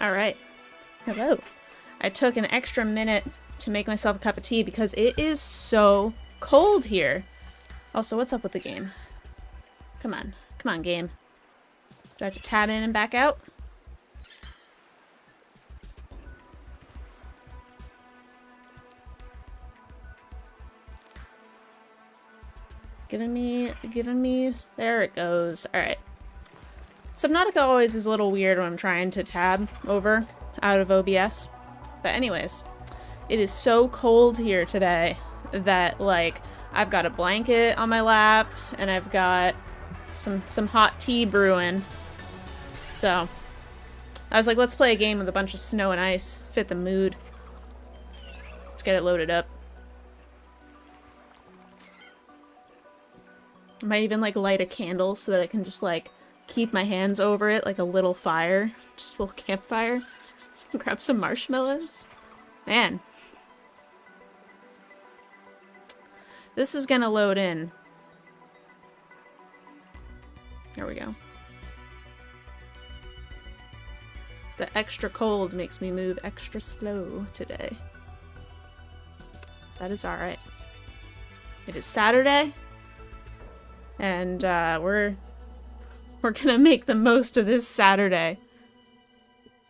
Alright. Hello. I took an extra minute to make myself a cup of tea because it is so cold here. Also, what's up with the game? Come on. Come on, game. Do I have to tab in and back out? Giving me, giving me, there it goes. Alright. Subnautica always is a little weird when I'm trying to tab over out of OBS. But anyways, it is so cold here today that, like, I've got a blanket on my lap and I've got some, some hot tea brewing. So, I was like, let's play a game with a bunch of snow and ice. Fit the mood. Let's get it loaded up. I might even like light a candle so that I can just like keep my hands over it like a little fire. Just a little campfire. Grab some marshmallows. Man. This is gonna load in. There we go. The extra cold makes me move extra slow today. That is alright. It is Saturday. And uh, we're we're gonna make the most of this Saturday.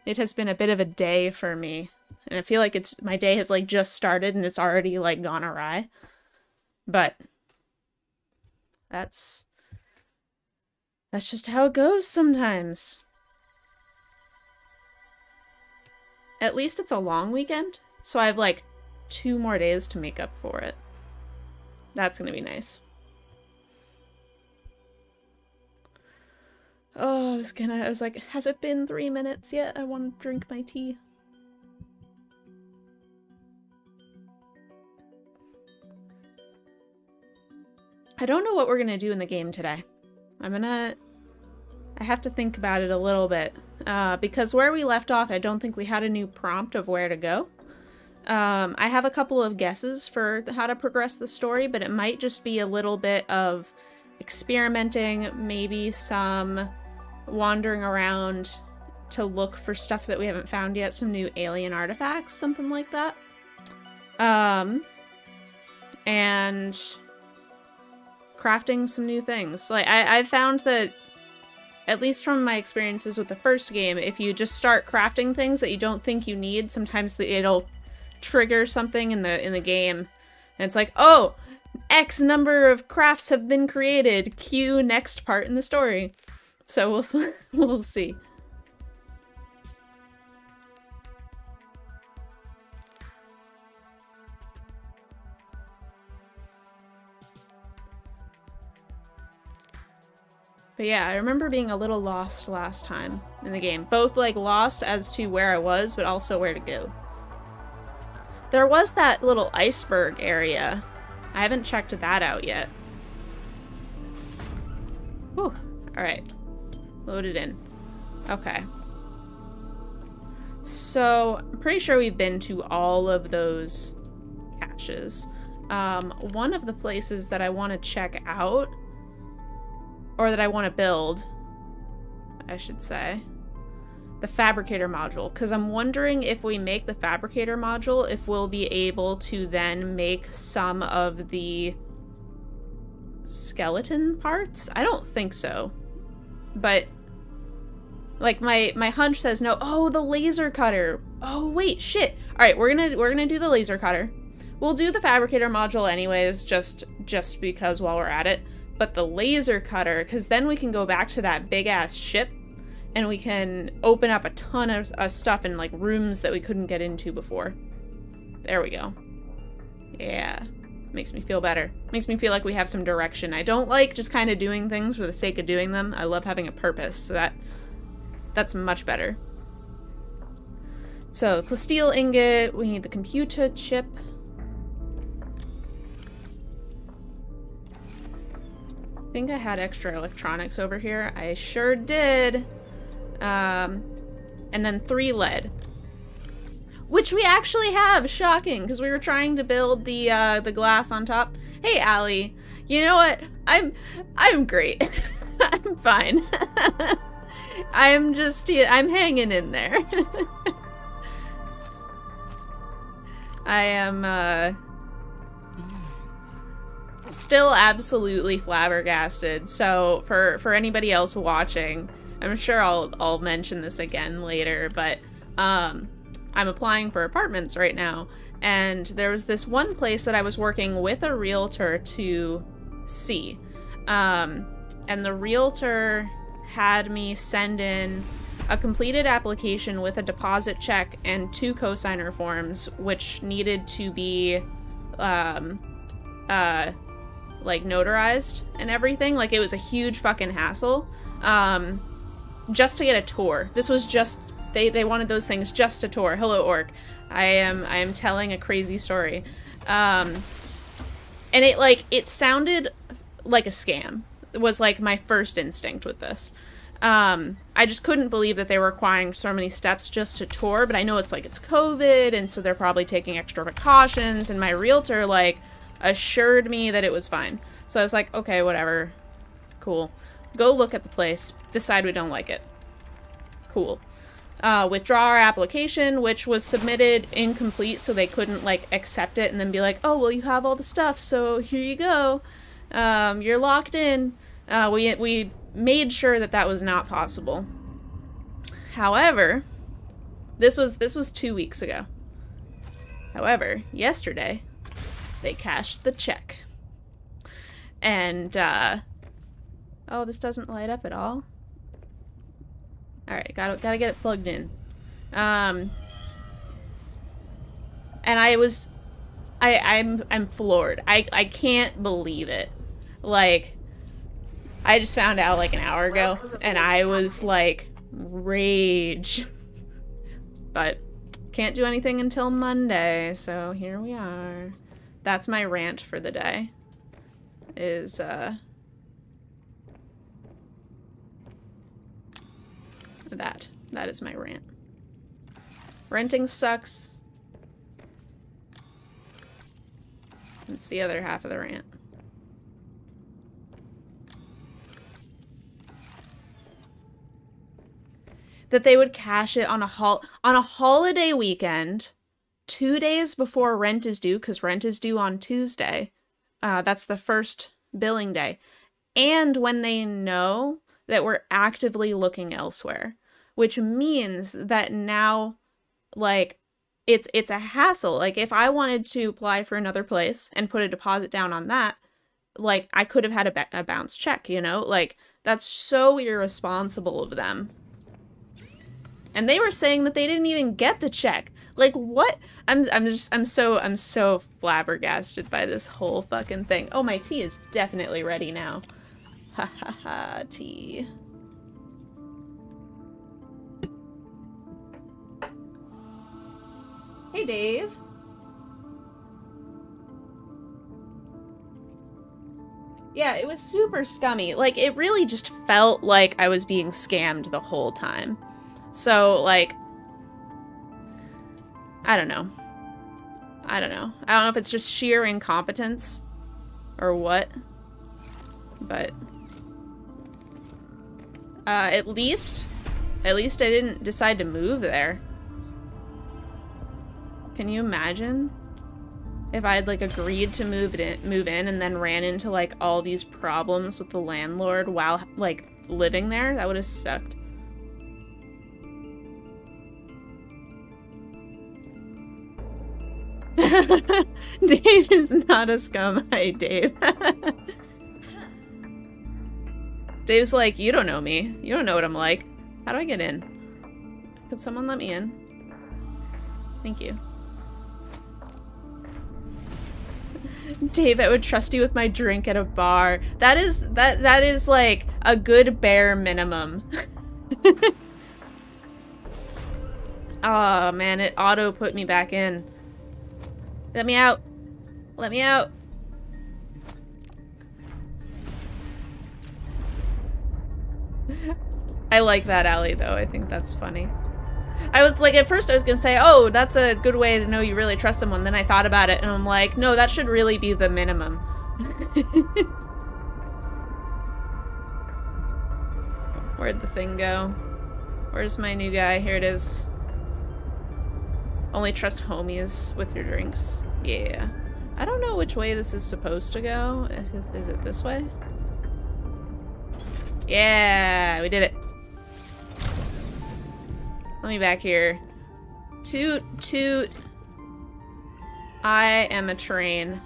It has been a bit of a day for me. And I feel like it's my day has like just started and it's already like gone awry. But that's that's just how it goes sometimes. At least it's a long weekend, so I have like two more days to make up for it. That's gonna be nice. Oh, I was gonna, I was like, has it been three minutes yet? I want to drink my tea. I don't know what we're gonna do in the game today. I'm gonna, I have to think about it a little bit. Uh, because where we left off, I don't think we had a new prompt of where to go. Um, I have a couple of guesses for how to progress the story, but it might just be a little bit of experimenting, maybe some wandering around to look for stuff that we haven't found yet, some new alien artifacts, something like that. Um, and crafting some new things. Like, I, I found that, at least from my experiences with the first game, if you just start crafting things that you don't think you need, sometimes it'll trigger something in the in the game. And it's like, oh, X number of crafts have been created. Cue next part in the story. So we'll we'll see. But yeah, I remember being a little lost last time in the game. Both like lost as to where I was, but also where to go. There was that little iceberg area. I haven't checked that out yet. Whew. Alright. Loaded in. Okay. So, I'm pretty sure we've been to all of those caches. Um, one of the places that I want to check out, or that I want to build, I should say, the fabricator module, because I'm wondering if we make the fabricator module, if we'll be able to then make some of the skeleton parts? I don't think so. But like my my hunch says no. Oh, the laser cutter. Oh wait, shit. All right, we're gonna we're gonna do the laser cutter. We'll do the fabricator module anyways, just just because while we're at it. But the laser cutter, because then we can go back to that big ass ship, and we can open up a ton of uh, stuff in like rooms that we couldn't get into before. There we go. Yeah, makes me feel better. Makes me feel like we have some direction. I don't like just kind of doing things for the sake of doing them. I love having a purpose, so that that's much better. So, plasteel ingot, we need the computer chip. I think I had extra electronics over here. I sure did. Um, and then three lead. Which we actually have! Shocking, because we were trying to build the uh, the glass on top. Hey, Allie. You know what? I'm I'm great. I'm fine. I'm just, I'm hanging in there. I am, uh, still absolutely flabbergasted. So for, for anybody else watching, I'm sure I'll, I'll mention this again later, but, um, I'm applying for apartments right now. And there was this one place that I was working with a realtor to see. Um, and the realtor had me send in a completed application with a deposit check and two cosigner forms, which needed to be, um, uh, like notarized and everything. Like it was a huge fucking hassle. Um, just to get a tour. This was just they they wanted those things just to tour. Hello, orc. I am I am telling a crazy story. Um, and it like it sounded like a scam. Was like my first instinct with this. Um, I just couldn't believe that they were requiring so many steps just to tour, but I know it's like it's COVID, and so they're probably taking extra precautions, and my realtor, like, assured me that it was fine. So I was like, okay, whatever. Cool. Go look at the place, decide we don't like it. Cool. Uh, withdraw our application, which was submitted incomplete, so they couldn't, like, accept it and then be like, oh, well, you have all the stuff, so here you go. Um, you're locked in. Uh, we, we made sure that that was not possible. However, this was this was two weeks ago. However, yesterday, they cashed the check. And, uh, oh, this doesn't light up at all. Alright, gotta, gotta get it plugged in. Um, and I was, I, I'm, I'm floored. I, I can't believe it. Like, I just found out like an hour ago, and I was like, rage. But can't do anything until Monday, so here we are. That's my rant for the day. Is, uh... That. That is my rant. Renting sucks. It's the other half of the rant. That they would cash it on a hol on a holiday weekend, two days before rent is due, because rent is due on Tuesday. Uh, that's the first billing day, and when they know that we're actively looking elsewhere, which means that now, like, it's it's a hassle. Like, if I wanted to apply for another place and put a deposit down on that, like, I could have had a, a bounce check. You know, like that's so irresponsible of them and they were saying that they didn't even get the check. Like what? I'm I'm just I'm so I'm so flabbergasted by this whole fucking thing. Oh, my tea is definitely ready now. Ha ha ha, tea. Hey, Dave. Yeah, it was super scummy. Like, it really just felt like I was being scammed the whole time. So, like, I don't know. I don't know. I don't know if it's just sheer incompetence or what, but uh, at least, at least I didn't decide to move there. Can you imagine if I had like agreed to move in, move in and then ran into like all these problems with the landlord while like living there? That would have sucked. Dave is not a scum. Hi, Dave. Dave's like, you don't know me. You don't know what I'm like. How do I get in? Could someone let me in? Thank you. Dave, I would trust you with my drink at a bar. That is that that is like a good bare minimum. oh man, it auto put me back in. Let me out. Let me out. I like that Allie though. I think that's funny. I was like, at first I was gonna say, oh, that's a good way to know you really trust someone. Then I thought about it and I'm like, no, that should really be the minimum. Where'd the thing go? Where's my new guy? Here it is. Only trust homies with your drinks. Yeah. I don't know which way this is supposed to go. Is, is it this way? Yeah, we did it. Let me back here. Toot, toot. I am a train.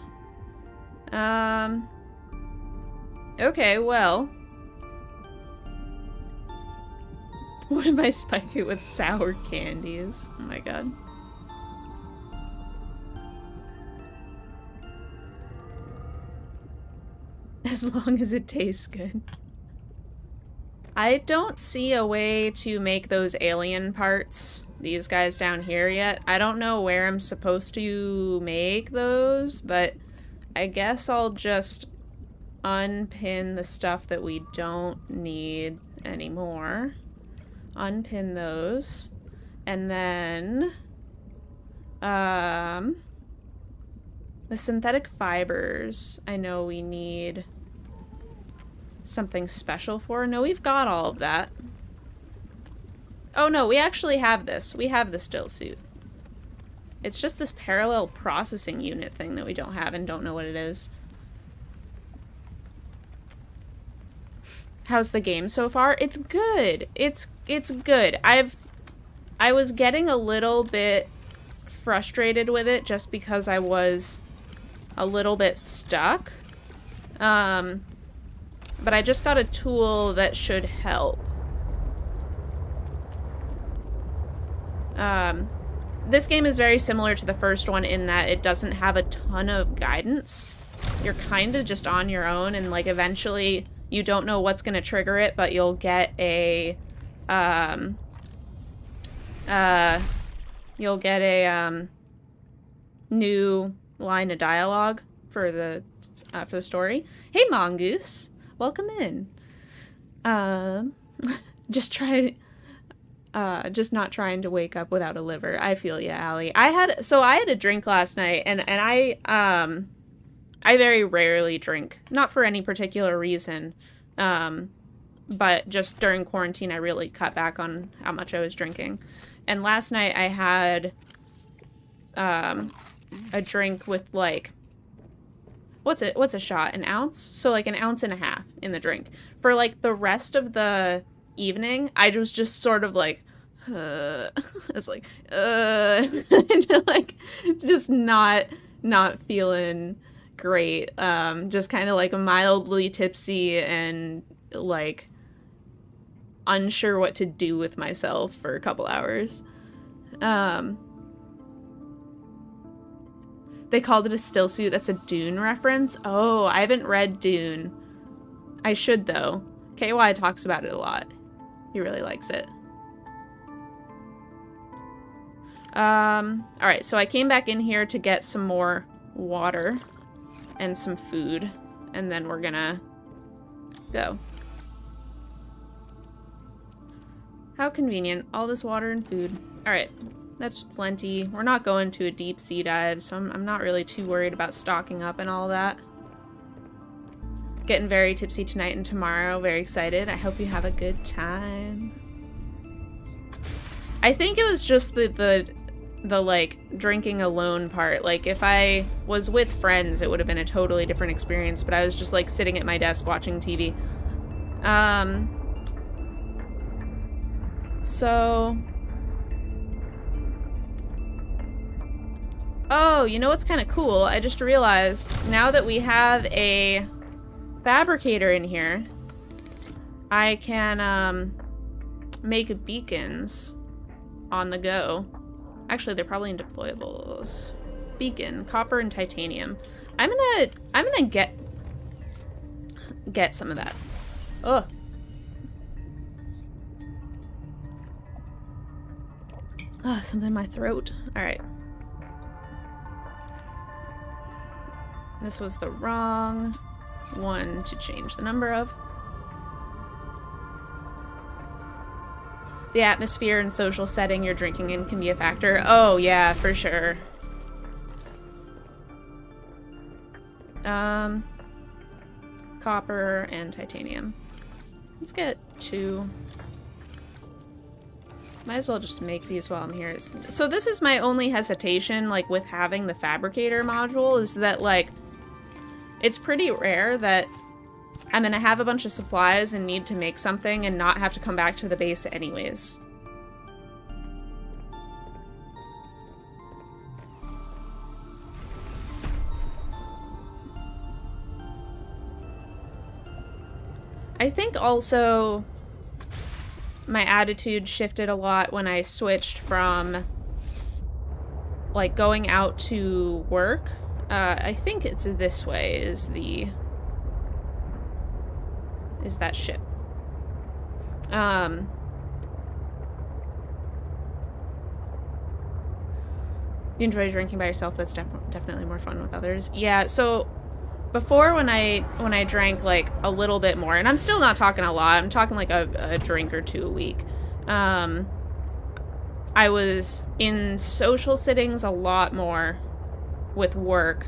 Um. Okay, well. What if I spike it with sour candies? Oh my god. As long as it tastes good. I don't see a way to make those alien parts, these guys down here yet. I don't know where I'm supposed to make those, but I guess I'll just unpin the stuff that we don't need anymore. Unpin those. And then... Um... The synthetic fibers, I know we need something special for. No, we've got all of that. Oh no, we actually have this. We have the still suit. It's just this parallel processing unit thing that we don't have and don't know what it is. How's the game so far? It's good. It's it's good. I've I was getting a little bit frustrated with it just because I was a little bit stuck. Um, but I just got a tool that should help. Um, this game is very similar to the first one in that it doesn't have a ton of guidance. You're kind of just on your own and like eventually you don't know what's going to trigger it, but you'll get a, um, uh, you'll get a, um, new line of dialogue for the uh, for the story. Hey, mongoose, welcome in. Um, just try, uh, just not trying to wake up without a liver. I feel you, Allie. I had so I had a drink last night, and and I um, I very rarely drink, not for any particular reason, um, but just during quarantine, I really cut back on how much I was drinking. And last night I had um a drink with like what's it what's a shot? An ounce? So like an ounce and a half in the drink. For like the rest of the evening i was just sort of like uh, I was like uh and like just not not feeling great. Um just kind of like mildly tipsy and like unsure what to do with myself for a couple hours. Um they called it a still suit. That's a Dune reference. Oh, I haven't read Dune. I should, though. KY talks about it a lot. He really likes it. Um, alright, so I came back in here to get some more water and some food. And then we're gonna go. How convenient. All this water and food. Alright. That's plenty. We're not going to a deep sea dive, so I'm, I'm not really too worried about stocking up and all that. Getting very tipsy tonight and tomorrow. Very excited. I hope you have a good time. I think it was just the, the, the like, drinking alone part. Like, if I was with friends, it would have been a totally different experience, but I was just, like, sitting at my desk watching TV. Um... So, Oh, you know what's kind of cool? I just realized now that we have a fabricator in here, I can um, make beacons on the go. Actually, they're probably in deployables. Beacon, copper and titanium. I'm gonna, I'm gonna get, get some of that. Oh. Ah, something in my throat. All right. This was the wrong one to change the number of. The atmosphere and social setting you're drinking in can be a factor. Oh, yeah, for sure. Um, copper and titanium. Let's get two. Might as well just make these while I'm here. So this is my only hesitation, like, with having the fabricator module, is that, like, it's pretty rare that I'm gonna have a bunch of supplies and need to make something and not have to come back to the base anyways. I think also my attitude shifted a lot when I switched from like going out to work. Uh, I think it's this way is the is that ship. Um You enjoy drinking by yourself, but it's def definitely more fun with others. Yeah, so before when I when I drank like a little bit more, and I'm still not talking a lot. I'm talking like a, a drink or two a week. Um, I was in social sittings a lot more with work,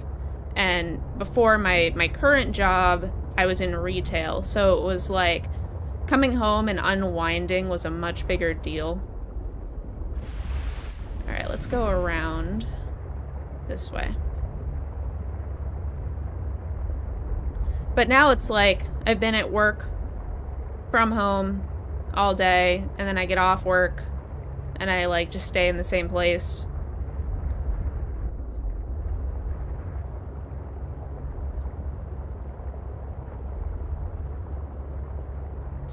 and before my my current job, I was in retail, so it was like coming home and unwinding was a much bigger deal. All right, let's go around this way. But now it's like I've been at work from home all day and then I get off work and I like just stay in the same place.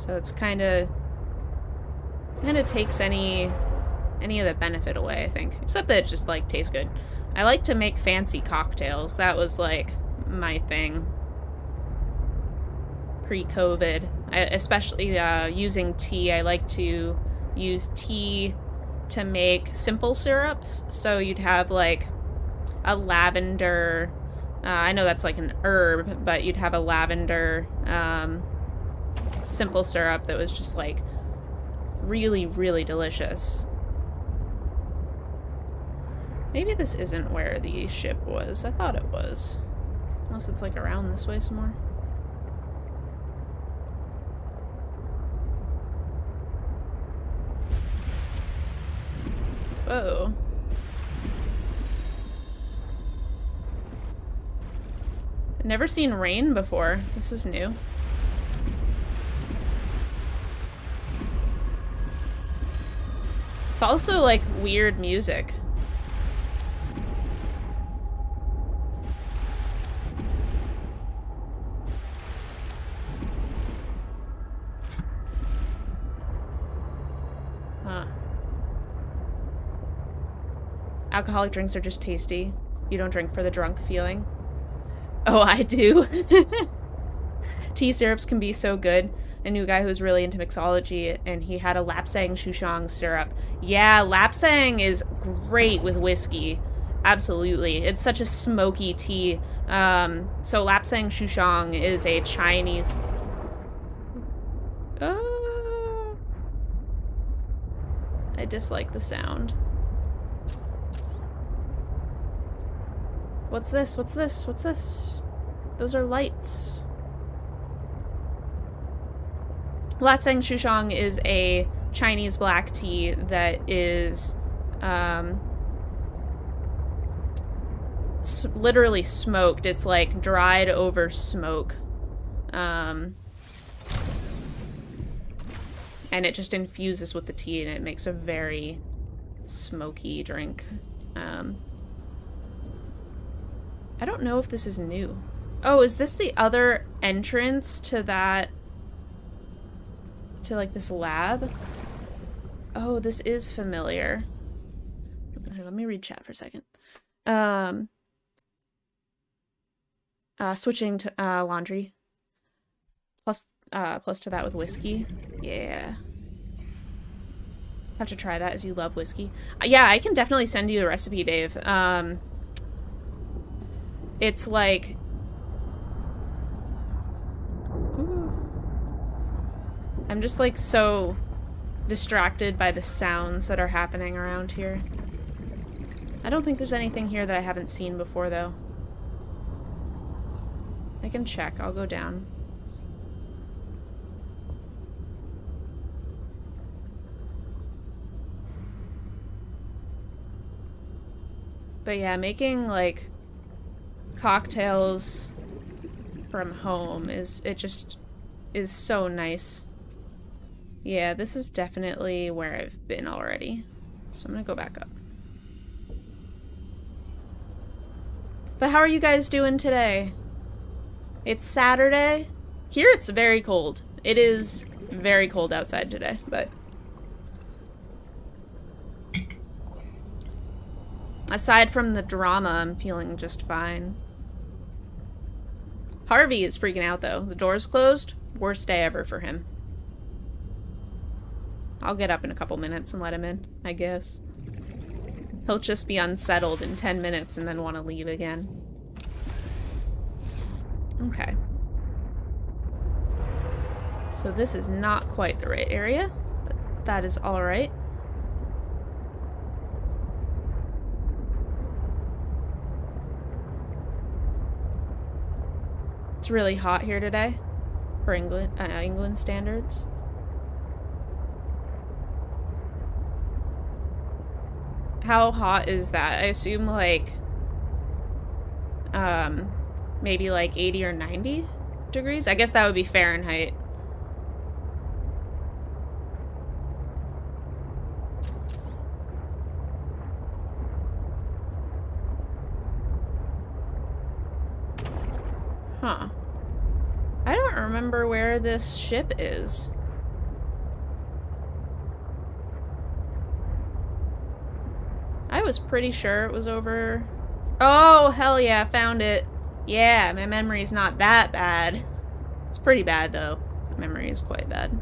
So it's kind of kind of takes any any of the benefit away, I think. Except that it just like tastes good. I like to make fancy cocktails. That was like my thing pre-COVID, especially uh, using tea. I like to use tea to make simple syrups. So you'd have like a lavender, uh, I know that's like an herb, but you'd have a lavender um, simple syrup that was just like really, really delicious. Maybe this isn't where the ship was. I thought it was. Unless it's like around this way some more. Whoa. Never seen rain before. This is new. It's also like weird music. Huh. Alcoholic drinks are just tasty. You don't drink for the drunk feeling. Oh, I do. Tea syrups can be so good. I knew a guy who was really into mixology, and he had a Lapsang Souchong syrup. Yeah, Lapsang is great with whiskey. Absolutely. It's such a smoky tea. Um, so Lapsang Souchong is a Chinese... Uh, I dislike the sound. What's this? What's this? What's this? Those are lights. Lapsang Souchong is a Chinese black tea that is um, literally smoked. It's like dried over smoke. Um, and it just infuses with the tea and it makes a very smoky drink. Um, I don't know if this is new. Oh, is this the other entrance to that... To, like, this lab? Oh, this is familiar. Let me read chat for a second. Um... Uh, switching to uh, laundry. Plus, uh, plus to that with whiskey. Yeah. Have to try that as you love whiskey. Uh, yeah, I can definitely send you a recipe, Dave. Um, it's like... I'm just like so distracted by the sounds that are happening around here. I don't think there's anything here that I haven't seen before though. I can check. I'll go down. But yeah, making like cocktails from home is it just is so nice. Yeah, this is definitely where I've been already. So I'm gonna go back up. But how are you guys doing today? It's Saturday. Here it's very cold. It is very cold outside today, but aside from the drama, I'm feeling just fine. Harvey is freaking out though. The door's closed. Worst day ever for him. I'll get up in a couple minutes and let him in, I guess. He'll just be unsettled in 10 minutes and then want to leave again. Okay. So this is not quite the right area, but that is alright. It's really hot here today for England uh, England standards. How hot is that? I assume like um maybe like 80 or 90 degrees. I guess that would be Fahrenheit. Huh. I don't remember where this ship is. Was pretty sure it was over... Oh, hell yeah, found it. Yeah, my memory's not that bad. It's pretty bad, though. My memory is quite bad.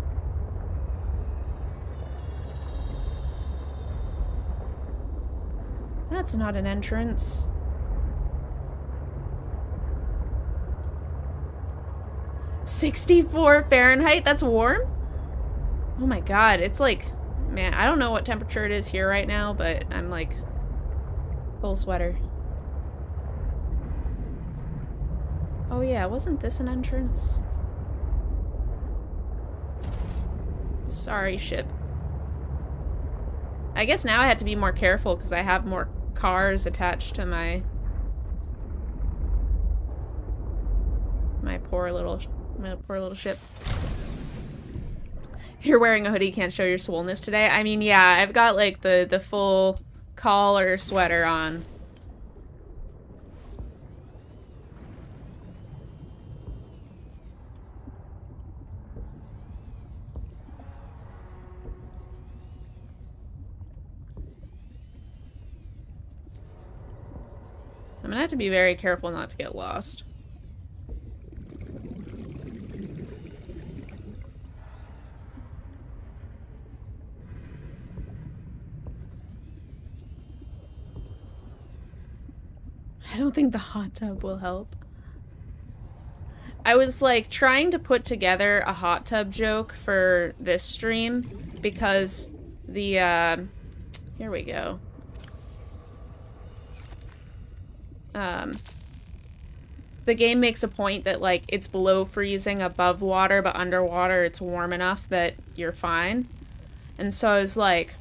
That's not an entrance. Sixty-four Fahrenheit? That's warm? Oh my god, it's like... Man, I don't know what temperature it is here right now, but I'm like... Full sweater. Oh yeah, wasn't this an entrance? Sorry, ship. I guess now I have to be more careful because I have more cars attached to my... My poor little... My poor little ship. You're wearing a hoodie, can't show your swollenness today? I mean, yeah, I've got like the, the full collar sweater on. I'm gonna have to be very careful not to get lost. I don't think the hot tub will help. I was like trying to put together a hot tub joke for this stream because the uh here we go. um, the game makes a point that like it's below freezing above water but underwater it's warm enough that you're fine and so i was like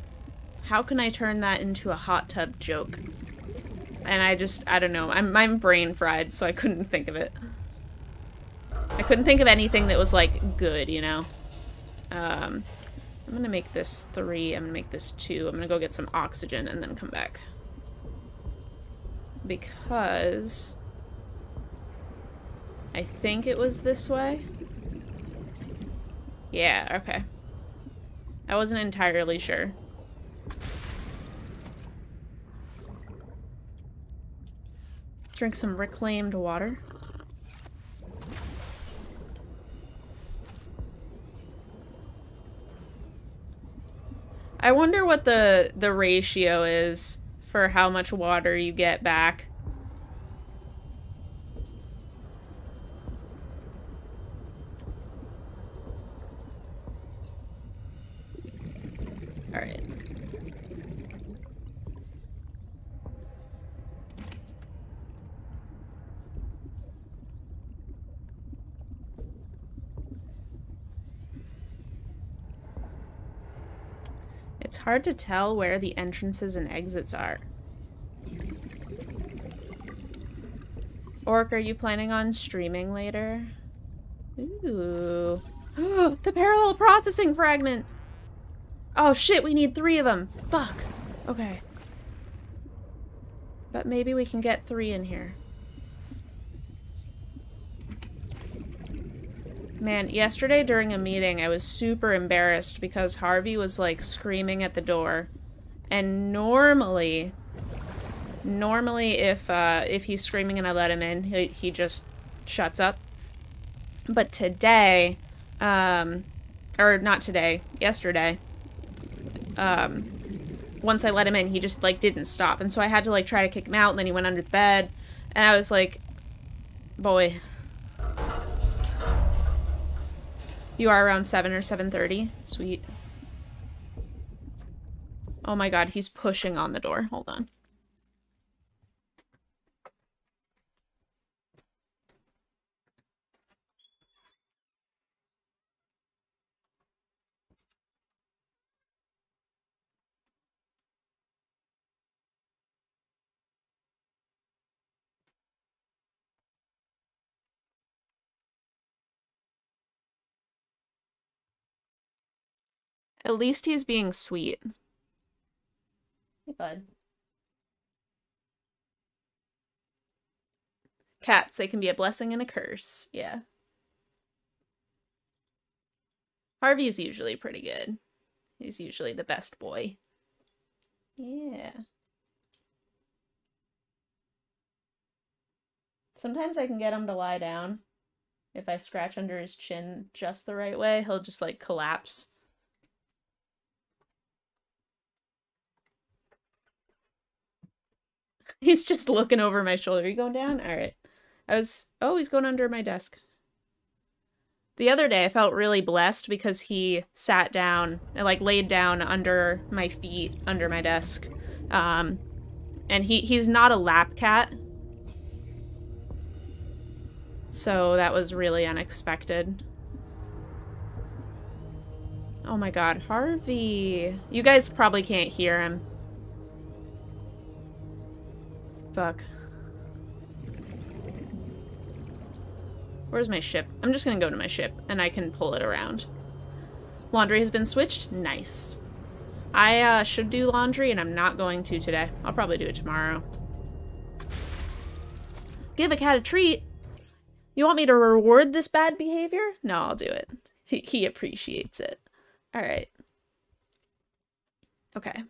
how can i turn that into a hot tub joke and i just i don't know i'm, I'm brain fried so i couldn't think of it i couldn't think of anything that was like good you know um, i'm gonna make this three i'm gonna make this two i'm gonna go get some oxygen and then come back because I think it was this way. Yeah, okay. I wasn't entirely sure. Drink some reclaimed water. I wonder what the the ratio is for how much water you get back. Alright. it's hard to tell where the entrances and exits are. Orc, are you planning on streaming later? Ooh. the parallel processing fragment! Oh shit, we need three of them! Fuck! Okay. But maybe we can get three in here. Man, yesterday during a meeting, I was super embarrassed because Harvey was like screaming at the door. And normally, normally if uh, if he's screaming and I let him in, he, he just shuts up. But today, um, or not today, yesterday, um, once I let him in, he just like didn't stop. And so I had to like try to kick him out and then he went under the bed. And I was like, boy, You are around 7 or 7.30? Sweet. Oh my god, he's pushing on the door. Hold on. At least he's being sweet. Hey, bud. Cats, they can be a blessing and a curse. Yeah. Harvey's usually pretty good. He's usually the best boy. Yeah. Sometimes I can get him to lie down. If I scratch under his chin just the right way, he'll just like collapse. He's just looking over my shoulder. Are you going down? All right. I was, oh, he's going under my desk. The other day, I felt really blessed because he sat down and like laid down under my feet, under my desk. Um, and he, he's not a lap cat. So that was really unexpected. Oh my god, Harvey. You guys probably can't hear him. Fuck. Where's my ship? I'm just gonna go to my ship, and I can pull it around. Laundry has been switched? Nice. I uh, should do laundry, and I'm not going to today. I'll probably do it tomorrow. Give a cat a treat? You want me to reward this bad behavior? No, I'll do it. He, he appreciates it. Alright. Okay.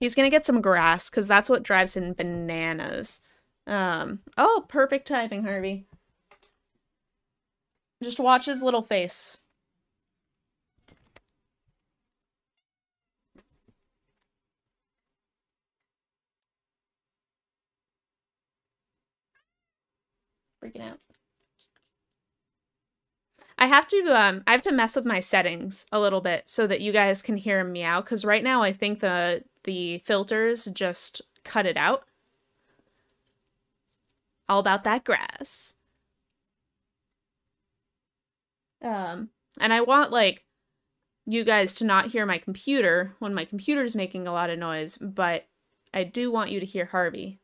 He's gonna get some grass because that's what drives him bananas. Um, oh, perfect timing, Harvey. Just watch his little face. Freaking out. I have to um I have to mess with my settings a little bit so that you guys can hear him meow cuz right now I think the the filters just cut it out. All about that grass. Um and I want like you guys to not hear my computer when my computer's making a lot of noise, but I do want you to hear Harvey.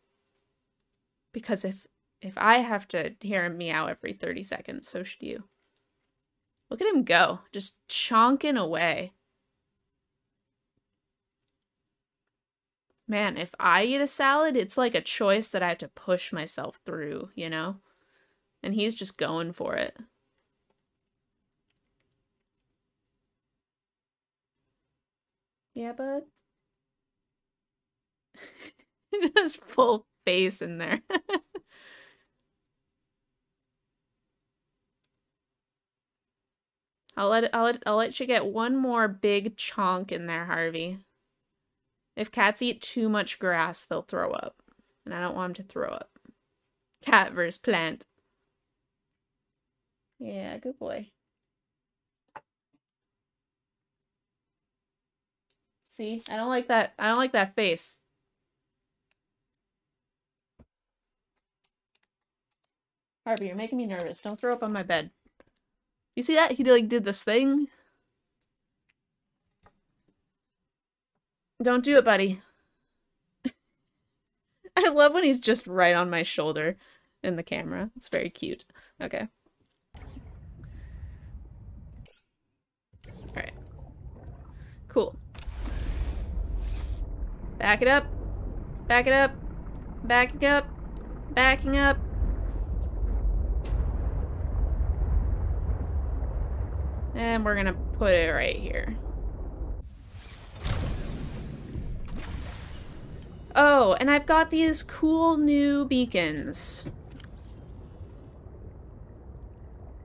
Because if if I have to hear him meow every 30 seconds, so should you. Look at him go, just chonking away. Man, if I eat a salad, it's like a choice that I have to push myself through, you know? And he's just going for it. Yeah, bud? His full face in there. I'll let I'll let I'll let you get one more big chunk in there, Harvey. If cats eat too much grass, they'll throw up. And I don't want them to throw up. Cat versus plant. Yeah, good boy. See? I don't like that. I don't like that face. Harvey, you're making me nervous. Don't throw up on my bed. You see that? He like did this thing. Don't do it, buddy. I love when he's just right on my shoulder. in the camera. It's very cute. Okay. Alright. Cool. Back it up. Back it up. Backing up. Backing up. And we're gonna put it right here. Oh, and I've got these cool new beacons.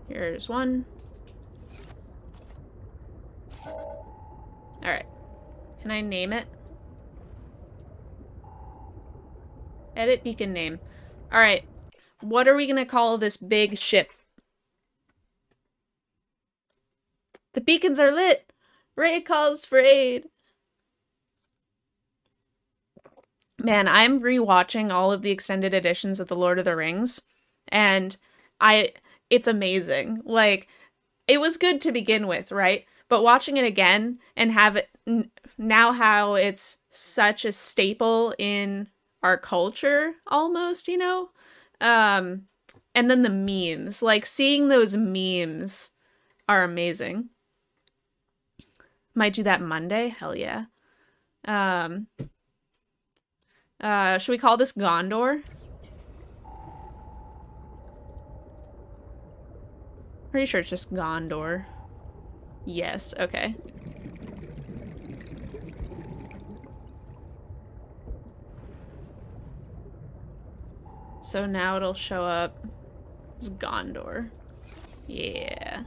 Here's one. Alright. Can I name it? Edit beacon name. Alright. What are we gonna call this big ship? The beacons are lit! Ray calls for aid! Man, I'm rewatching all of the extended editions of The Lord of the Rings, and I it's amazing. Like it was good to begin with, right? But watching it again and have it now how it's such a staple in our culture almost, you know? Um and then the memes, like seeing those memes are amazing. Might do that Monday? Hell yeah. Um uh should we call this Gondor? Pretty sure it's just Gondor. Yes, okay. So now it'll show up as Gondor. Yeah.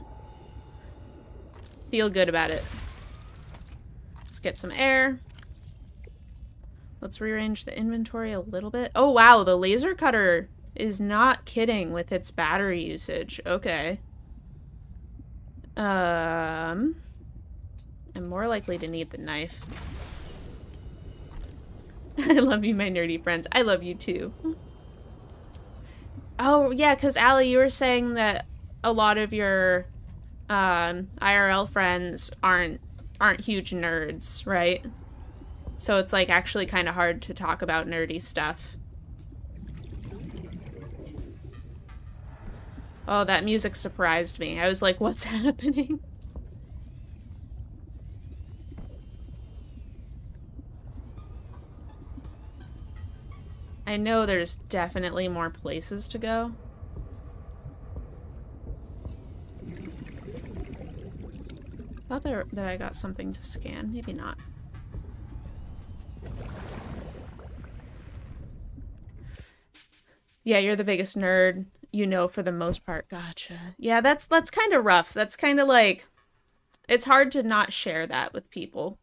Feel good about it. Let's get some air. Let's rearrange the inventory a little bit. Oh, wow, the laser cutter is not kidding with its battery usage. Okay. Um, I'm more likely to need the knife. I love you, my nerdy friends. I love you too. Oh, yeah, because Allie, you were saying that a lot of your um, IRL friends aren't aren't huge nerds, right? So it's like actually kind of hard to talk about nerdy stuff. Oh, that music surprised me. I was like, what's happening? I know there's definitely more places to go. thought there, that I got something to scan. Maybe not. Yeah, you're the biggest nerd you know for the most part. Gotcha. Yeah, that's that's kind of rough. That's kind of like it's hard to not share that with people.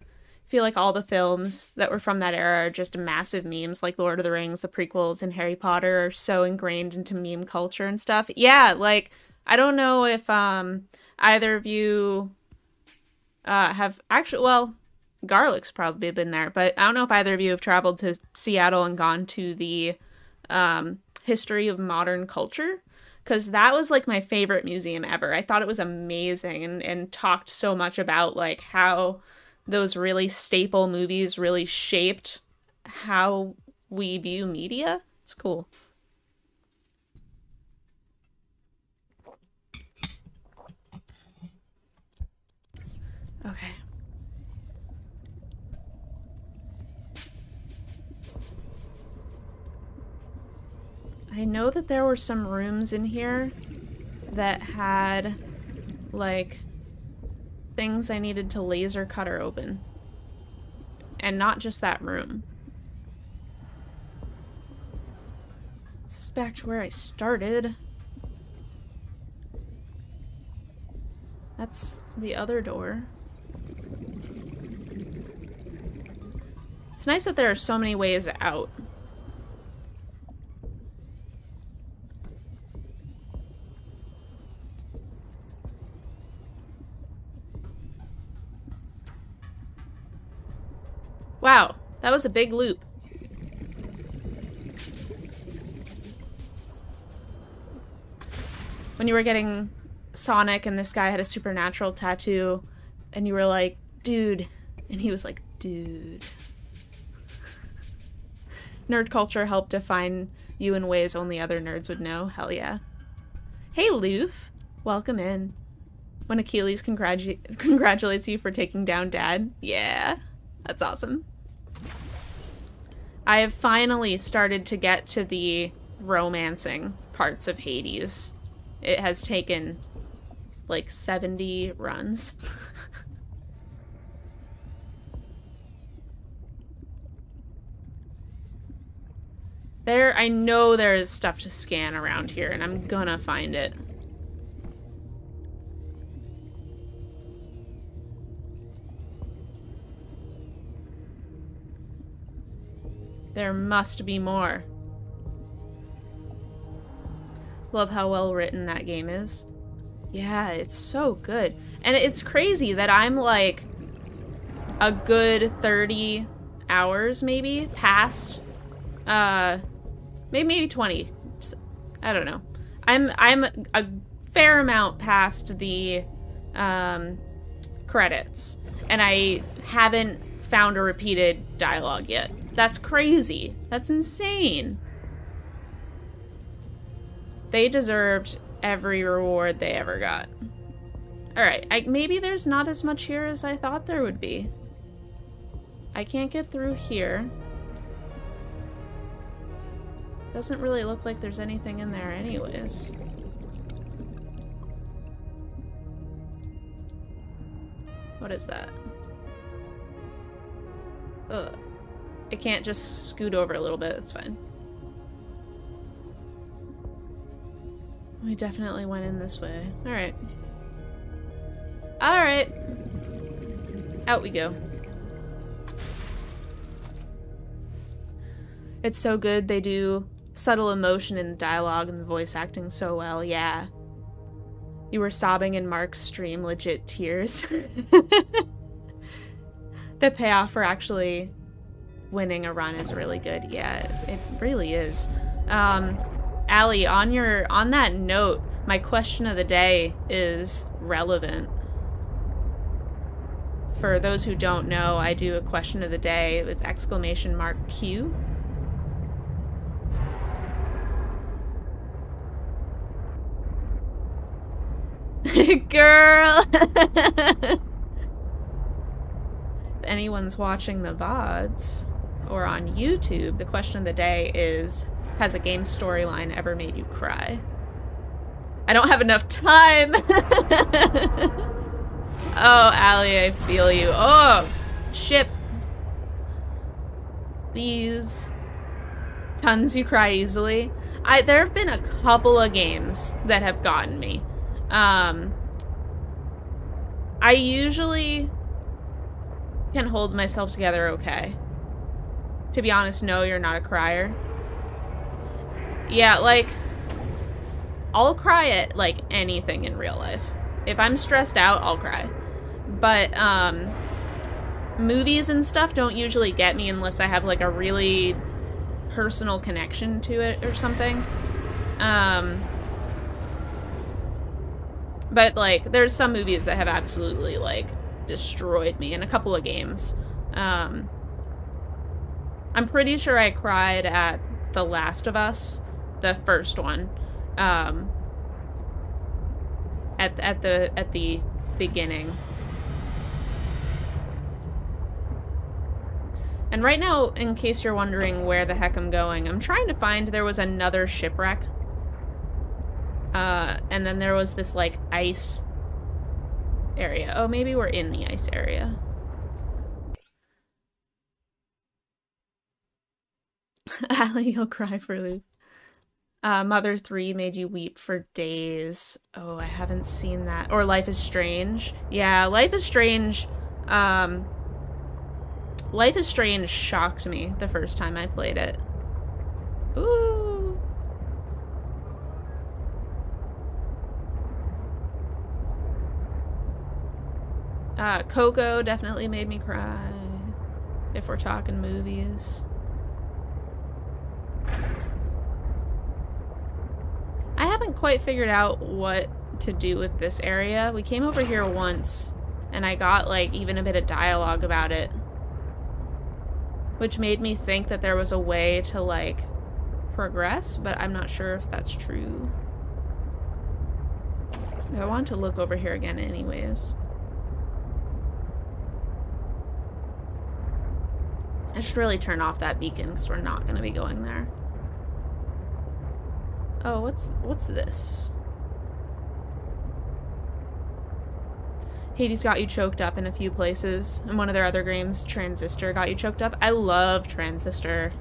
I feel like all the films that were from that era are just massive memes, like Lord of the Rings, the prequels, and Harry Potter are so ingrained into meme culture and stuff. Yeah, like I don't know if um either of you uh have actually well Garlic's probably been there, but I don't know if either of you have traveled to Seattle and gone to the um history of modern culture because that was like my favorite museum ever. I thought it was amazing and, and talked so much about like how those really staple movies really shaped how we view media. It's cool. Okay. I know that there were some rooms in here that had, like, things I needed to laser cutter open. And not just that room. This is back to where I started. That's the other door. It's nice that there are so many ways out. Wow, that was a big loop. When you were getting Sonic and this guy had a supernatural tattoo and you were like, dude. And he was like, dude. Nerd culture helped define You in ways only other nerds would know. Hell yeah. Hey, Loof. Welcome in. When Achilles congratu congratulates you for taking down Dad. Yeah, that's awesome. I have finally started to get to the romancing parts of Hades. It has taken like 70 runs. there, I know there is stuff to scan around here, and I'm gonna find it. There must be more. Love how well written that game is. Yeah, it's so good. And it's crazy that I'm like a good 30 hours maybe past uh maybe maybe 20. I don't know. I'm I'm a fair amount past the um credits and I haven't found a repeated dialogue yet. That's crazy. That's insane. They deserved every reward they ever got. Alright, maybe there's not as much here as I thought there would be. I can't get through here. Doesn't really look like there's anything in there anyways. What is that? Ugh. I can't just scoot over a little bit, it's fine. We definitely went in this way. Alright. Alright. Out we go. It's so good they do subtle emotion in the dialogue and the voice acting so well, yeah. You were sobbing in Mark's stream, legit tears. the payoff for actually winning a run is really good. Yeah, it really is. Um, Allie, on your on that note, my question of the day is relevant. For those who don't know, I do a question of the day. It's exclamation mark Q. Girl! if anyone's watching the VODs, or on YouTube, the question of the day is Has a game storyline ever made you cry? I don't have enough time! oh, Allie, I feel you. Oh, ship. These. Tons you cry easily. I There have been a couple of games that have gotten me. Um, I usually can hold myself together okay. To be honest, no, you're not a crier. Yeah, like, I'll cry at, like, anything in real life. If I'm stressed out, I'll cry. But, um, movies and stuff don't usually get me unless I have, like, a really personal connection to it or something. Um, but, like, there's some movies that have absolutely, like, destroyed me in a couple of games. Um, I'm pretty sure I cried at The Last of Us, the first one. Um, at at the at the beginning. And right now, in case you're wondering where the heck I'm going, I'm trying to find there was another shipwreck. Uh, and then there was this, like, ice area. Oh, maybe we're in the ice area. Allie, you'll cry for Luke. Uh, Mother 3 made you weep for days. Oh, I haven't seen that. Or Life is Strange. Yeah, Life is Strange. Um, Life is Strange shocked me the first time I played it. Ooh. Uh, Coco definitely made me cry. If we're talking movies. I haven't quite figured out what to do with this area. We came over here once, and I got, like, even a bit of dialogue about it. Which made me think that there was a way to, like, progress, but I'm not sure if that's true. I want to look over here again anyways. I should really turn off that beacon because we're not going to be going there. Oh, what's what's this? Hades got you choked up in a few places. In one of their other games, Transistor got you choked up. I love Transistor.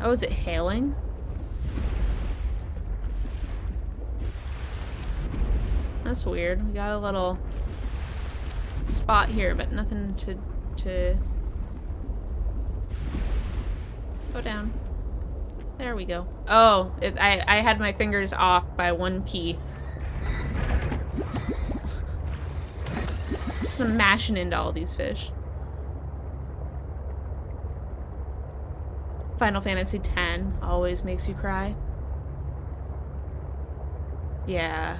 Oh, is it hailing? That's weird. We got a little spot here, but nothing to to go down. There we go. Oh, it, I I had my fingers off by one key. smashing into all these fish. Final Fantasy X always makes you cry. Yeah.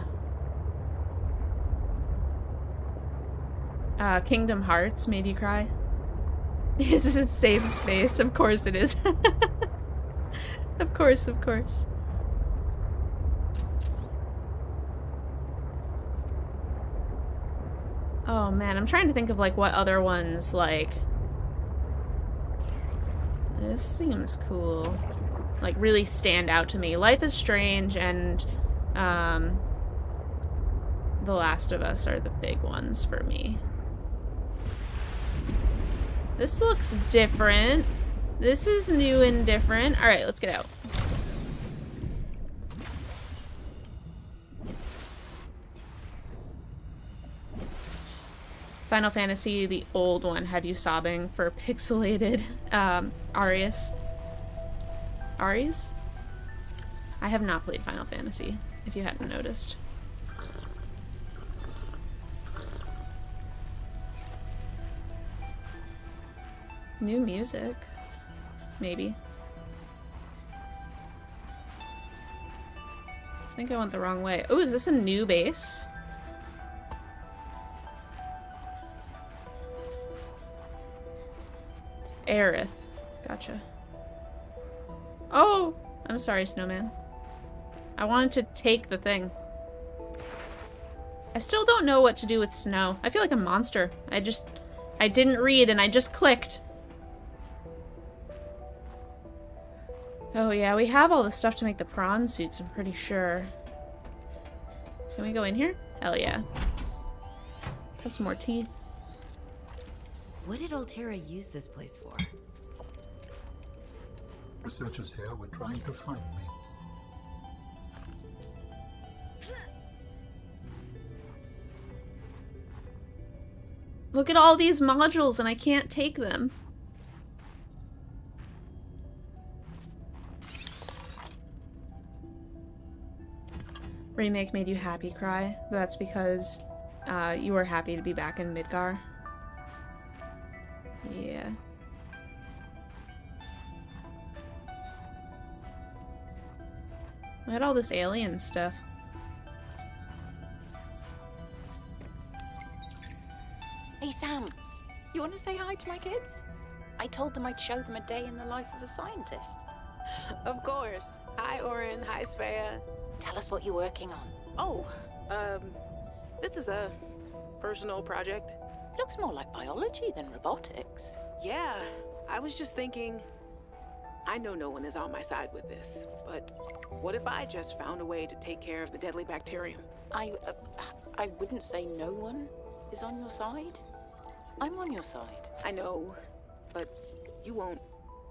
Uh, Kingdom Hearts made you cry. It's a safe space. Of course it is. of course, of course. Oh man, I'm trying to think of like what other ones like this seems cool. Like really stand out to me. Life is Strange and um The Last of Us are the big ones for me. This looks different. This is new and different. All right, let's get out. Final Fantasy, the old one, had you sobbing for pixelated um, Arius. Aries? I have not played Final Fantasy, if you hadn't noticed. New music. Maybe. I think I went the wrong way. Oh, is this a new base? Aerith. Gotcha. Oh! I'm sorry, Snowman. I wanted to take the thing. I still don't know what to do with snow. I feel like a monster. I just... I didn't read and I just clicked. Oh yeah, we have all the stuff to make the prawn suits, I'm pretty sure. Can we go in here? Hell yeah. Got some more teeth. What did Alterra use this place for? Researchers here were trying to find me. Look at all these modules and I can't take them. Remake made you happy cry, but that's because uh, you were happy to be back in Midgar. Yeah. Look at all this alien stuff. Hey Sam, you want to say hi to my kids? I told them I'd show them a day in the life of a scientist. Of course. Hi, Orin. Hi, Svea. Tell us what you're working on. Oh, um, this is a personal project. Looks more like biology than robotics. Yeah, I was just thinking. I know no one is on my side with this, but what if I just found a way to take care of the deadly bacterium? I, uh, I wouldn't say no one is on your side. I'm on your side. I know, but you won't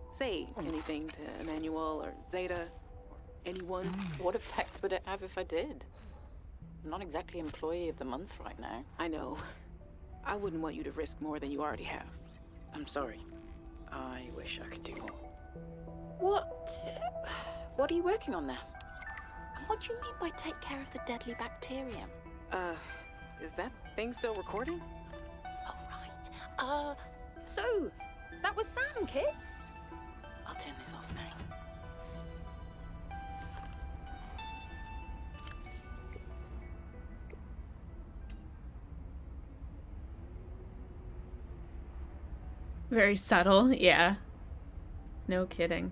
say anything to Emmanuel or Zeta anyone. What effect would it have if I did? I'm not exactly employee of the month right now. I know. I wouldn't want you to risk more than you already have. I'm sorry. I wish I could do more. What? What are you working on there? And what do you mean by take care of the deadly bacterium? Uh, is that thing still recording? Oh, right. Uh, so, that was Sam, kids? I'll turn this off now. Very subtle, yeah. No kidding.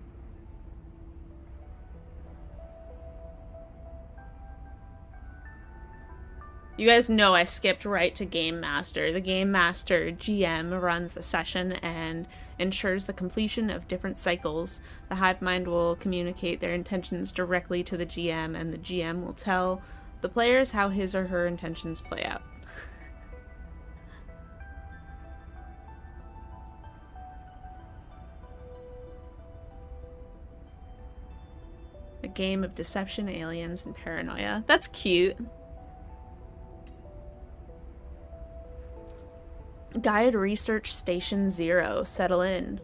You guys know I skipped right to Game Master. The Game Master GM runs the session and ensures the completion of different cycles. The Hive Mind will communicate their intentions directly to the GM, and the GM will tell the players how his or her intentions play out. A game of deception, aliens, and paranoia. That's cute. Guide Research Station Zero. Settle in.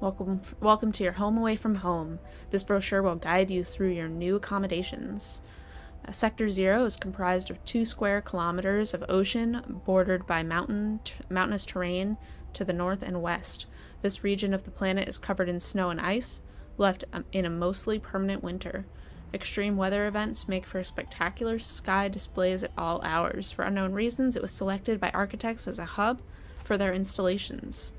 Welcome, welcome to your home away from home. This brochure will guide you through your new accommodations. Uh, Sector Zero is comprised of two square kilometers of ocean bordered by mountain, mountainous terrain to the north and west. This region of the planet is covered in snow and ice, left um, in a mostly permanent winter. Extreme weather events make for spectacular sky displays at all hours. For unknown reasons, it was selected by architects as a hub for their installations.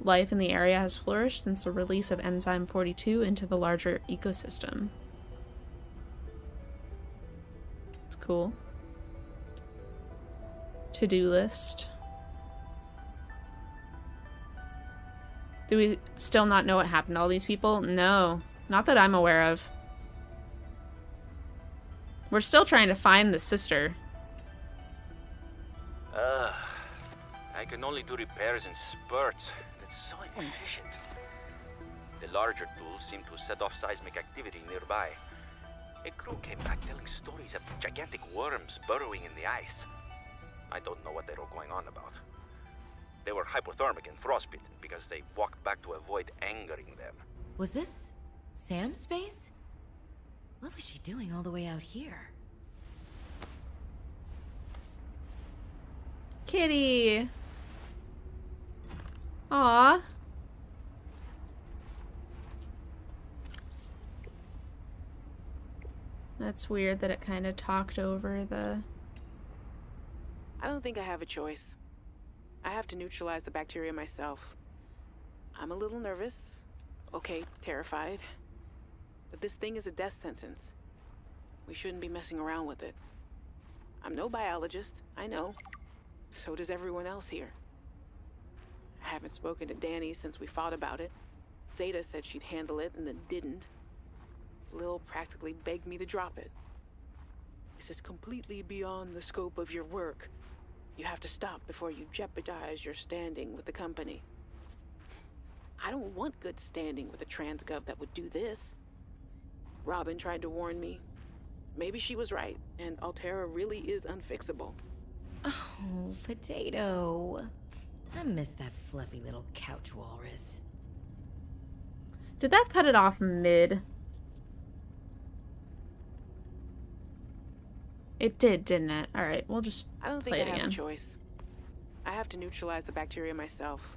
Life in the area has flourished since the release of Enzyme 42 into the larger ecosystem. It's cool. To do list. Do we still not know what happened to all these people? No. Not that I'm aware of. We're still trying to find the sister. Uh, I can only do repairs in spurts. That's so inefficient. The larger tools seem to set off seismic activity nearby. A crew came back telling stories of gigantic worms burrowing in the ice. I don't know what they were going on about. They were hypothermic and frostbitten because they walked back to avoid angering them. Was this Sam's space? What was she doing all the way out here? Kitty. Aw. That's weird that it kind of talked over the... I don't think I have a choice. I have to neutralize the bacteria myself. I'm a little nervous. Okay, terrified. But this thing is a death sentence. We shouldn't be messing around with it. I'm no biologist, I know. So does everyone else here. I haven't spoken to Danny since we fought about it. Zeta said she'd handle it and then didn't. Lil practically begged me to drop it. This is completely beyond the scope of your work. You have to stop before you jeopardize your standing with the company. I don't want good standing with a transgov that would do this. Robin tried to warn me. Maybe she was right, and Alterra really is unfixable. Oh, potato. I miss that fluffy little couch walrus. Did that cut it off mid? It did, didn't it? Alright, we'll just I don't think I it have again. a choice. I have to neutralize the bacteria myself.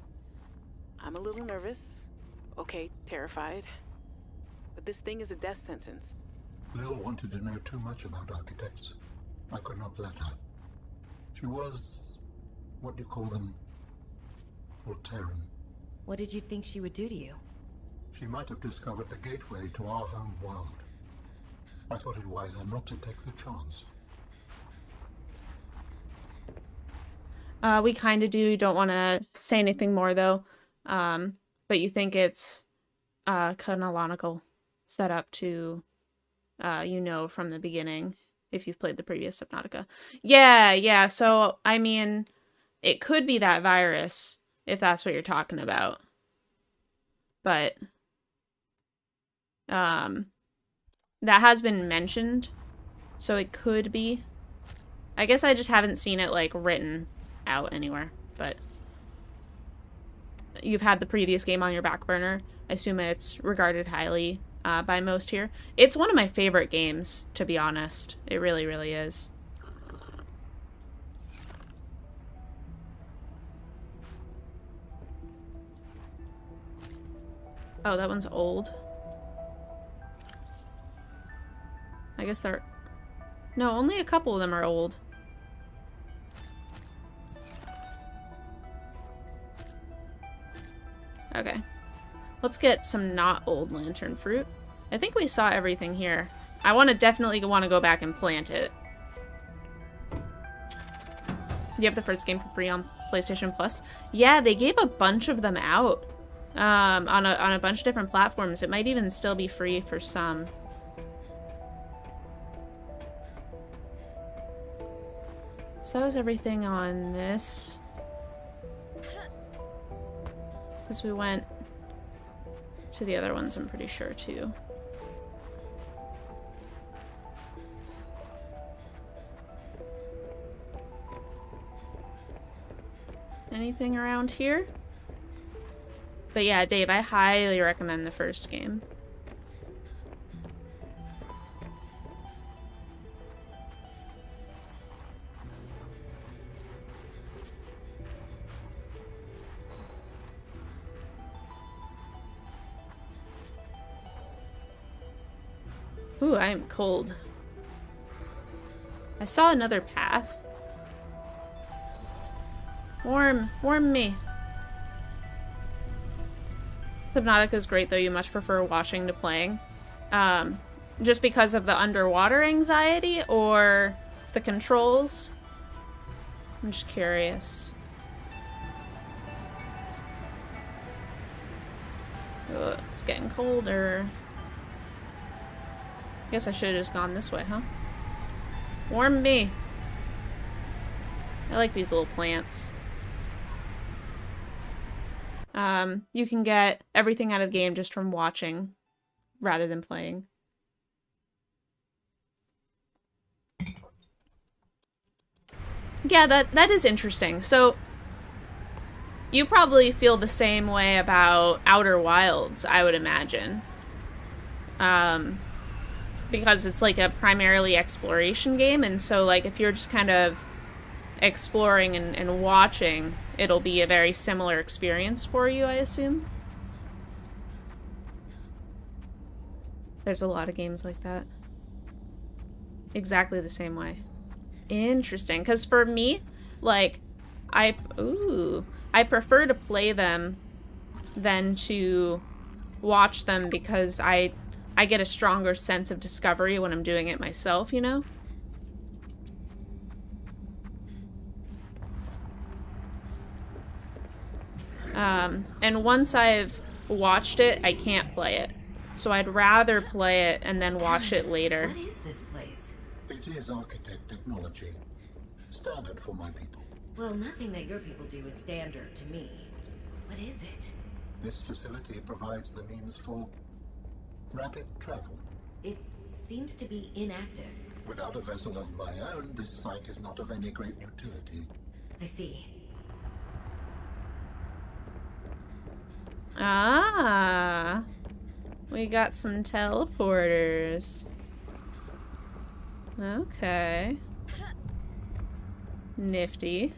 I'm a little nervous. Okay, terrified. But this thing is a death sentence. Lil wanted to know too much about architects. I could not let her. She was. what do you call them? Alterran. What did you think she would do to you? She might have discovered the gateway to our home world. I thought it wiser not to take the chance. Uh, we kind of do. You don't want to say anything more though. Um, but you think it's uh, canonical setup to, uh, you know, from the beginning if you've played the previous Subnautica. Yeah, yeah. So I mean, it could be that virus if that's what you're talking about. But um, that has been mentioned, so it could be. I guess I just haven't seen it like written out anywhere, but you've had the previous game on your back burner. I assume it's regarded highly uh, by most here. It's one of my favorite games, to be honest. It really, really is. Oh, that one's old. I guess they're... No, only a couple of them are old. Okay. Let's get some not old lantern fruit. I think we saw everything here. I want to definitely want to go back and plant it. You have the first game for free on PlayStation Plus. Yeah, they gave a bunch of them out um, on, a, on a bunch of different platforms. It might even still be free for some. So that was everything on this. Because we went to the other ones, I'm pretty sure, too. Anything around here? But yeah, Dave, I highly recommend the first game. Cold. I saw another path. Warm, warm me. Subnautica is great, though you much prefer watching to playing. Um, just because of the underwater anxiety or the controls? I'm just curious. It's getting colder. Guess I should have just gone this way, huh? Warm me. I like these little plants. Um, you can get everything out of the game just from watching rather than playing. Yeah, that that is interesting. So you probably feel the same way about Outer Wilds, I would imagine. Um, because it's like a primarily exploration game, and so like if you're just kind of exploring and, and watching, it'll be a very similar experience for you, I assume. There's a lot of games like that. Exactly the same way. Interesting. Because for me, like, I... Ooh. I prefer to play them than to watch them because I I get a stronger sense of discovery when I'm doing it myself, you know? Um, and once I've watched it, I can't play it. So I'd rather play it and then watch it later. What is this place? It is architect technology. Standard for my people. Well, nothing that your people do is standard to me. What is it? This facility provides the means for rapid travel. It seems to be inactive. Without a vessel of my own, this site is not of any great utility. I see. Ah. We got some teleporters. Okay. Nifty.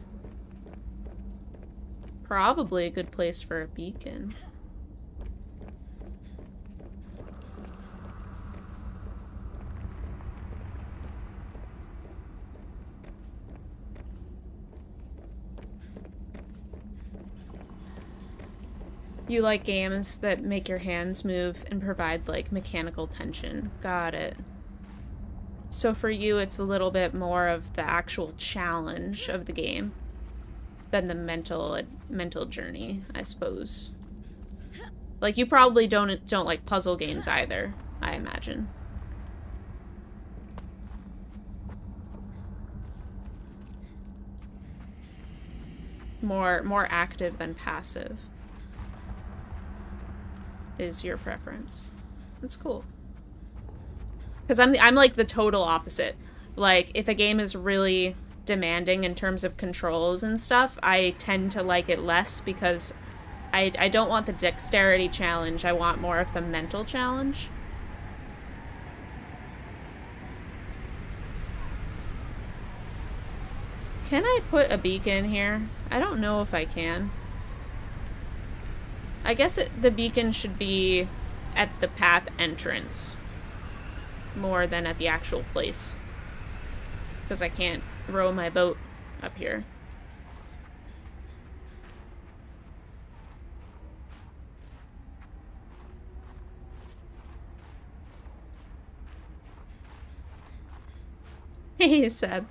Probably a good place for a beacon. You like games that make your hands move and provide like mechanical tension. Got it. So for you, it's a little bit more of the actual challenge of the game than the mental mental journey, I suppose. Like you probably don't don't like puzzle games either, I imagine. More more active than passive is your preference. That's cool. Because I'm, I'm like the total opposite. Like, if a game is really demanding in terms of controls and stuff, I tend to like it less because I, I don't want the dexterity challenge. I want more of the mental challenge. Can I put a beacon here? I don't know if I can. I guess it, the beacon should be at the path entrance more than at the actual place. Because I can't row my boat up here. Hey, Seb.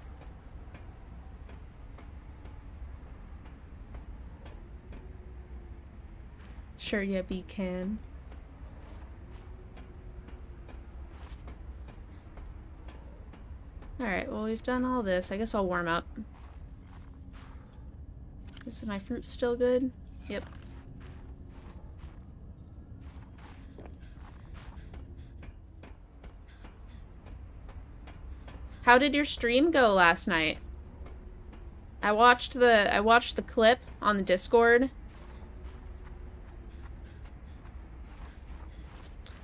Sure, yeah, be can. Alright, well we've done all this. I guess I'll warm up. Is my fruit still good? Yep. How did your stream go last night? I watched the I watched the clip on the Discord.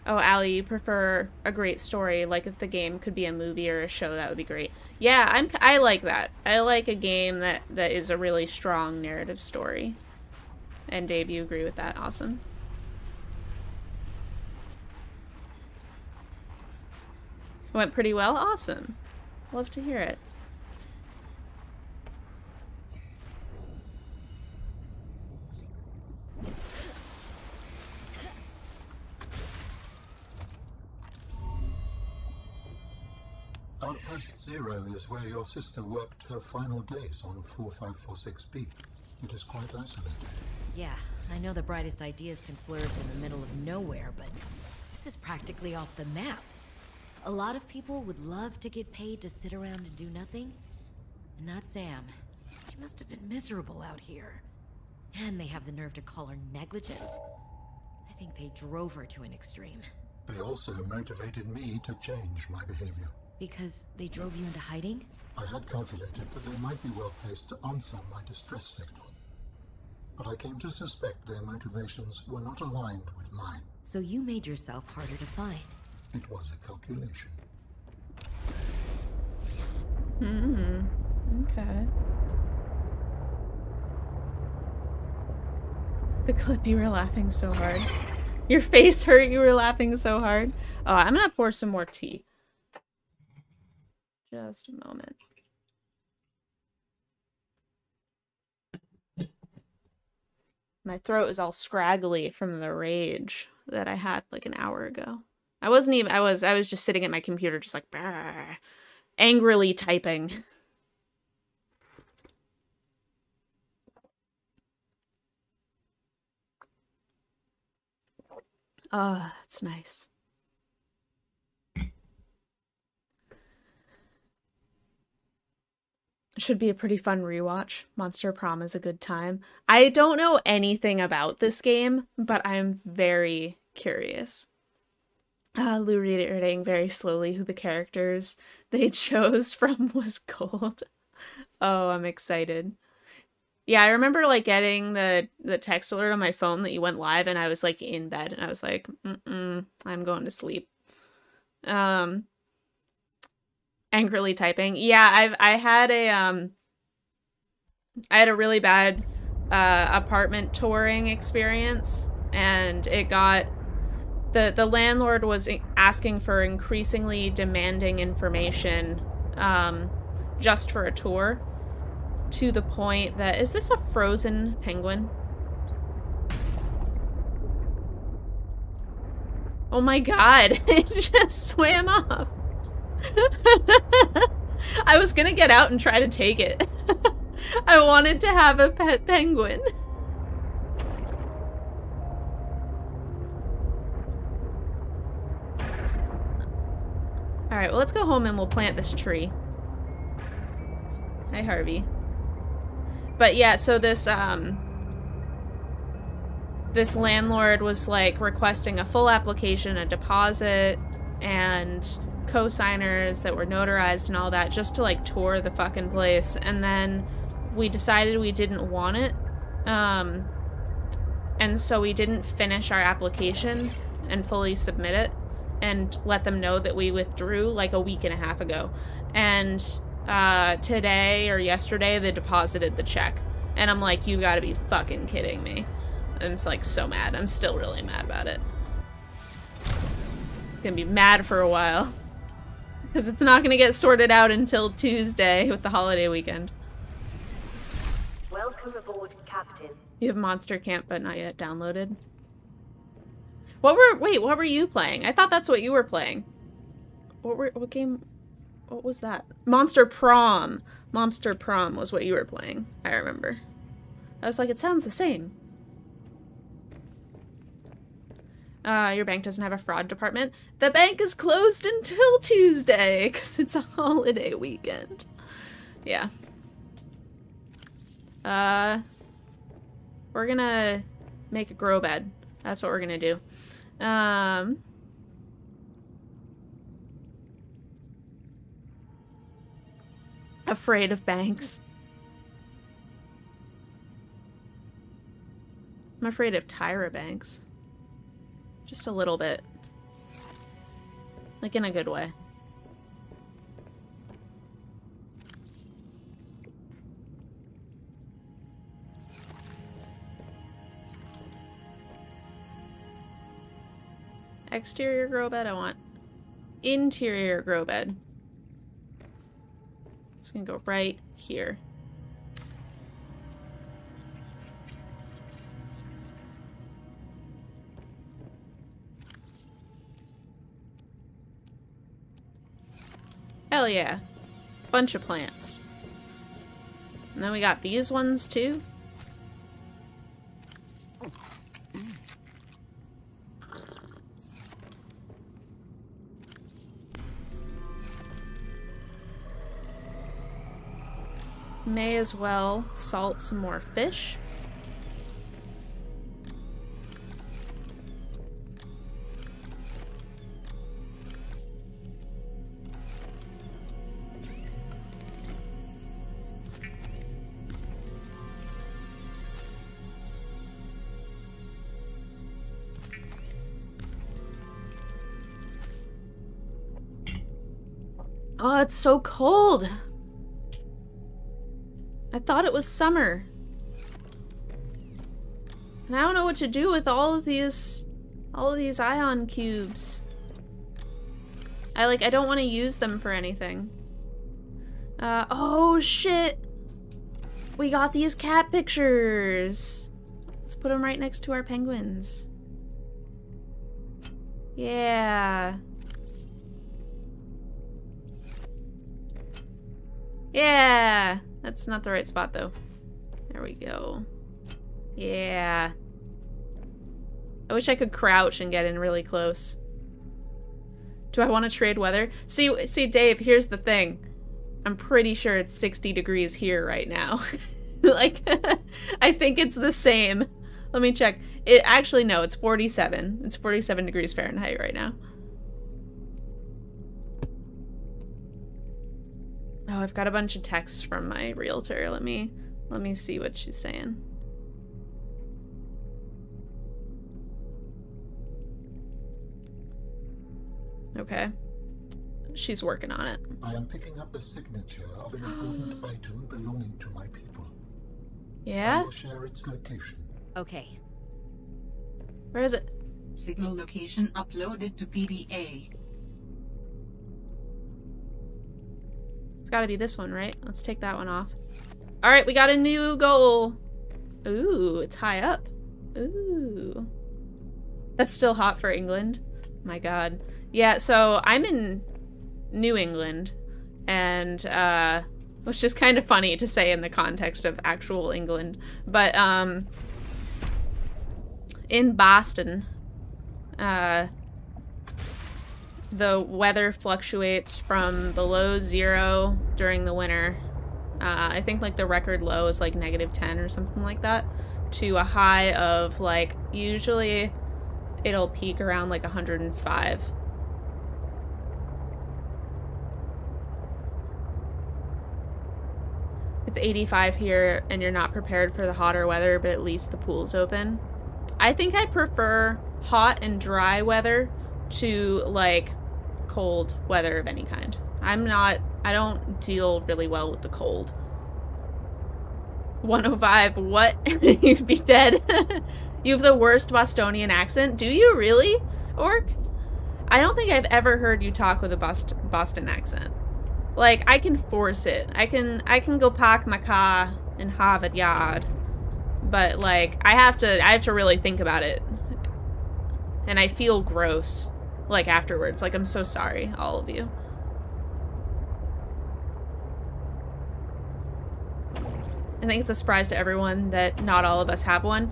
Oh, Allie, you prefer a great story, like if the game could be a movie or a show, that would be great. Yeah, I'm I like that. I like a game that that is a really strong narrative story. And Dave, you agree with that? Awesome. Went pretty well? Awesome. Love to hear it. Outpost Zero is where your sister worked her final days on 4546B. It is quite isolated. Yeah, I know the brightest ideas can flourish in the middle of nowhere, but this is practically off the map. A lot of people would love to get paid to sit around and do nothing. Not Sam. She must have been miserable out here. And they have the nerve to call her negligent. I think they drove her to an extreme. They also motivated me to change my behavior. Because they drove you into hiding? I had calculated that they might be well placed to answer my distress signal. But I came to suspect their motivations were not aligned with mine. So you made yourself harder to find. It was a calculation. Hmm. Okay. The clip you were laughing so hard. Your face hurt, you were laughing so hard. Oh, I'm gonna pour some more tea. Just a moment. My throat is all scraggly from the rage that I had like an hour ago. I wasn't even I was I was just sitting at my computer just like angrily typing. Oh, it's nice. Should be a pretty fun rewatch. Monster Prom is a good time. I don't know anything about this game, but I'm very curious. Uh, Lou reiterating very slowly who the characters they chose from was Gold. oh, I'm excited. Yeah, I remember like getting the the text alert on my phone that you went live, and I was like in bed, and I was like, Mm-mm, "I'm going to sleep." Um, angrily typing. Yeah, I've I had a um, I had a really bad uh, apartment touring experience, and it got the the landlord was asking for increasingly demanding information um, just for a tour to the point that is this a frozen penguin oh my god it just swam off i was gonna get out and try to take it i wanted to have a pet penguin All right, well, let's go home and we'll plant this tree. Hi, Harvey. But yeah, so this, um, this landlord was like requesting a full application, a deposit, and co-signers that were notarized and all that just to like tour the fucking place. And then we decided we didn't want it. Um, and so we didn't finish our application and fully submit it and let them know that we withdrew like a week and a half ago. And uh, today or yesterday, they deposited the check. And I'm like, you gotta be fucking kidding me. I'm just like so mad. I'm still really mad about it. Gonna be mad for a while. Because it's not gonna get sorted out until Tuesday with the holiday weekend. Welcome aboard, Captain. You have Monster Camp, but not yet downloaded. What were wait, what were you playing? I thought that's what you were playing. What were what game what was that? Monster Prom. Monster Prom was what you were playing. I remember. I was like, it sounds the same. Uh, your bank doesn't have a fraud department. The bank is closed until Tuesday because it's a holiday weekend. Yeah. Uh, we're gonna make a grow bed. That's what we're gonna do. Um, afraid of banks. I'm afraid of Tyra Banks. Just a little bit. Like in a good way. Exterior grow bed, I want interior grow bed. It's gonna go right here. Hell yeah. Bunch of plants. And then we got these ones too. May as well salt some more fish. Oh, it's so cold. I thought it was summer. And I don't know what to do with all of these all of these ion cubes. I like I don't want to use them for anything. Uh oh shit. We got these cat pictures. Let's put them right next to our penguins. Yeah. Yeah. That's not the right spot, though. There we go. Yeah. I wish I could crouch and get in really close. Do I want to trade weather? See, see, Dave, here's the thing. I'm pretty sure it's 60 degrees here right now. like, I think it's the same. Let me check. It actually, no, it's 47. It's 47 degrees Fahrenheit right now. Oh, I've got a bunch of texts from my realtor. Let me let me see what she's saying. Okay. She's working on it. I am picking up the signature of an important item belonging to my people. I Yeah? will share its location. Okay. Where is it? Signal location uploaded to PDA. It's gotta be this one, right? Let's take that one off. Alright, we got a new goal. Ooh, it's high up. Ooh. That's still hot for England. My god. Yeah, so I'm in New England, and uh which is kind of funny to say in the context of actual England. But um in Boston, uh the weather fluctuates from below zero during the winter. Uh, I think like the record low is like negative 10 or something like that, to a high of like usually it'll peak around like 105. It's 85 here and you're not prepared for the hotter weather, but at least the pool's open. I think I prefer hot and dry weather to like cold weather of any kind. I'm not, I don't deal really well with the cold. 105, what? You'd be dead. you have the worst Bostonian accent. Do you really, Orc? I don't think I've ever heard you talk with a Boston, Boston accent. Like, I can force it. I can, I can go park my car in Harvard Yard. But, like, I have to, I have to really think about it. And I feel gross like afterwards. Like I'm so sorry, all of you. I think it's a surprise to everyone that not all of us have one.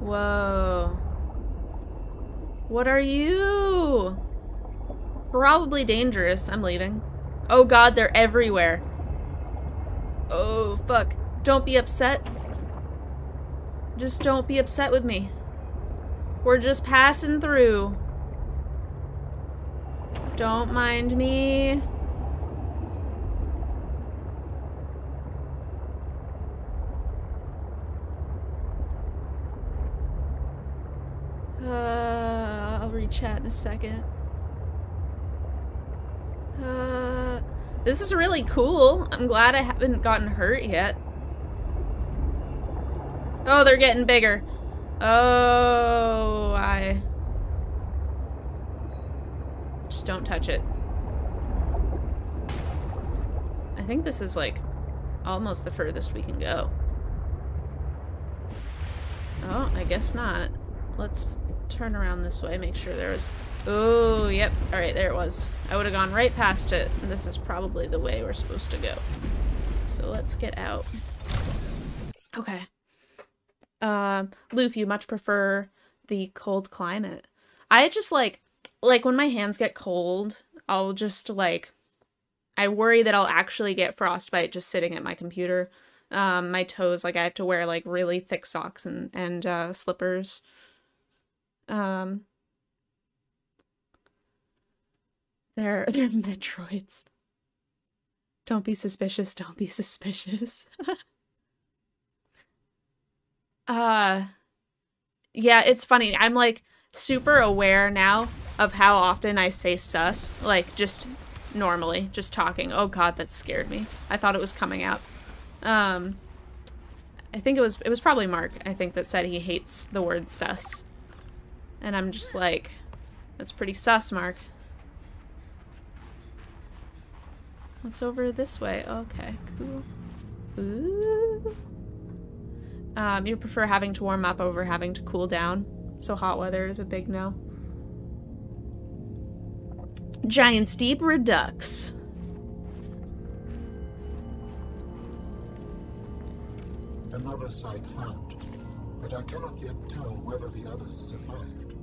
Whoa. What are you? Probably dangerous. I'm leaving. Oh god, they're everywhere. Oh, fuck. Don't be upset. Just don't be upset with me. We're just passing through. Don't mind me. Uh, I'll read chat in a second. Uh, this is really cool. I'm glad I haven't gotten hurt yet. Oh, they're getting bigger. Oh, I... Just don't touch it. I think this is like almost the furthest we can go. Oh, I guess not. Let's turn around this way, make sure there was... Oh, yep. Alright, there it was. I would have gone right past it. This is probably the way we're supposed to go. So let's get out. Okay. Luth, you much prefer the cold climate. I just like, like when my hands get cold, I'll just like, I worry that I'll actually get frostbite just sitting at my computer. Um, my toes, like I have to wear like really thick socks and, and, uh, slippers. Um, they're, they're Metroids. Don't be suspicious, don't be suspicious. Uh yeah, it's funny. I'm like super aware now of how often I say sus, like just normally, just talking. Oh god, that scared me. I thought it was coming out. Um I think it was it was probably Mark, I think that said he hates the word sus. And I'm just like that's pretty sus, Mark. What's over this way? Okay, cool. Ooh. Um, you prefer having to warm up over having to cool down. So hot weather is a big no. Giant Steep Redux. Another site found, but I cannot yet tell whether the others survived.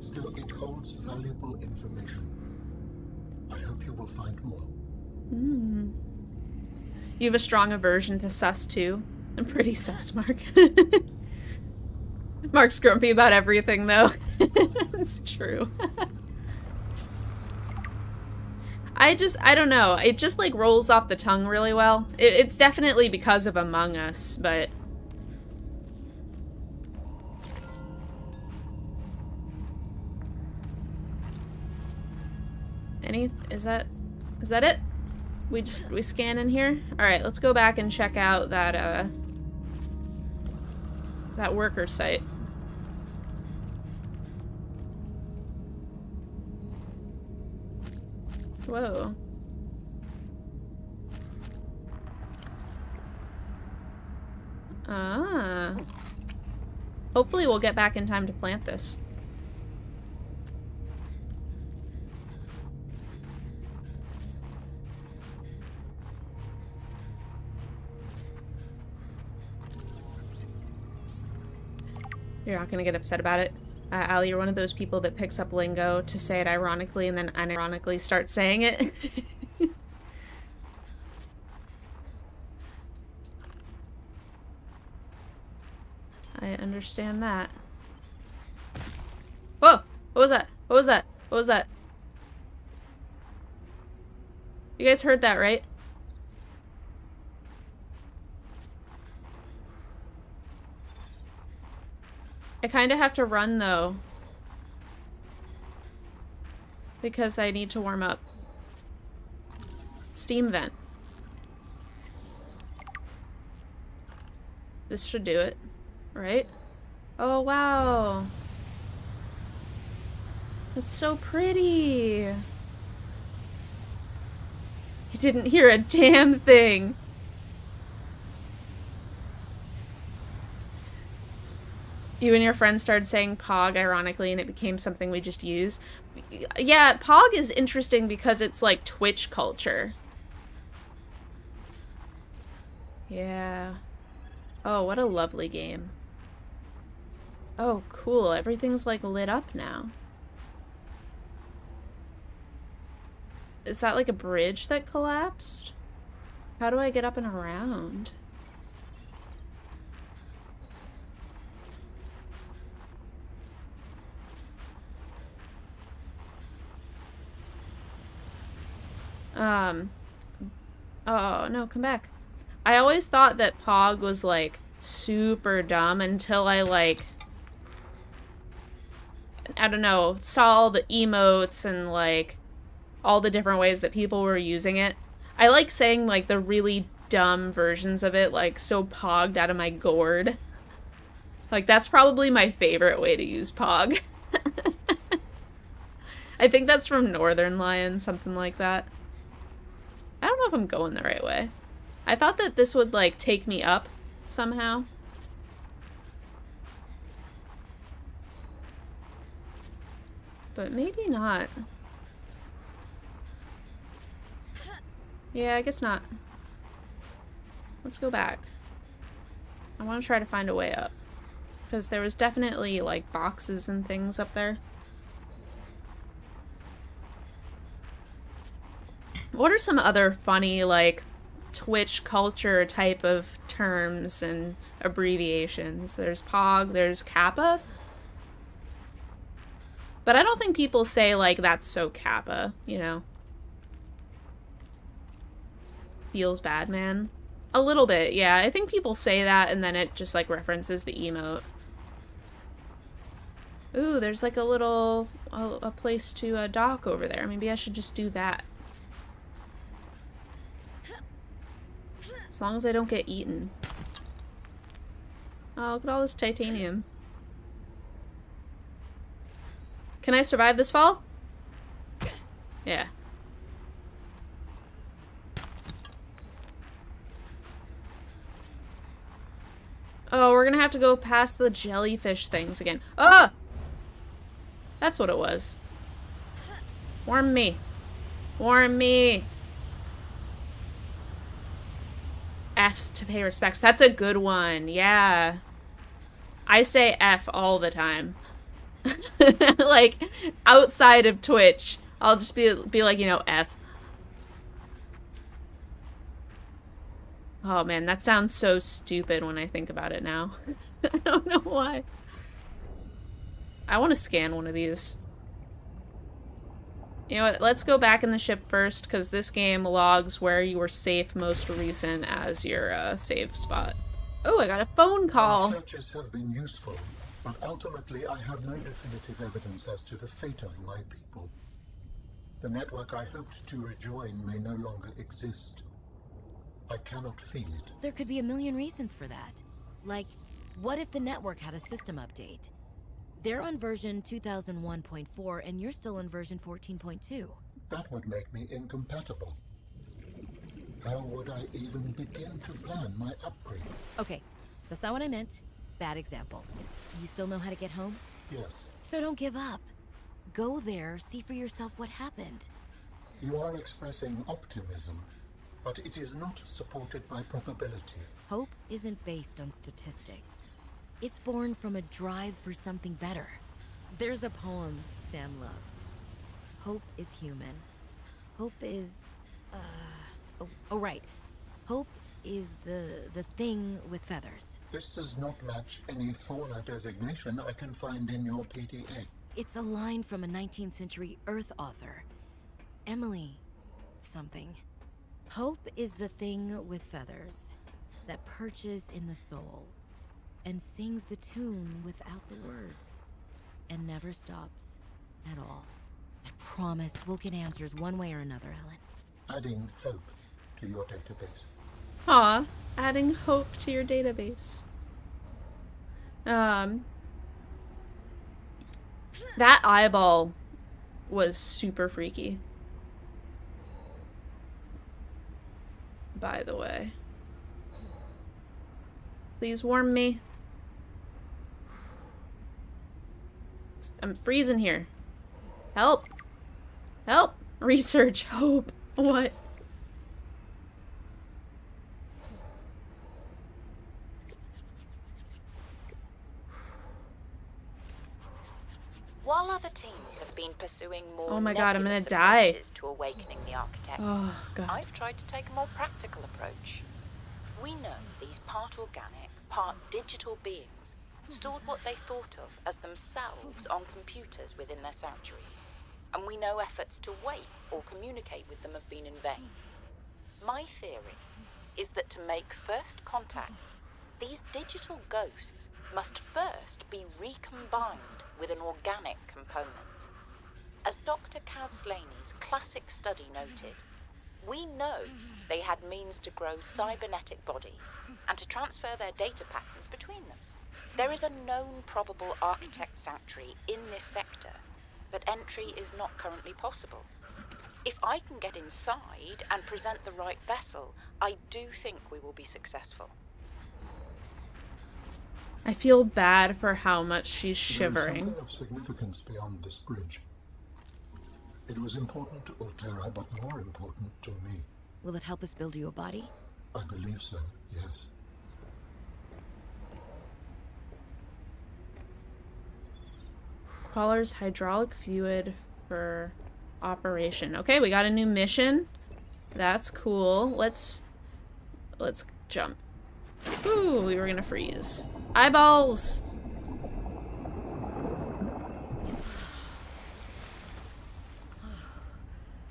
Still, it holds valuable information. I hope you will find more. Mm. You have a strong aversion to sus too. I'm pretty sus, Mark. Mark's grumpy about everything, though. it's true. I just, I don't know. It just like rolls off the tongue really well. It, it's definitely because of Among Us, but. Any, is that, is that it? We just, we scan in here? Alright, let's go back and check out that, uh, that worker site. Whoa. Ah. Hopefully we'll get back in time to plant this. You're not gonna get upset about it. Uh, Allie, you're one of those people that picks up lingo to say it ironically and then unironically starts saying it. I understand that. Whoa! What was that? What was that? What was that? You guys heard that, right? I kind of have to run, though. Because I need to warm up. Steam vent. This should do it, right? Oh, wow. That's so pretty. You didn't hear a damn thing. You and your friend started saying pog ironically and it became something we just use yeah pog is interesting because it's like twitch culture yeah oh what a lovely game Oh, cool. Everything's like lit up now. Is that like a bridge that collapsed? How do I get up and around? Um. Oh, no, come back. I always thought that Pog was like super dumb until I like I don't know, saw all the emotes and like all the different ways that people were using it. I like saying like the really dumb versions of it, like so pogged out of my gourd. Like that's probably my favorite way to use pog. I think that's from Northernlion, something like that. I don't know if I'm going the right way. I thought that this would like take me up somehow. But maybe not. Yeah, I guess not. Let's go back. I want to try to find a way up. Because there was definitely, like, boxes and things up there. What are some other funny, like, Twitch culture type of terms and abbreviations? There's POG, there's Kappa. But I don't think people say, like, that's so Kappa, you know? Feels bad, man. A little bit, yeah. I think people say that and then it just, like, references the emote. Ooh, there's, like, a little... a, a place to uh, dock over there. Maybe I should just do that. As long as I don't get eaten. Oh, look at all this titanium. Can I survive this fall? Yeah. Oh, we're gonna have to go past the jellyfish things again. Ah! That's what it was. Warm me. Warm me. F to pay respects. That's a good one. Yeah. I say F all the time. like outside of Twitch, I'll just be be like, you know, F. Oh man, that sounds so stupid when I think about it now. I don't know why. I want to scan one of these. You know what, let's go back in the ship first, because this game logs where you were safe most recent as your uh, save spot. Oh, I got a phone call. Searches have been useful, but ultimately I have no definitive evidence as to the fate of my people. The network I hoped to rejoin may no longer exist. I cannot feel it. There could be a million reasons for that. Like, what if the network had a system update? They're on version 2001.4 and you're still on version 14.2. That would make me incompatible. How would I even begin to plan my upgrade? Okay, that's not what I meant. Bad example. You still know how to get home? Yes, So don't give up. Go there, see for yourself what happened. you are expressing optimism, but it is not supported by probability. Hope isn't based on statistics. It's born from a drive for something better. There's a poem Sam loved. Hope is human. Hope is uh oh, oh right. Hope is the the thing with feathers. This does not match any fauna designation I can find in your PDA. It's a line from a 19th century Earth author. Emily something. Hope is the thing with feathers that perches in the soul and sings the tune without the words and never stops at all. I promise we'll get answers one way or another, Al-An. Adding hope to your database. Aw, adding hope to your database. Um, that eyeball was super freaky. By the way. Please warm me. I'm freezing here. Help. Help. Research. Hope. What? While other teams have been pursuing more Oh my God, I'm gonna die. to awakening the Oh, God. I've tried to take a more practical approach. We know these part organic, part digital beings stored what they thought of as themselves on computers within their sanctuaries, and we know efforts to wake or communicate with them have been in vain. My theory is that to make first contact, these digital ghosts must first be recombined with an organic component. As Dr. Kaz classic study noted, we know they had means to grow cybernetic bodies and to transfer their data patterns between them. There is a known probable architect sanctuary in this sector, but entry is not currently possible. If I can get inside and present the right vessel, I do think we will be successful. I feel bad for how much she's There is shivering. something of significance beyond this bridge. It was important to Alterra, but more important to me. Will it help us build you a body? I believe so, yes. Crawler's hydraulic fluid for operation. Okay, we got a new mission. That's cool. Let's let's jump. Ooh, we were gonna freeze. Eyeballs!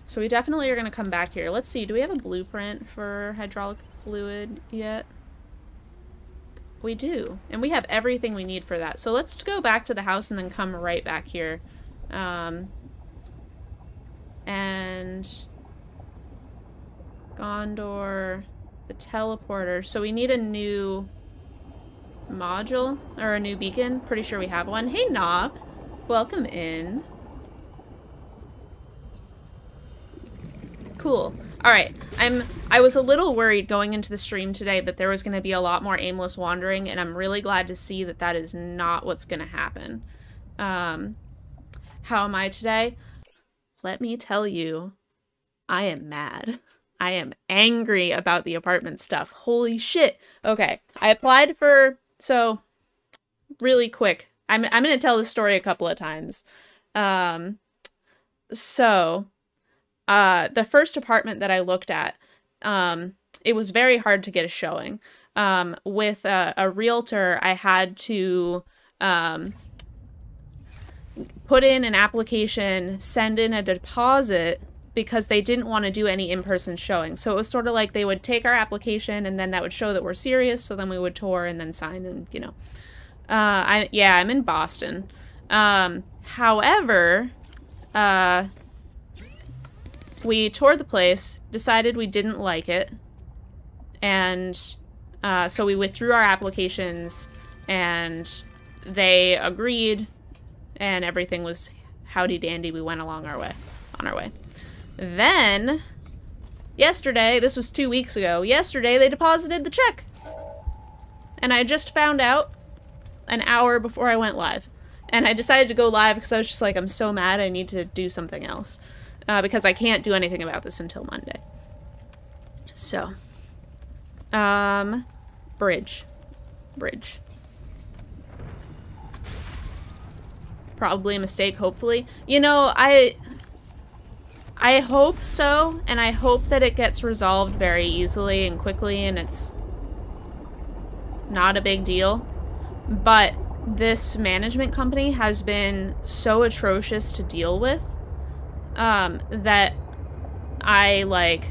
So we definitely are gonna come back here. Let's see, do we have a blueprint for hydraulic fluid yet? We do. And we have everything we need for that. So let's go back to the house and then come right back here. Um, and Gondor, the teleporter. So we need a new module or a new beacon. Pretty sure we have one. Hey, Knob. Welcome in. Cool. All right. I'm I was a little worried going into the stream today that there was going to be a lot more aimless wandering and I'm really glad to see that that is not what's going to happen. Um how am I today? Let me tell you, I am mad. I am angry about the apartment stuff. Holy shit. Okay. I applied for so really quick. I'm I'm going to tell this story a couple of times. Um so uh, the first apartment that I looked at, um, it was very hard to get a showing. Um, with a, a realtor, I had to um, put in an application, send in a deposit because they didn't want to do any in-person showing. So it was sort of like they would take our application and then that would show that we're serious. So then we would tour and then sign and you know. Uh, I yeah, I'm in Boston. Um, however, uh, we toured the place, decided we didn't like it, and uh, so we withdrew our applications, and they agreed, and everything was howdy dandy. We went along our way, on our way. Then, yesterday, this was two weeks ago, yesterday they deposited the check. And I just found out an hour before I went live. And I decided to go live because I was just like, I'm so mad, I need to do something else uh, because I can't do anything about this until Monday. So, um, bridge, bridge. Probably a mistake. Hopefully, you know, I, I hope so, and I hope that it gets resolved very easily and quickly, and it's not a big deal. But this management company has been so atrocious to deal with um, that I like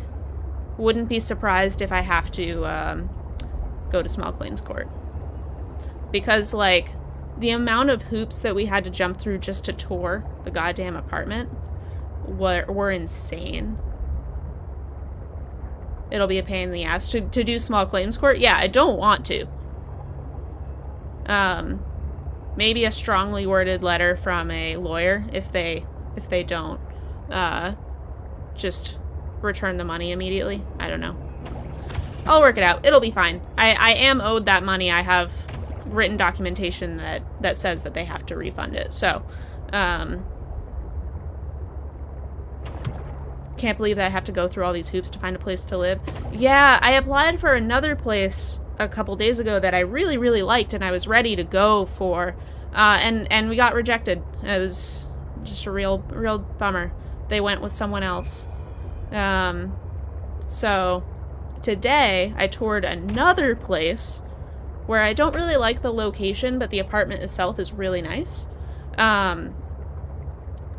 wouldn't be surprised if I have to um, go to small claims court because like the amount of hoops that we had to jump through just to tour the goddamn apartment were were insane. It'll be a pain in the ass to to do small claims court. Yeah, I don't want to. Um, maybe a strongly worded letter from a lawyer if they if they don't uh, just return the money immediately. I don't know. I'll work it out. It'll be fine. I, I am owed that money. I have written documentation that, that says that they have to refund it. So, um, can't believe that I have to go through all these hoops to find a place to live. Yeah, I applied for another place a couple days ago that I really, really liked and I was ready to go for. Uh, and, and we got rejected. It was just a real, real bummer. They went with someone else. Um, so today I toured another place where I don't really like the location, but the apartment itself is really nice. Um,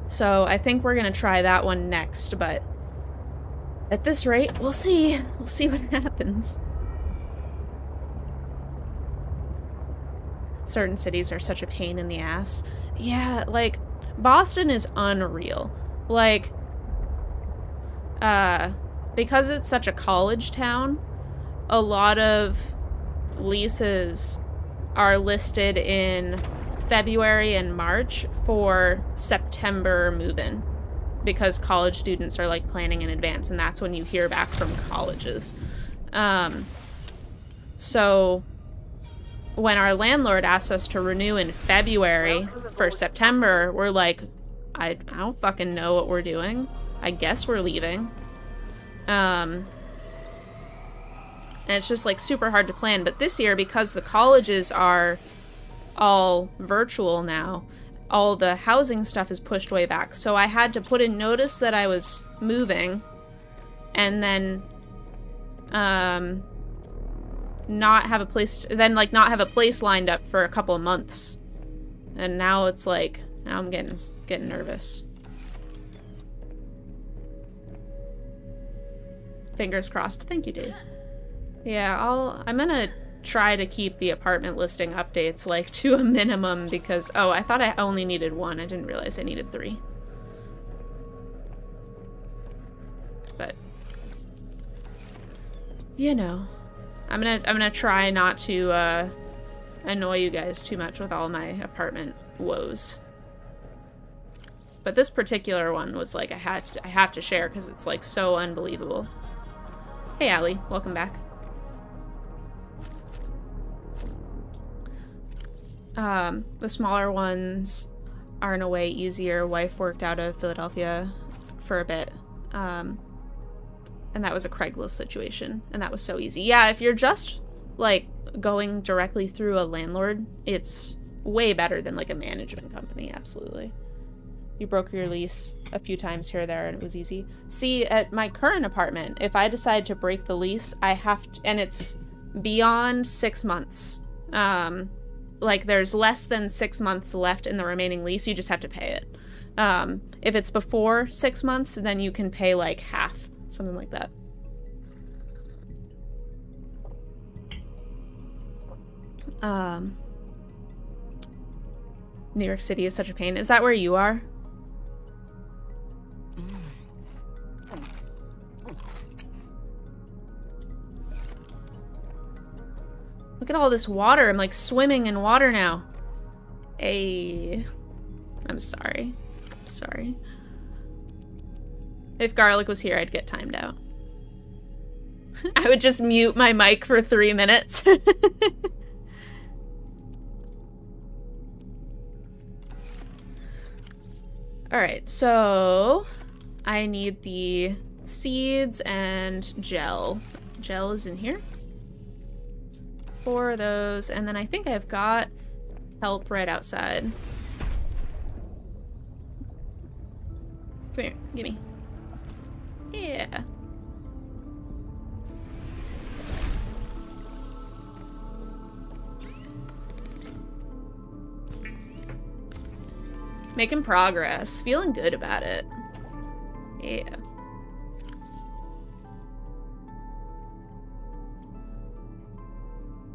so I think we're going to try that one next, but at this rate, we'll see. We'll see what happens. Certain cities are such a pain in the ass. Yeah, like, Boston is unreal. Like, uh, because it's such a college town, a lot of leases are listed in February and March for September move-in because college students are like planning in advance and that's when you hear back from colleges. Um, so when our landlord asked us to renew in February for September, we're like, I, I don't fucking know what we're doing. I guess we're leaving. Um, and it's just like super hard to plan. But this year, because the colleges are all virtual now, all the housing stuff is pushed way back. So I had to put in notice that I was moving and then um not have a place to, then like not have a place lined up for a couple of months. And now it's like now I'm getting getting nervous. Fingers crossed. Thank you, Dave. Yeah, I'll I'm gonna try to keep the apartment listing updates like to a minimum because oh I thought I only needed one I didn't realize I needed three but you know I'm gonna I'm gonna try not to uh, annoy you guys too much with all my apartment woes but this particular one was like I had to, I have to share because it's like so unbelievable hey Allie welcome back Um, the smaller ones are in a way easier. Wife worked out of Philadelphia for a bit. Um, and that was a Craigslist situation. And that was so easy. Yeah, if you're just like going directly through a landlord, it's way better than like a management company. Absolutely. You broke your lease a few times here there and it was easy. See, at my current apartment, if I decide to break the lease, I have to, and it's beyond six months. Um, like there's less than six months left in the remaining lease, you just have to pay it. Um, if it's before six months, then you can pay like half, something like that. Um, New York City is such a pain. Is that where you are? Look at all this water. I'm like swimming in water now. A. I'm sorry. I'm Sorry. If Garlic was here, I'd get timed out. I would just mute my mic for three minutes. Alright, so I need the seeds and gel. Gel is in here four of those, and then I think I've got help right outside. Come here, gimme. Yeah. Making progress. Feeling good about it. Yeah.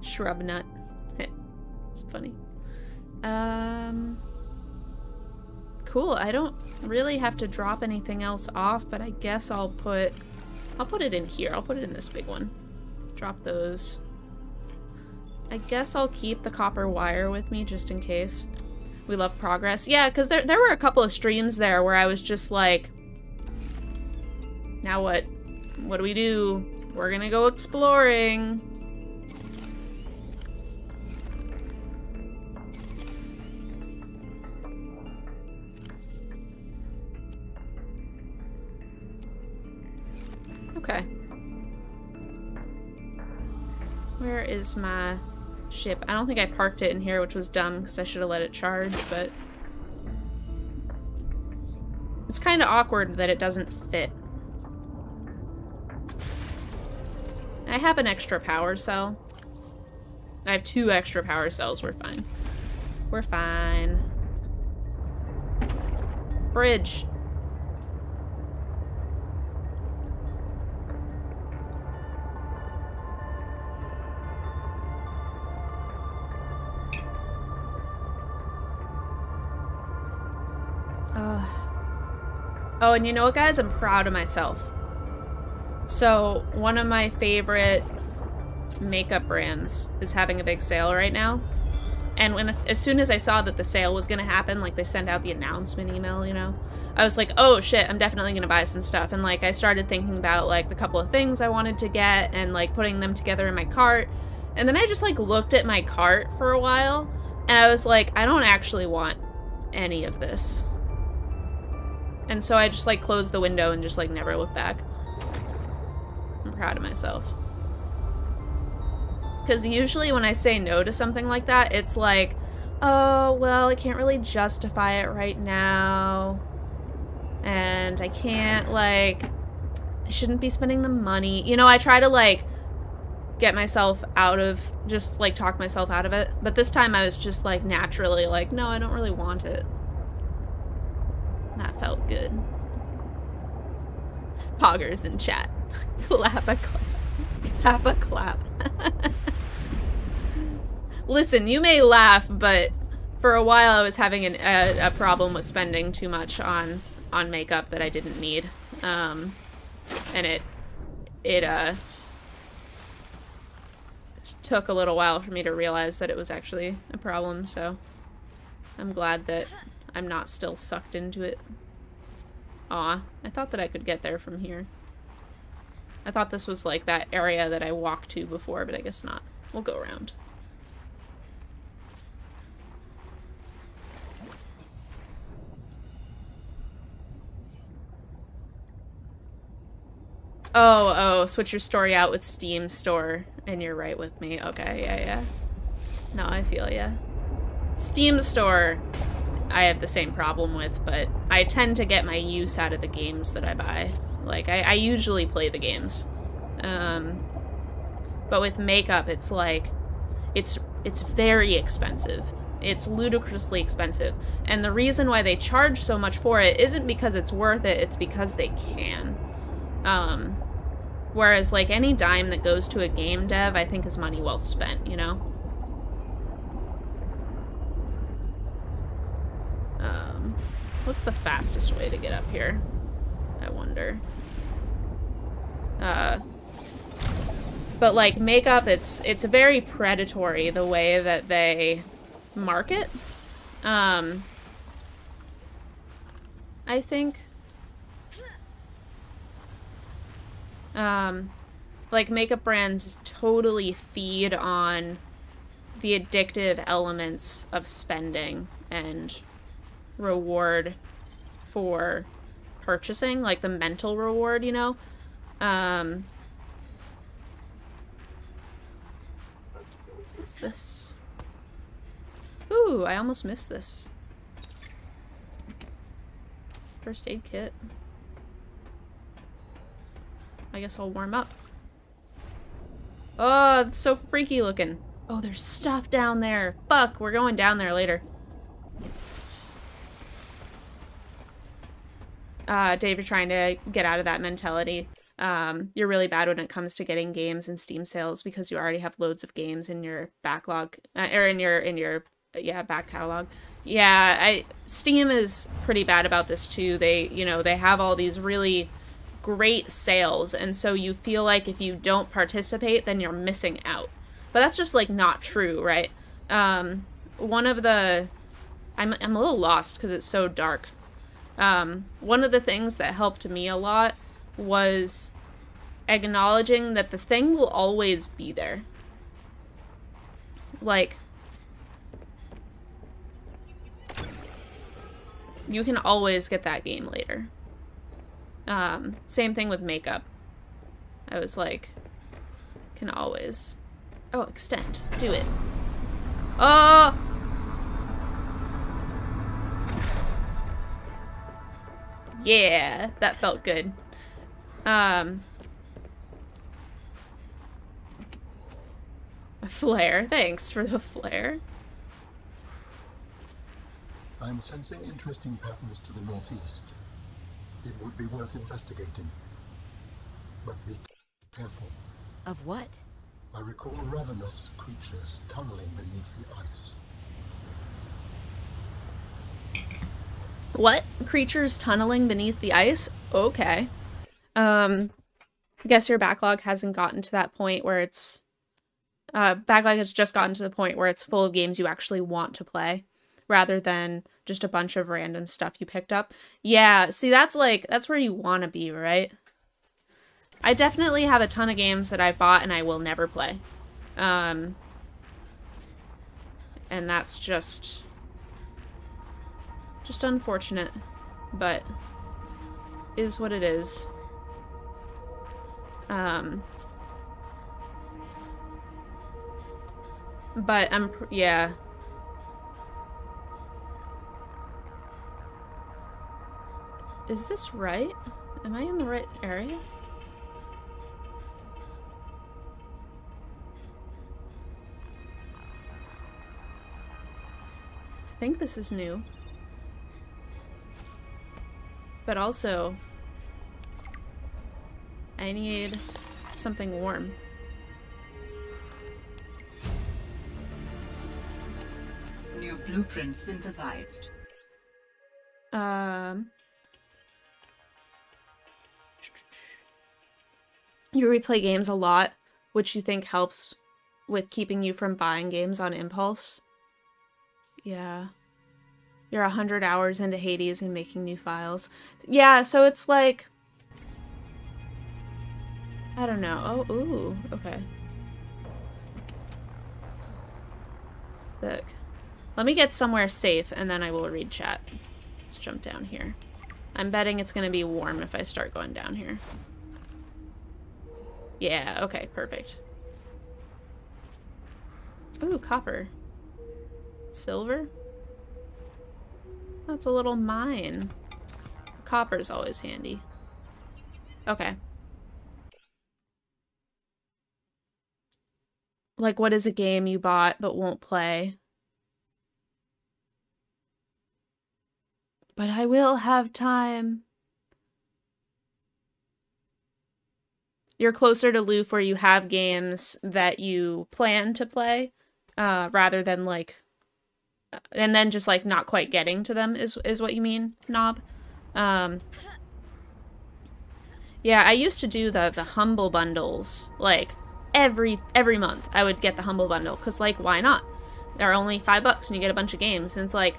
Shrub nut. it's funny. Um, cool. I don't really have to drop anything else off, but I guess I'll put... I'll put it in here. I'll put it in this big one. Drop those. I guess I'll keep the copper wire with me just in case. We love progress. Yeah, because there, there were a couple of streams there where I was just like, now what? What do we do? We're gonna go exploring. Okay. Where is my ship? I don't think I parked it in here, which was dumb because I should have let it charge, but... It's kind of awkward that it doesn't fit. I have an extra power cell. I have two extra power cells. We're fine. We're fine. Bridge. Oh, and you know what, guys? I'm proud of myself. So, one of my favorite makeup brands is having a big sale right now. And when as soon as I saw that the sale was going to happen, like they send out the announcement email, you know, I was like, oh shit, I'm definitely going to buy some stuff. And like I started thinking about like the couple of things I wanted to get and like putting them together in my cart. And then I just like looked at my cart for a while and I was like, I don't actually want any of this. And so I just like closed the window and just like never looked back. I'm proud of myself. Because usually when I say no to something like that, it's like, oh, well, I can't really justify it right now. And I can't, like, I shouldn't be spending the money. You know, I try to, like, get myself out of, just, like, talk myself out of it. But this time I was just, like, naturally like, no, I don't really want it. That felt good. Poggers in chat. clap a clap. Clap a clap. Listen, you may laugh, but for a while I was having an, a, a, problem with spending too much on on makeup that I didn't need, um, and it it uh took a little while for me to realize that it was actually a problem. So I'm glad that I'm not still sucked into it. Aw, I thought that I could get there from here. I thought this was like that area that I walked to before, but I guess not. We'll go around. Oh, oh, switch your story out with Steam Store, and you're right with me. Okay, yeah, yeah. No, I feel ya. Steam Store, I have the same problem with, but I tend to get my use out of the games that I buy. Like, I, I usually play the games. Um, but with makeup, it's like, it's, it's very expensive. It's ludicrously expensive. And the reason why they charge so much for it isn't because it's worth it, it's because they can. Um, whereas, like, any dime that goes to a game dev, I think is money well spent, you know? Um, what's the fastest way to get up here? I wonder. Uh, but like makeup, it's it's very predatory the way that they market. Um, I think Um, like makeup brands totally feed on the addictive elements of spending and reward for purchasing, like the mental reward, you know? Um, what's this? Ooh, I almost missed this. First aid kit. I guess I'll warm up. Oh, it's so freaky looking. Oh, there's stuff down there. Fuck, we're going down there later. Uh, Dave, you're trying to get out of that mentality. Um, you're really bad when it comes to getting games and Steam sales because you already have loads of games in your backlog, uh, or in your in your yeah back catalog. Yeah, I Steam is pretty bad about this too. They you know they have all these really great sales and so you feel like if you don't participate then you're missing out but that's just like not true right um, one of the i'm, I'm a little lost because it's so dark um, one of the things that helped me a lot was acknowledging that the thing will always be there like you can always get that game later um, same thing with makeup. I was like, can always Oh, extend. Do it. Oh! Yeah, that felt good. Um, a flare. Thanks for the flare. I'm sensing interesting patterns to the northeast. It would be worth investigating. But be careful. Of what? I recall ravenous creatures tunneling beneath the ice. What? Creatures tunneling beneath the ice? Okay. Um, I guess your backlog hasn't gotten to that point where it's... Uh, backlog has just gotten to the point where it's full of games you actually want to play, rather than just a bunch of random stuff you picked up. Yeah, see, that's like, that's where you want to be, right? I definitely have a ton of games that I've bought and I will never play. Um, and that's just just unfortunate, but is what it is. Um, but I'm, yeah. Is this right? Am I in the right area? I think this is new. But also, I need something warm. New blueprint synthesized. Um, you replay games a lot, which you think helps with keeping you from buying games on impulse. Yeah. You're a hundred hours into Hades and making new files. Yeah, so it's like I don't know. Oh, ooh, okay. Look. Let me get somewhere safe and then I will read chat. Let's jump down here. I'm betting it's gonna be warm if I start going down here. Yeah, okay, perfect. Ooh, copper. Silver? That's a little mine. Copper's always handy. Okay. Like, what is a game you bought but won't play? But I will have time. You're closer to Loof where you have games that you plan to play, uh, rather than like and then just like not quite getting to them is is what you mean, Knob. Um, yeah, I used to do the the humble bundles like every every month. I would get the humble bundle because like why not? They're only five bucks and you get a bunch of games. And it's like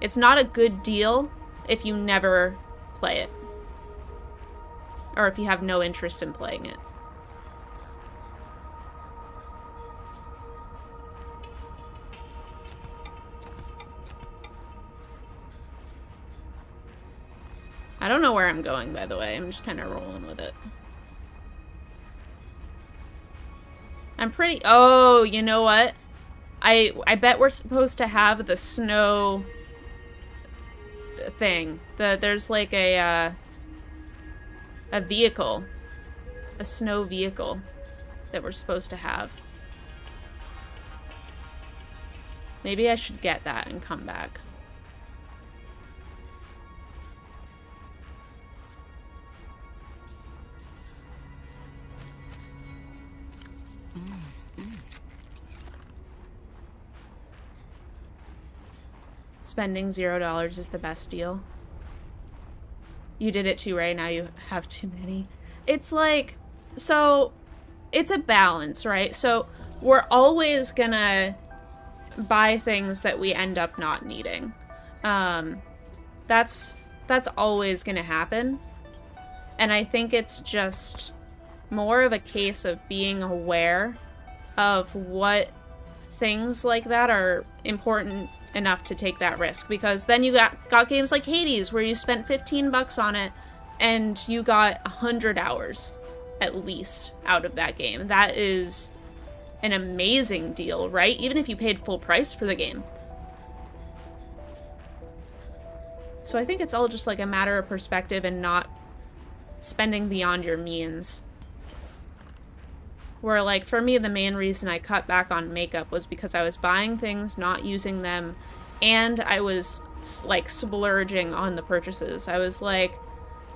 it's not a good deal if you never play it or if you have no interest in playing it. I don't know where I'm going, by the way. I'm just kind of rolling with it. I'm pretty... Oh, you know what? I I bet we're supposed to have the snow thing. The There's like a, uh, a vehicle. A snow vehicle that we're supposed to have. Maybe I should get that and come back. Spending zero dollars is the best deal. You did it too, right? Now you have too many. It's like, so it's a balance, right? So we're always gonna buy things that we end up not needing. Um, that's that's always gonna happen. And I think it's just more of a case of being aware of what things like that are important enough to take that risk because then you got got games like Hades where you spent 15 bucks on it and you got 100 hours at least out of that game. That is an amazing deal, right? Even if you paid full price for the game. So I think it's all just like a matter of perspective and not spending beyond your means. Where, like, for me, the main reason I cut back on makeup was because I was buying things, not using them, and I was, like, splurging on the purchases. I was like,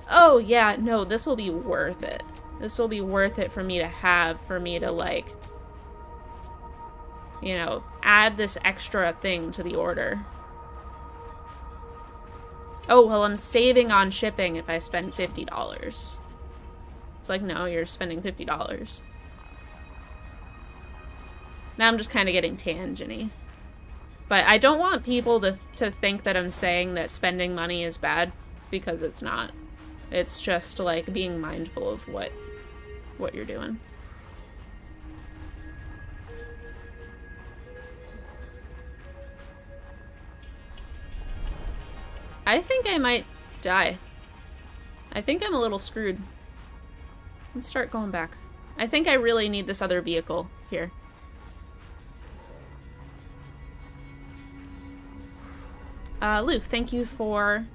oh, yeah, no, this will be worth it. This will be worth it for me to have, for me to, like, you know, add this extra thing to the order. Oh, well, I'm saving on shipping if I spend $50. It's like, no, you're spending $50. Now I'm just kind of getting tangenty. But I don't want people to, to think that I'm saying that spending money is bad, because it's not. It's just, like, being mindful of what, what you're doing. I think I might die. I think I'm a little screwed. Let's start going back. I think I really need this other vehicle here. Uh, thank you for,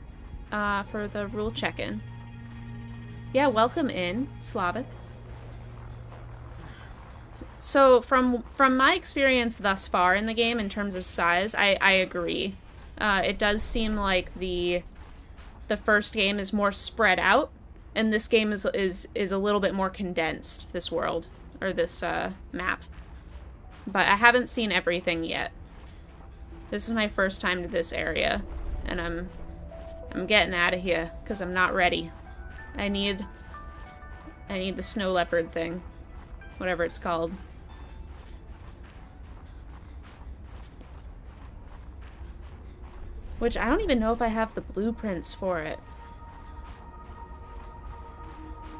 uh, for the rule check-in. Yeah, welcome in, Slavic. So from from my experience thus far in the game in terms of size, I, I agree. Uh, it does seem like the the first game is more spread out, and this game is is is a little bit more condensed. This world or this uh, map, but I haven't seen everything yet. This is my first time to this area, and I'm I'm getting out of here because I'm not ready. I need I need the snow leopard thing, whatever it's called. Which I don't even know if I have the blueprints for it.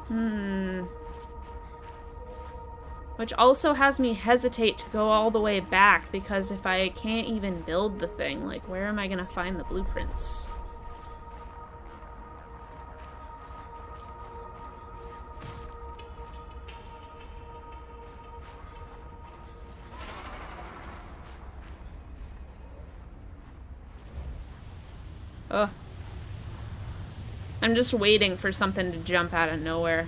Hmm. Which also has me hesitate to go all the way back because if I can't even build the thing, like where am I going to find the blueprints? Ugh. I'm just waiting for something to jump out of nowhere.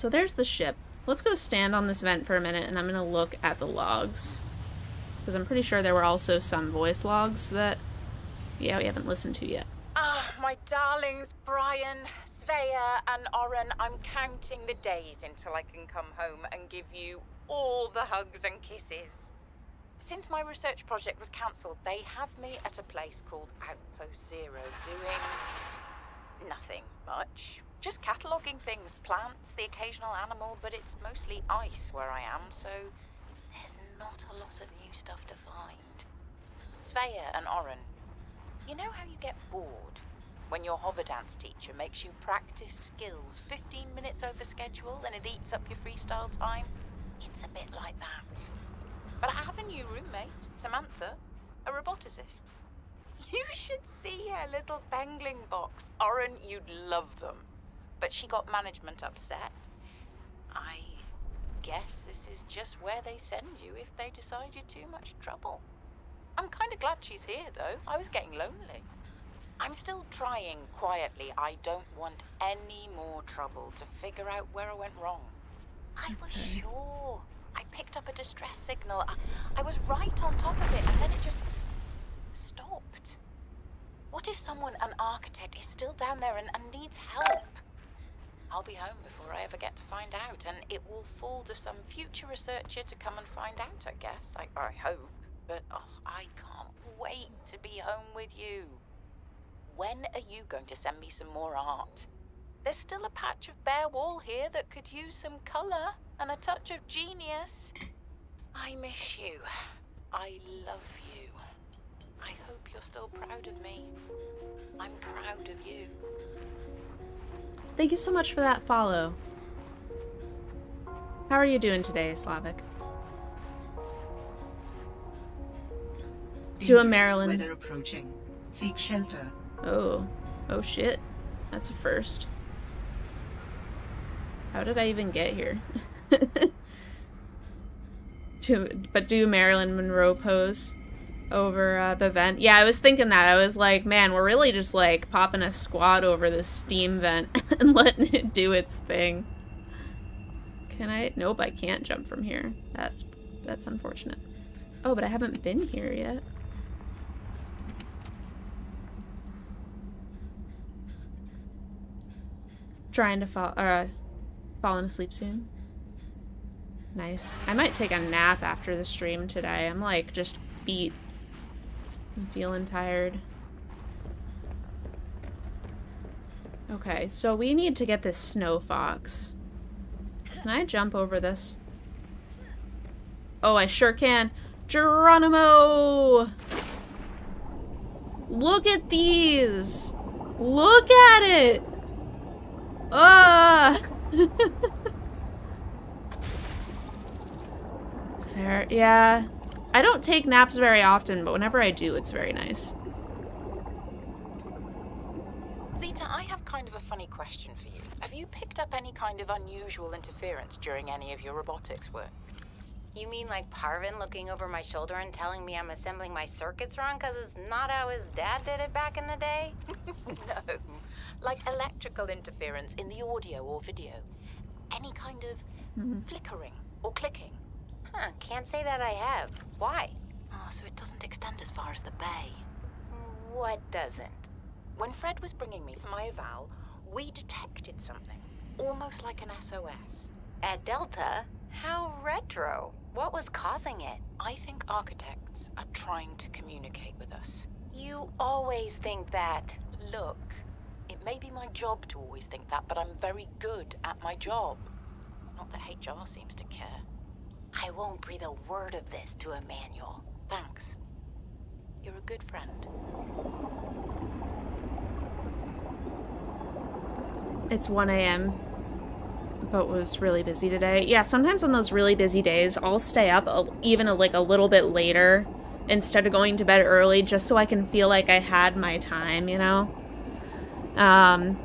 So there's the ship. Let's go stand on this vent for a minute and I'm gonna look at the logs. Because I'm pretty sure there were also some voice logs that, yeah, we haven't listened to yet. Ah, my darlings, Brian, Svea, and Oren, I'm counting the days until I can come home and give you all the hugs and kisses. Since my research project was cancelled, they have me at a place called Outpost Zero doing nothing much. Just cataloguing things, plants, the occasional animal, but it's mostly ice where I am, so there's not a lot of new stuff to find. Svea and Oren, you know how you get bored when your hover dance teacher makes you practice skills 15 minutes over schedule and it eats up your freestyle time? It's a bit like that. But I have a new roommate, Samantha, a roboticist. You should see her little pangling box. Oren, you'd love them. But she got management upset. I guess this is just where they send you if they decide you're too much trouble. I'm kind of glad she's here, though. I was getting lonely. I'm still trying quietly. I don't want any more trouble to figure out where I went wrong. I was sure I picked up a distress signal. I, I was right on top of it, and then it just stopped. What if someone, an architect, is still down there and, and needs help? I'll be home before I ever get to find out, and it will fall to some future researcher to come and find out, I guess. I, I hope. But oh, I can't wait to be home with you. When are you going to send me some more art? There's still a patch of bare wall here that could use some colour and a touch of genius. I miss you. I love you. I hope you're still proud of me. I'm proud of you. Thank you so much for that follow. How are you doing today, Slavic? To a Maryland. Weather approaching. Seek shelter. Oh. Oh shit. That's a first. How did I even get here? to, but do Marilyn Monroe pose over uh, the vent. Yeah, I was thinking that. I was like, man, we're really just like popping a squad over this steam vent and letting it do its thing. Can I? Nope, I can't jump from here. That's that's unfortunate. Oh, but I haven't been here yet. Trying to fall, uh, falling asleep soon. Nice. I might take a nap after the stream today. I'm like just beat. I'm feeling tired. Okay, so we need to get this snow fox. Can I jump over this? Oh, I sure can. Geronimo! Look at these! Look at it! Ah! Fair, yeah. I don't take naps very often, but whenever I do, it's very nice. Zeta, I have kind of a funny question for you. Have you picked up any kind of unusual interference during any of your robotics work? You mean like Parvin looking over my shoulder and telling me I'm assembling my circuits wrong because it's not how his dad did it back in the day? no. Like electrical interference in the audio or video. Any kind of Mhm. flickering or clicking. Huh, can't say that I have. Why? Ah, so it doesn't extend as far as the bay. What doesn't? When Fred was bringing me for my eval, we detected something. Almost like an SOS. At Delta? How retro. What was causing it? I think architects are trying to communicate with us. You always think that. Look, it may be my job to always think that, but I'm very good at my job. Not that HR seems to care. I won't breathe a word of this to Emmanuel. Thanks. You're a good friend. It's 1 a.m. but was really busy today. Yeah, sometimes on those really busy days, I'll stay up a, even a, like a little bit later instead of going to bed early just so I can feel like I had my time, you know? Um,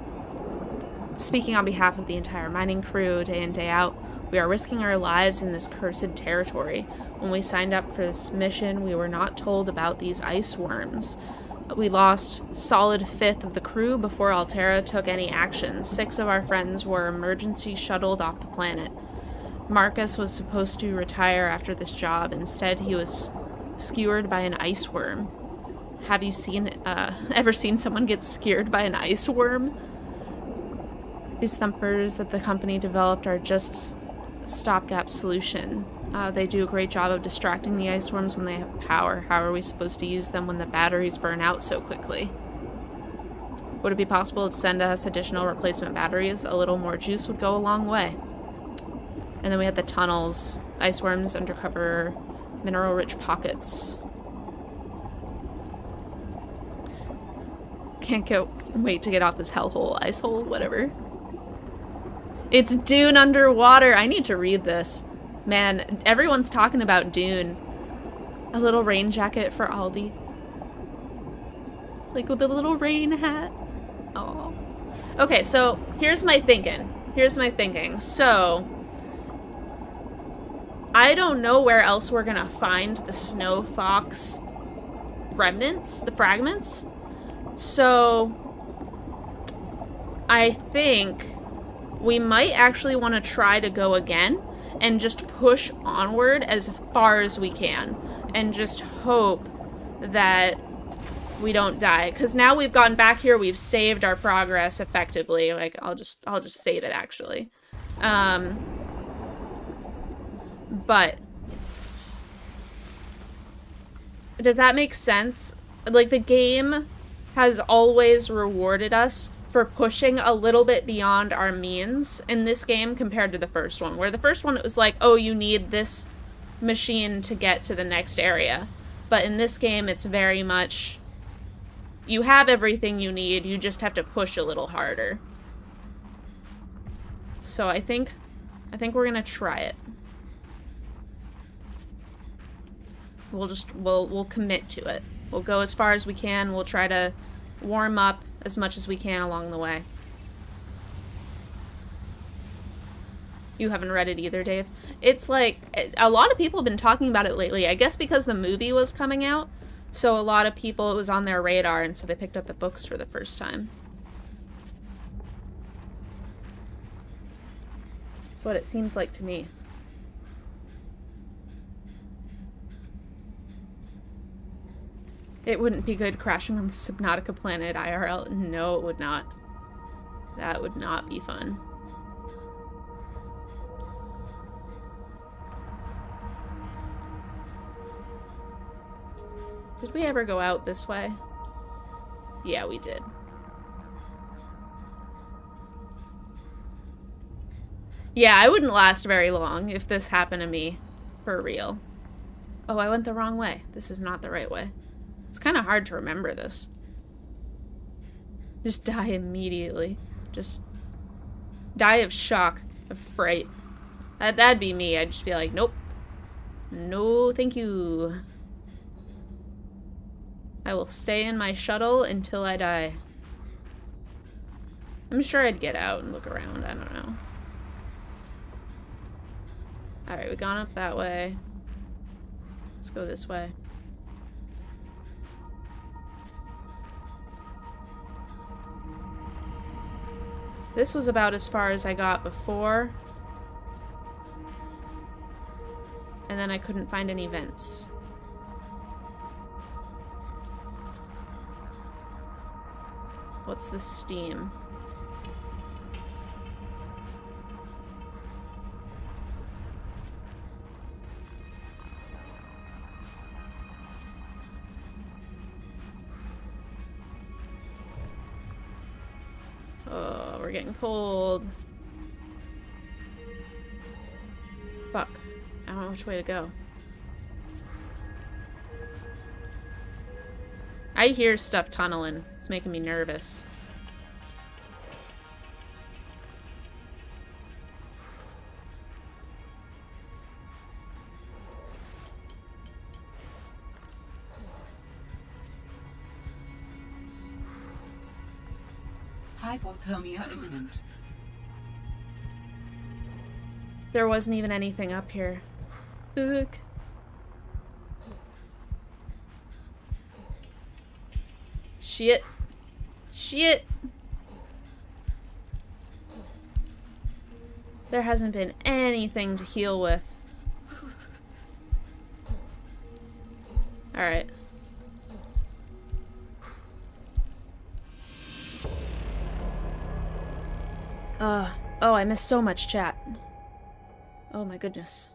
speaking on behalf of the entire mining crew, day in, day out, we are risking our lives in this cursed territory. When we signed up for this mission, we were not told about these ice worms. We lost solid fifth of the crew before Alterra took any action. Six of our friends were emergency shuttled off the planet. Marcus was supposed to retire after this job. Instead, he was skewered by an ice worm. Have you seen uh, ever seen someone get skewered by an ice worm? These thumpers that the company developed are just stopgap solution. Uh, they do a great job of distracting the ice worms when they have power. How are we supposed to use them when the batteries burn out so quickly? Would it be possible to send us additional replacement batteries? A little more juice would go a long way. And then we had the tunnels, ice worms, undercover, mineral rich pockets. Can't go wait to get off this hellhole, ice hole, whatever. It's Dune underwater. I need to read this. Man, everyone's talking about Dune. A little rain jacket for Aldi. Like with a little rain hat. Oh. Okay, so here's my thinking. Here's my thinking. So, I don't know where else we're gonna find the snow fox remnants, the fragments. So, I think we might actually want to try to go again and just push onward as far as we can and just hope that we don't die. Because now we've gotten back here we've saved our progress effectively like i'll just i'll just save it actually. Um but does that make sense? Like the game has always rewarded us for pushing a little bit beyond our means in this game compared to the first one where the first one it was like oh you need this machine to get to the next area. But in this game it's very much you have everything you need you just have to push a little harder. So i think i think we're gonna try it. We'll just we'll we'll commit to it. We'll go as far as we can. We'll try to warm up as much as we can along the way You haven't read it either, Dave. It's like a lot of people have been talking about it lately. I guess because the movie was coming out, so a lot of people it was on their radar, and so they picked up the books for the first time. That's what it seems like to me. It wouldn't be good crashing on the Subnautica planet IRL. No, it would not. That would not be fun. Did we ever go out this way? Yeah, we did. Yeah, I wouldn't last very long if this happened to me. For real. Oh, I went the wrong way. This is not the right way. It's kind of hard to remember this. Just die immediately. Just die of shock, of fright. That, that'd be me. I'd just be like, nope. No, thank you. I will stay in my shuttle until I die. I'm sure I'd get out and look around. I don't know. Alright, we've gone up that way. Let's go this way. This was about as far as I got before. And then I couldn't find any vents. What's the steam? Getting cold. Fuck. I don't know which way to go. I hear stuff tunneling. It's making me nervous. Hypothermia imminent. There wasn't even anything up here. Shit. Shit. There hasn't been anything to heal with. I missed so much chat. Oh my goodness.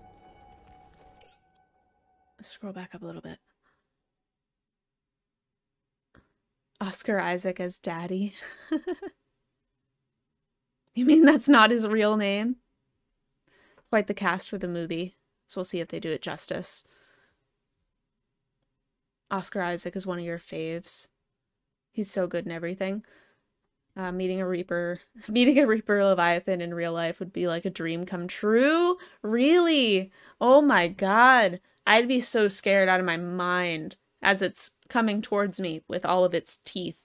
Let's scroll back up a little bit. Oscar Isaac as daddy. you mean that's not his real name? Quite the cast for the movie. So we'll see if they do it justice. Oscar Isaac is one of your faves. He's so good in everything. Uh, meeting a Reaper, meeting a Reaper Leviathan in real life would be like a dream come true. Really? Oh my god. I'd be so scared out of my mind as it's coming towards me with all of its teeth.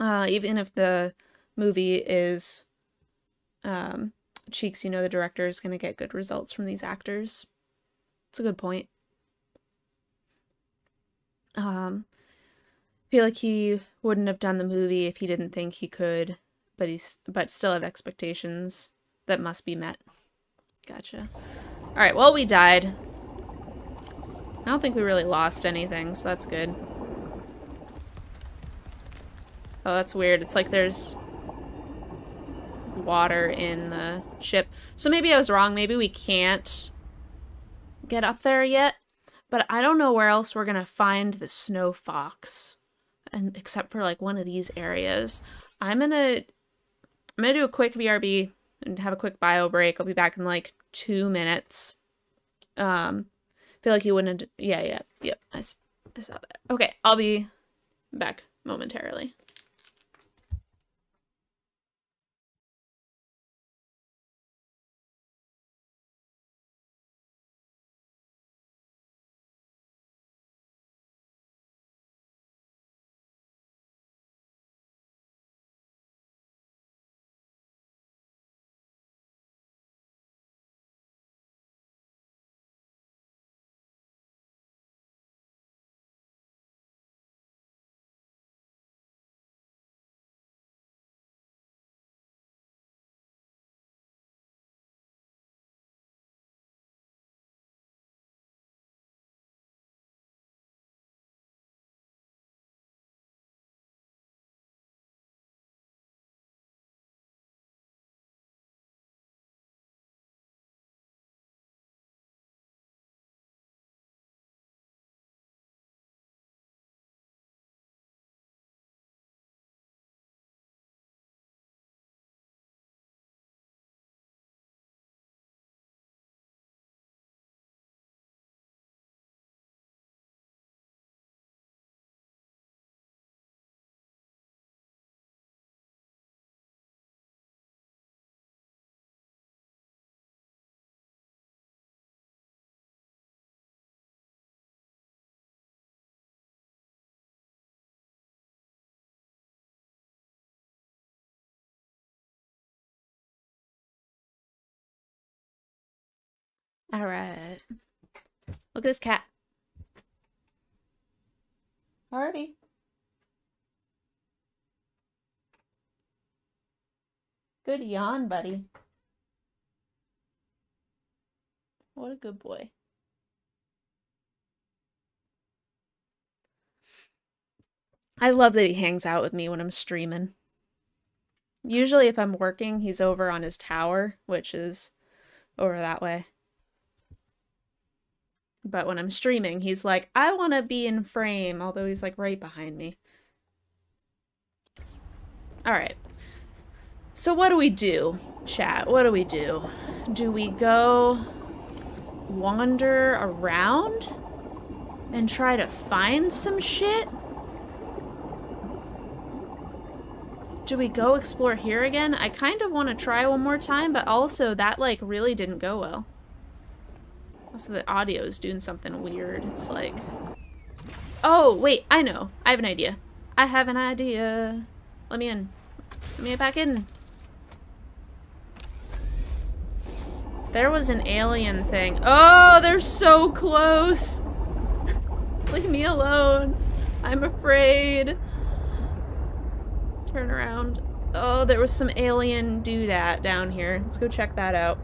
Uh, even if the movie is um, Cheeks, you know the director is going to get good results from these actors. It's a good point. Um, feel like he wouldn't have done the movie if he didn't think he could, but he's but still had expectations that must be met. Gotcha. Alright, well, we died. I don't think we really lost anything, so that's good. Oh, that's weird. It's like there's water in the ship. So maybe I was wrong. Maybe we can't get up there yet. But I don't know where else we're going to find the snow fox. And except for like one of these areas. I'm going to I'm going to do a quick VRB and have a quick bio break. I'll be back in like 2 minutes. Um feel like you wouldn't yeah, yeah. Yep. I, I saw that. Okay, I'll be back momentarily. All right. Look at this cat. Harvey. Good yawn, buddy. What a good boy. I love that he hangs out with me when I'm streaming. Usually, if I'm working, he's over on his tower, which is over that way. But when I'm streaming, he's like, I want to be in frame, although he's like right behind me. All right. So what do we do, chat? What do we do? Do we go wander around and try to find some shit? Do we go explore here again? I kind of want to try one more time, but also that like really didn't go well. Also the audio is doing something weird. It's like... Oh, wait, I know. I have an idea. I have an idea. Let me in. Let me back in. There was an alien thing. Oh, they're so close. Leave me alone. I'm afraid. Turn around. Oh, there was some alien doodad down here. Let's go check that out.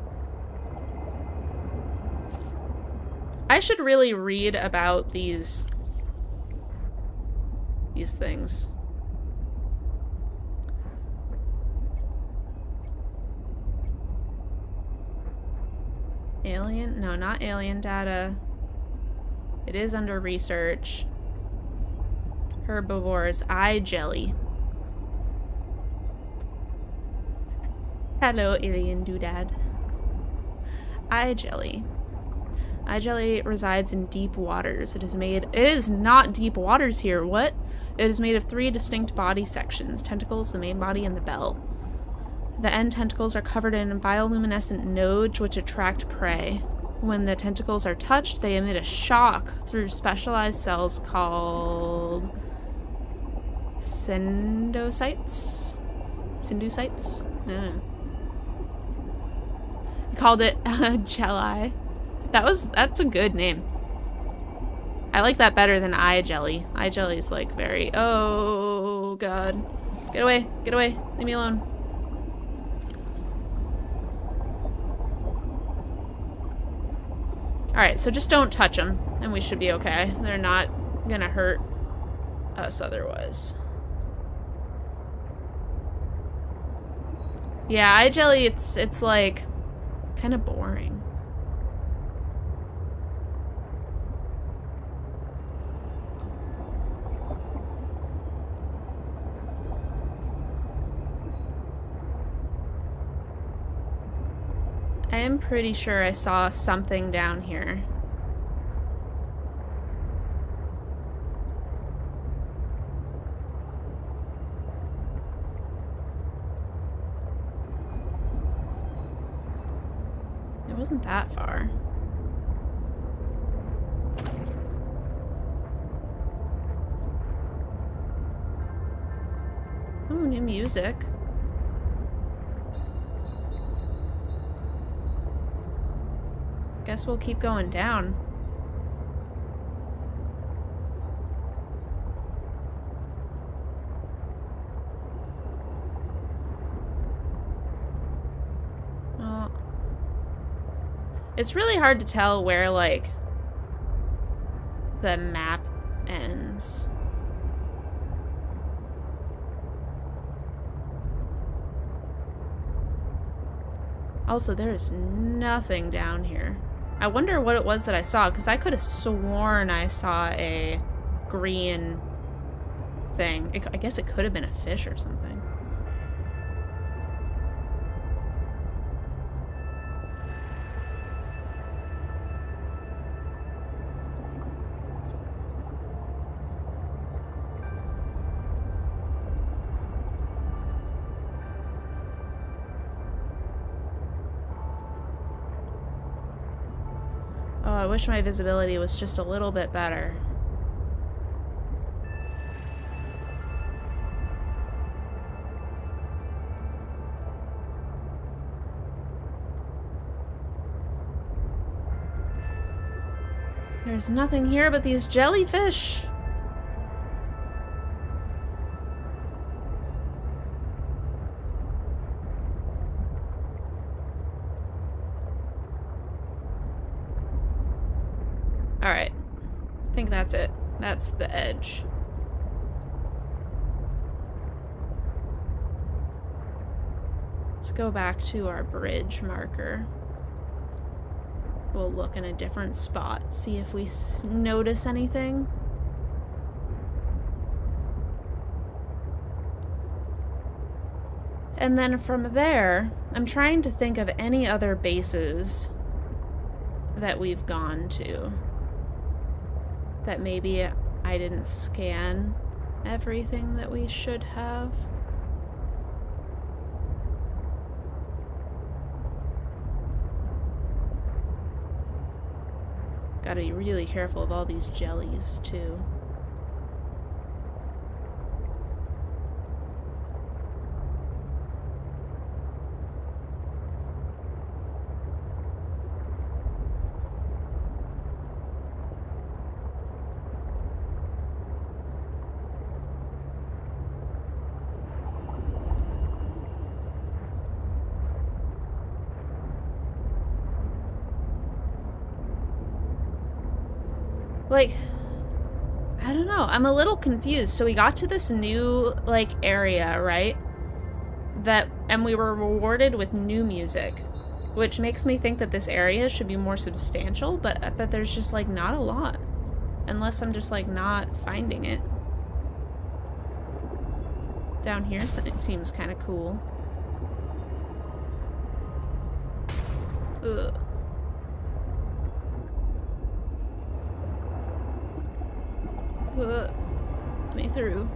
I should really read about these these things. Alien? No, not alien data. It is under research. Herbivores. Eye jelly. Hello, alien doodad. Eye jelly. Jelly resides in deep waters. It is made- It is not deep waters here, what? It is made of three distinct body sections. Tentacles, the main body, and the bell. The end tentacles are covered in bioluminescent nodes which attract prey. When the tentacles are touched, they emit a shock through specialized cells called syndocytes? Synducites? I called it uh, jelly. That was that's a good name. I like that better than eye jelly. Eye jelly is like very oh god. Get away, get away, leave me alone. Alright, so just don't touch them, and we should be okay. They're not gonna hurt us otherwise. Yeah, eye jelly, it's, it's like, kind of boring. I am pretty sure I saw something down here. It wasn't that far. Oh, new music. Guess we'll keep going down. Well, it's really hard to tell where, like, the map ends. Also, there is nothing down here. I wonder what it was that I saw, because I could have sworn I saw a green thing. It, I guess it could have been a fish or something. Wish my visibility was just a little bit better. There's nothing here but these jellyfish. That's the edge. Let's go back to our bridge marker. We'll look in a different spot, see if we notice anything. And then from there, I'm trying to think of any other bases that we've gone to that maybe I didn't scan everything that we should have. Gotta be really careful of all these jellies, too. like I don't know. I'm a little confused. So we got to this new like area, right? That and we were rewarded with new music, which makes me think that this area should be more substantial, but but there's just like not a lot. Unless I'm just like not finding it. Down here it seems kind of cool. Ugh. Put me through.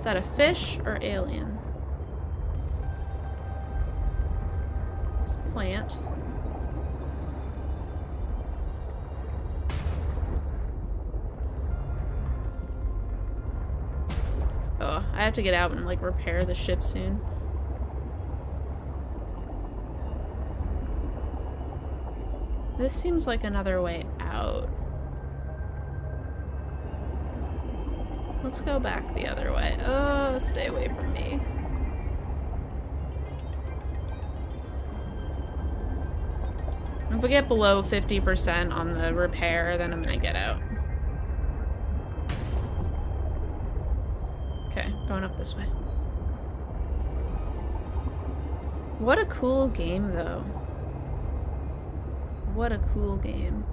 Is that a fish or alien? It's a plant. Oh, I have to get out and like repair the ship soon. This seems like another way out. Let's go back the other way. Oh, stay away from me. If we get below 50% on the repair, then I'm gonna get out. Okay, going up this way. What a cool game, though. What a cool game.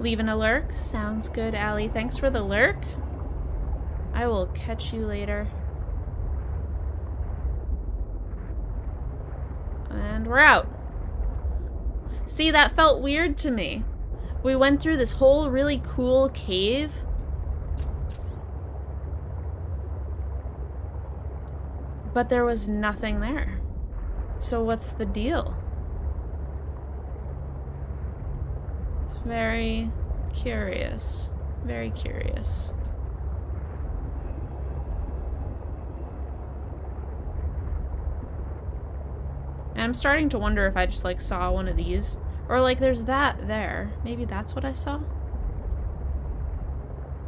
Leaving a lurk? Sounds good, Allie. Thanks for the lurk. I will catch you later. And we're out. See, that felt weird to me. We went through this whole really cool cave. But there was nothing there. So what's the deal? Very curious. Very curious. And I'm starting to wonder if I just like saw one of these. Or like there's that there. Maybe that's what I saw?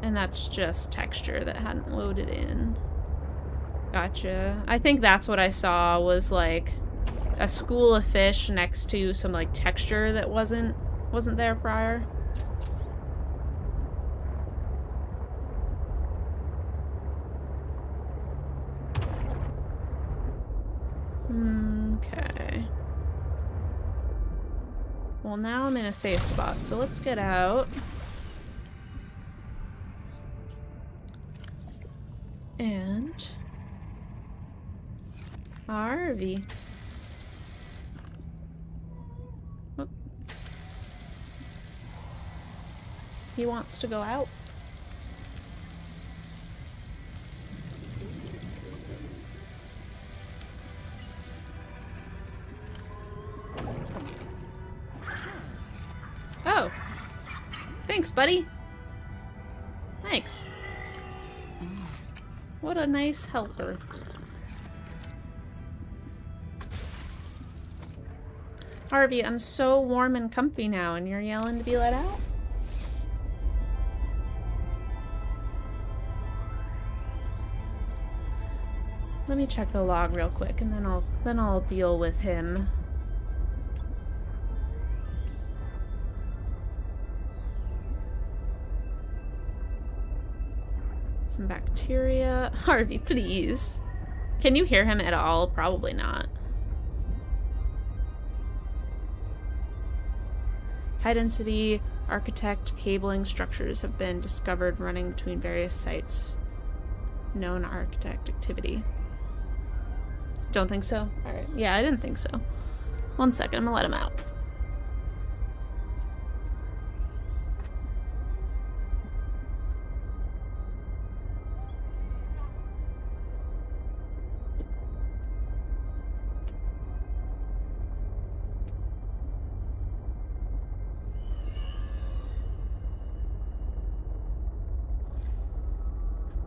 And that's just texture that hadn't loaded in. Gotcha. I think that's what I saw was like a school of fish next to some like texture that wasn't wasn't there prior. Okay. Well, now I'm in a safe spot, so let's get out. And... RV. he wants to go out. Oh. Thanks, buddy. Thanks. What a nice helper. Harvey, I'm so warm and comfy now, and you're yelling to be let out? Let me check the log real quick, and then I'll then I'll deal with him. Some bacteria. Harvey, please. Can you hear him at all? Probably not. High density architect cabling structures have been discovered running between various sites. Known architect activity. Don't think so? Alright. Yeah, I didn't think so. One second, I'm gonna let him out.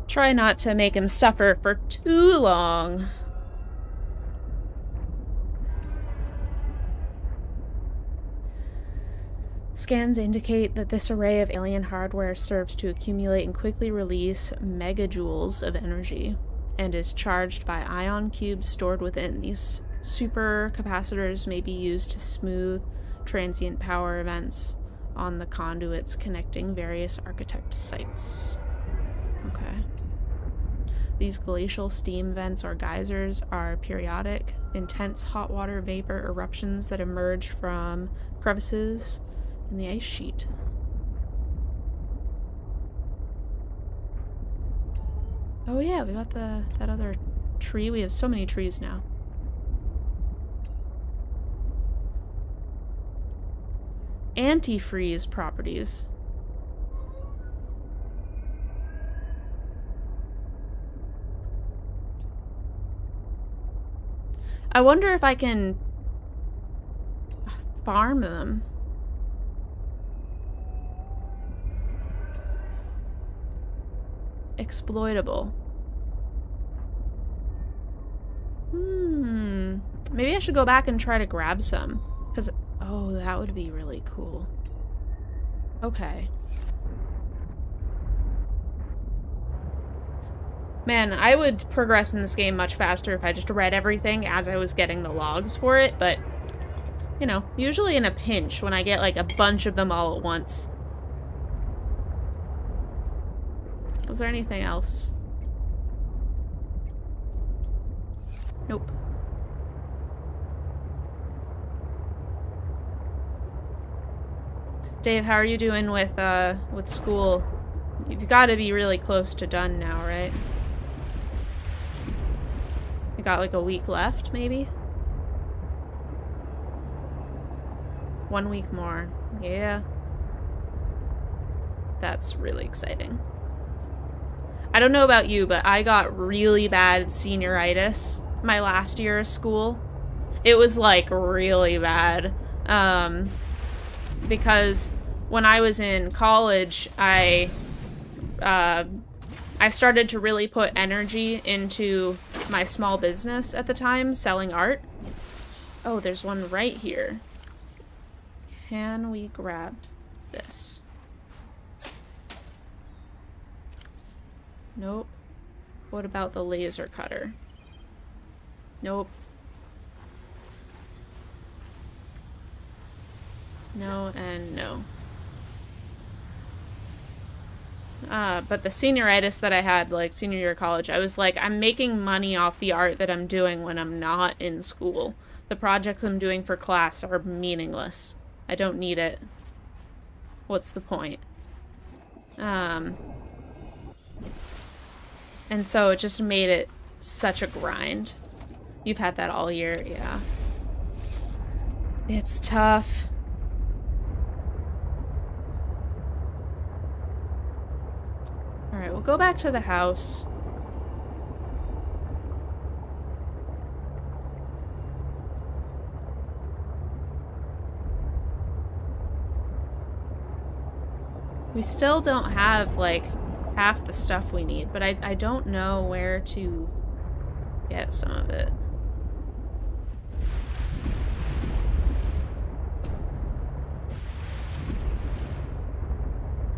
Try not to make him suffer for too long. Scans indicate that this array of alien hardware serves to accumulate and quickly release megajoules of energy and is charged by ion cubes stored within. These supercapacitors may be used to smooth transient power events on the conduits connecting various architect sites. Okay. These glacial steam vents or geysers are periodic, intense hot water vapor eruptions that emerge from crevices in the ice sheet. Oh yeah, we got the that other tree. We have so many trees now. Antifreeze properties. I wonder if I can farm them. Exploitable. Hmm. Maybe I should go back and try to grab some. Because, oh, that would be really cool. Okay. Man, I would progress in this game much faster if I just read everything as I was getting the logs for it, but, you know, usually in a pinch when I get, like, a bunch of them all at once. Was there anything else? Nope. Dave, how are you doing with, uh, with school? You've got to be really close to done now, right? You got like a week left, maybe? One week more. Yeah. That's really exciting. I don't know about you, but I got really bad senioritis my last year of school. It was like really bad. Um, because when I was in college, I uh, I started to really put energy into my small business at the time, selling art. Oh, there's one right here. Can we grab this? Nope. What about the laser cutter? Nope. No and no. Uh, but the senioritis that I had, like senior year of college, I was like, I'm making money off the art that I'm doing when I'm not in school. The projects I'm doing for class are meaningless. I don't need it. What's the point? Um, and so it just made it such a grind. You've had that all year, yeah. It's tough. Alright, we'll go back to the house. We still don't have, like, half the stuff we need, but I, I don't know where to get some of it.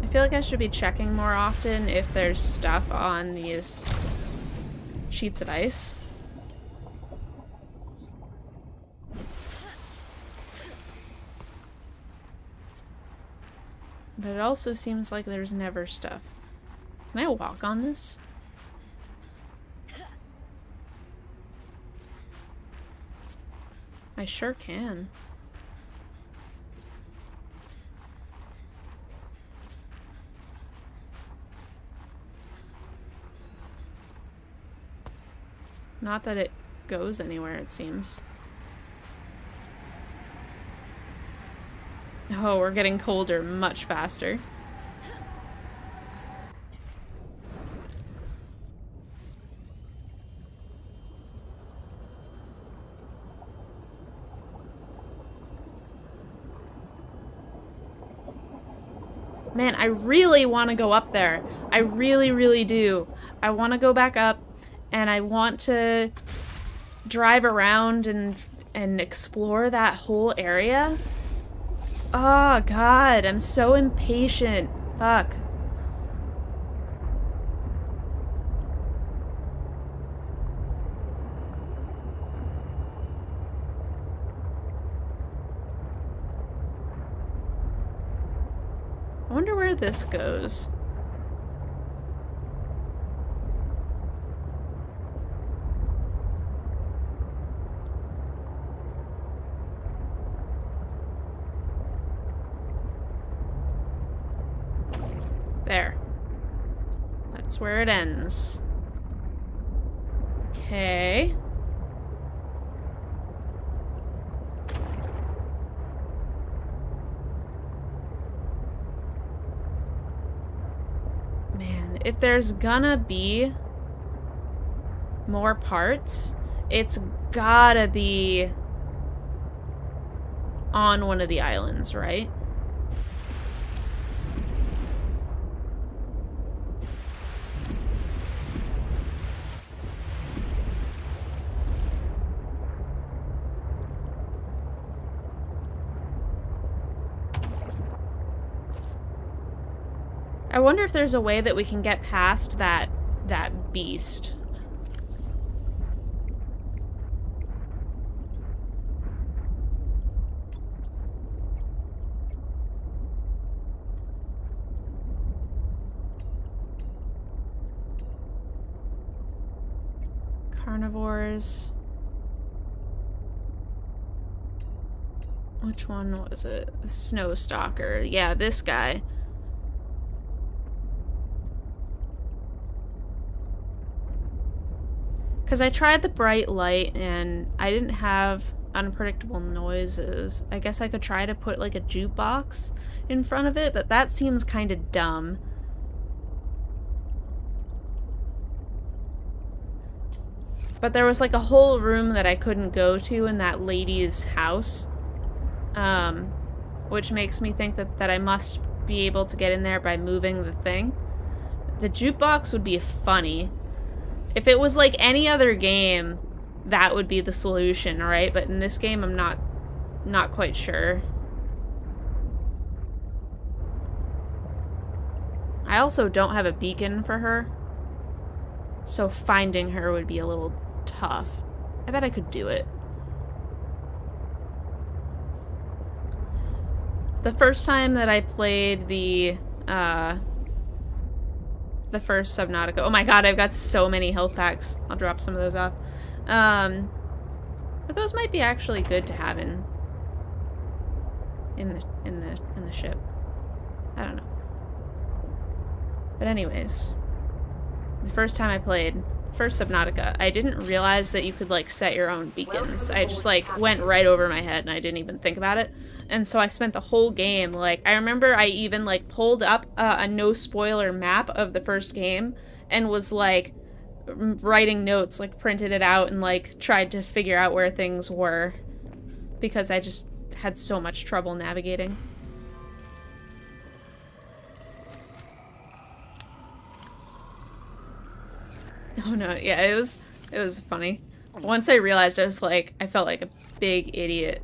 I feel like I should be checking more often if there's stuff on these sheets of ice. But it also seems like there's never stuff. Can I walk on this? I sure can. Not that it goes anywhere, it seems. Oh, we're getting colder much faster. Man, I really want to go up there. I really, really do. I want to go back up and I want to drive around and and explore that whole area. Oh god, I'm so impatient. Fuck. Wonder where this goes. There. That's where it ends. Okay. Man, if there's gonna be more parts, it's gotta be on one of the islands, right? Wonder if there's a way that we can get past that that beast. Carnivores. Which one was it? Snow Stalker. Yeah, this guy. Because I tried the bright light and I didn't have unpredictable noises. I guess I could try to put like a jukebox in front of it, but that seems kind of dumb. But there was like a whole room that I couldn't go to in that lady's house. Um, which makes me think that, that I must be able to get in there by moving the thing. The jukebox would be funny. If it was like any other game, that would be the solution, right? But in this game, I'm not not quite sure. I also don't have a beacon for her. So finding her would be a little tough. I bet I could do it. The first time that I played the uh, the first Subnautica. Oh my god, I've got so many health packs. I'll drop some of those off. Um, but those might be actually good to have in in the in the in the ship. I don't know. But anyways, the first time I played first Subnautica, I didn't realize that you could like set your own beacons. I just like went right over my head and I didn't even think about it and so I spent the whole game, like, I remember I even, like, pulled up uh, a no-spoiler map of the first game and was, like, writing notes, like, printed it out and, like, tried to figure out where things were because I just had so much trouble navigating. Oh no, yeah, it was it was funny. Once I realized I was like I felt like a big idiot.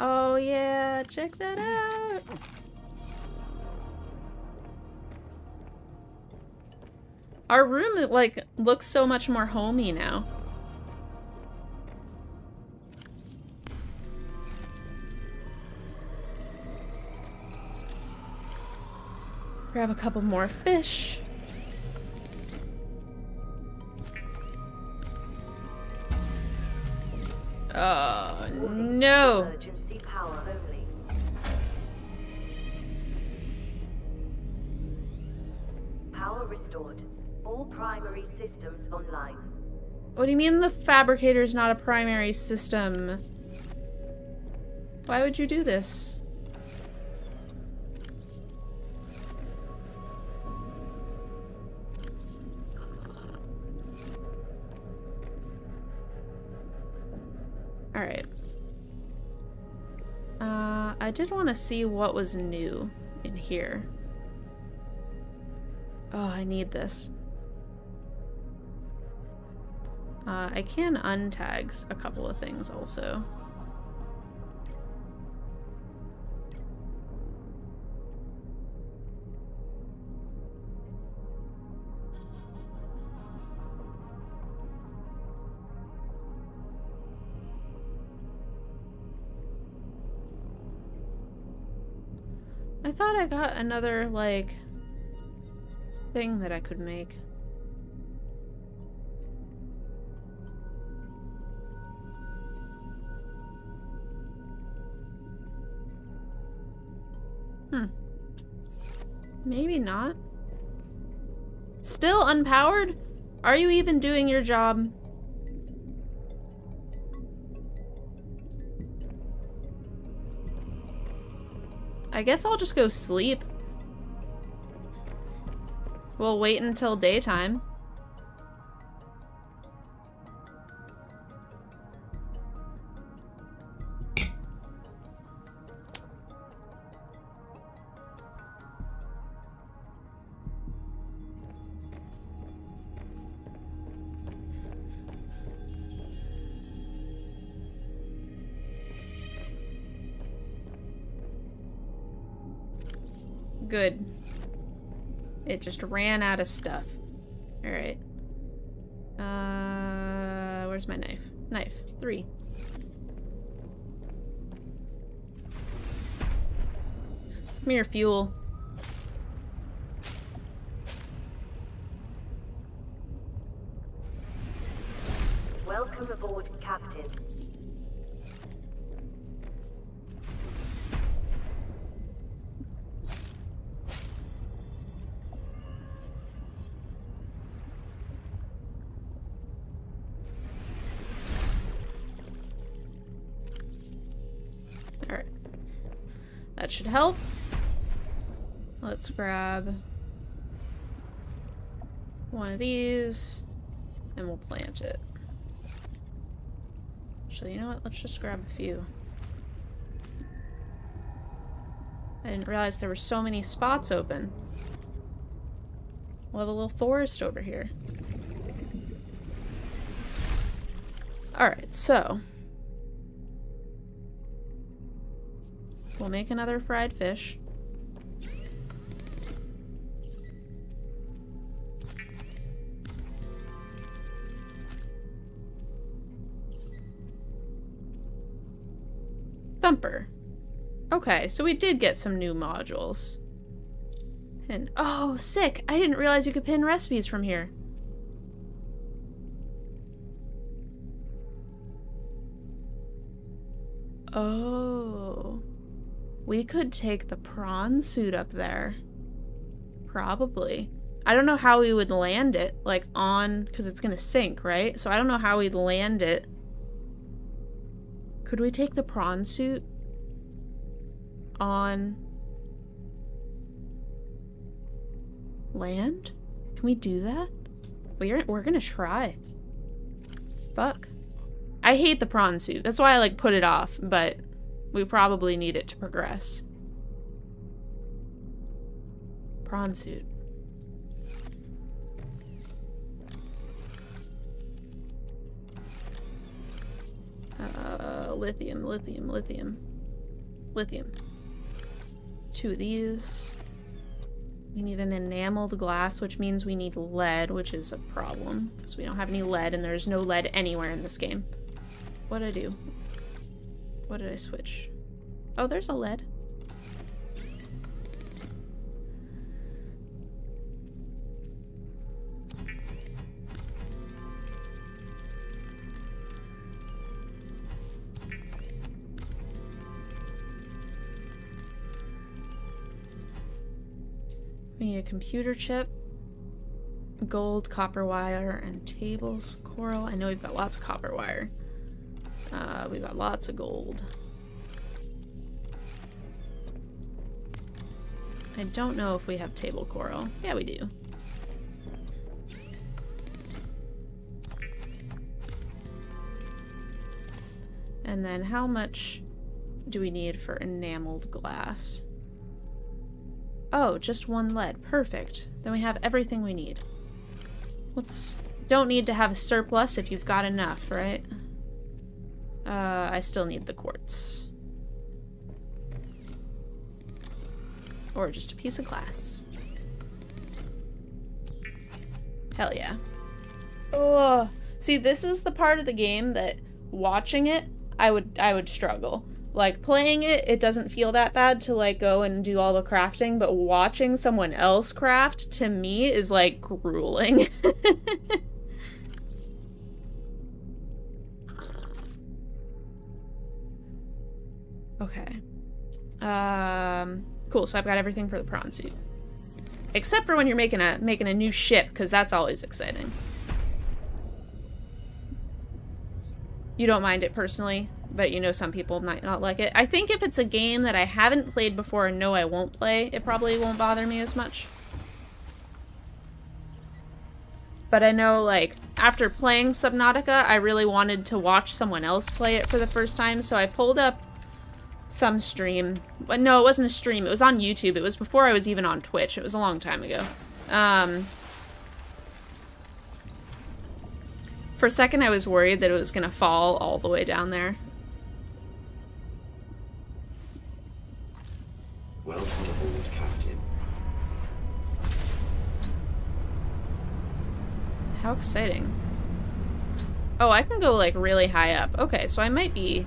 Oh yeah, check that out. Our room like looks so much more homey now. Grab a couple more fish. Oh no. Power only. Power restored. All primary systems online. What do you mean the fabricator is not a primary system? Why would you do this? Alright. Uh, I did want to see what was new in here. Oh, I need this. Uh, I can untags a couple of things also. Thought I got another, like, thing that I could make. Hmm. Maybe not. Still unpowered? Are you even doing your job? I guess I'll just go sleep. We'll wait until daytime. Good. It just ran out of stuff. Alright. Uh, where's my knife? Knife. Three. Come fuel. Welcome aboard, Captain. Let's grab one of these and we'll plant it. Actually, you know what? Let's just grab a few. I didn't realize there were so many spots open. We'll have a little forest over here. Alright, so. We'll make another fried fish. Thumper. Okay, so we did get some new modules. Pin. Oh, sick! I didn't realize you could pin recipes from here. Oh. We could take the prawn suit up there. Probably. I don't know how we would land it, like on, because it's going to sink, right? So I don't know how we'd land it. Could we take the prawn suit on land? Can we do that? We're, we're gonna try. Fuck. I hate the prawn suit. That's why I like put it off, but we probably need it to progress. Prawn suit. Lithium, lithium, lithium, lithium. Two of these. We need an enameled glass, which means we need lead, which is a problem. Because we don't have any lead, and there's no lead anywhere in this game. What did I do? What did I switch? Oh, there's a lead. A computer chip, gold, copper wire, and tables, coral. I know we've got lots of copper wire. Uh, we've got lots of gold. I don't know if we have table coral. Yeah, we do. And then how much do we need for enameled glass? Oh, just one lead. Perfect. Then we have everything we need. Let's... Don't need to have a surplus if you've got enough, right? Uh, I still need the quartz. Or just a piece of glass. Hell yeah. Oh, see, this is the part of the game that watching it, I would I would struggle. Like playing it, it doesn't feel that bad to like go and do all the crafting, but watching someone else craft to me is like grueling. okay. Um cool, so I've got everything for the prawn suit. Except for when you're making a making a new ship, because that's always exciting. You don't mind it personally, but you know some people might not like it. I think if it's a game that I haven't played before and know I won't play, it probably won't bother me as much. But I know, like, after playing Subnautica, I really wanted to watch someone else play it for the first time, so I pulled up some stream. But no, it wasn't a stream. It was on YouTube. It was before I was even on Twitch. It was a long time ago. Um, For a second, I was worried that it was going to fall all the way down there. Welcome aboard, Captain. How exciting. Oh, I can go, like, really high up. Okay, so I might be...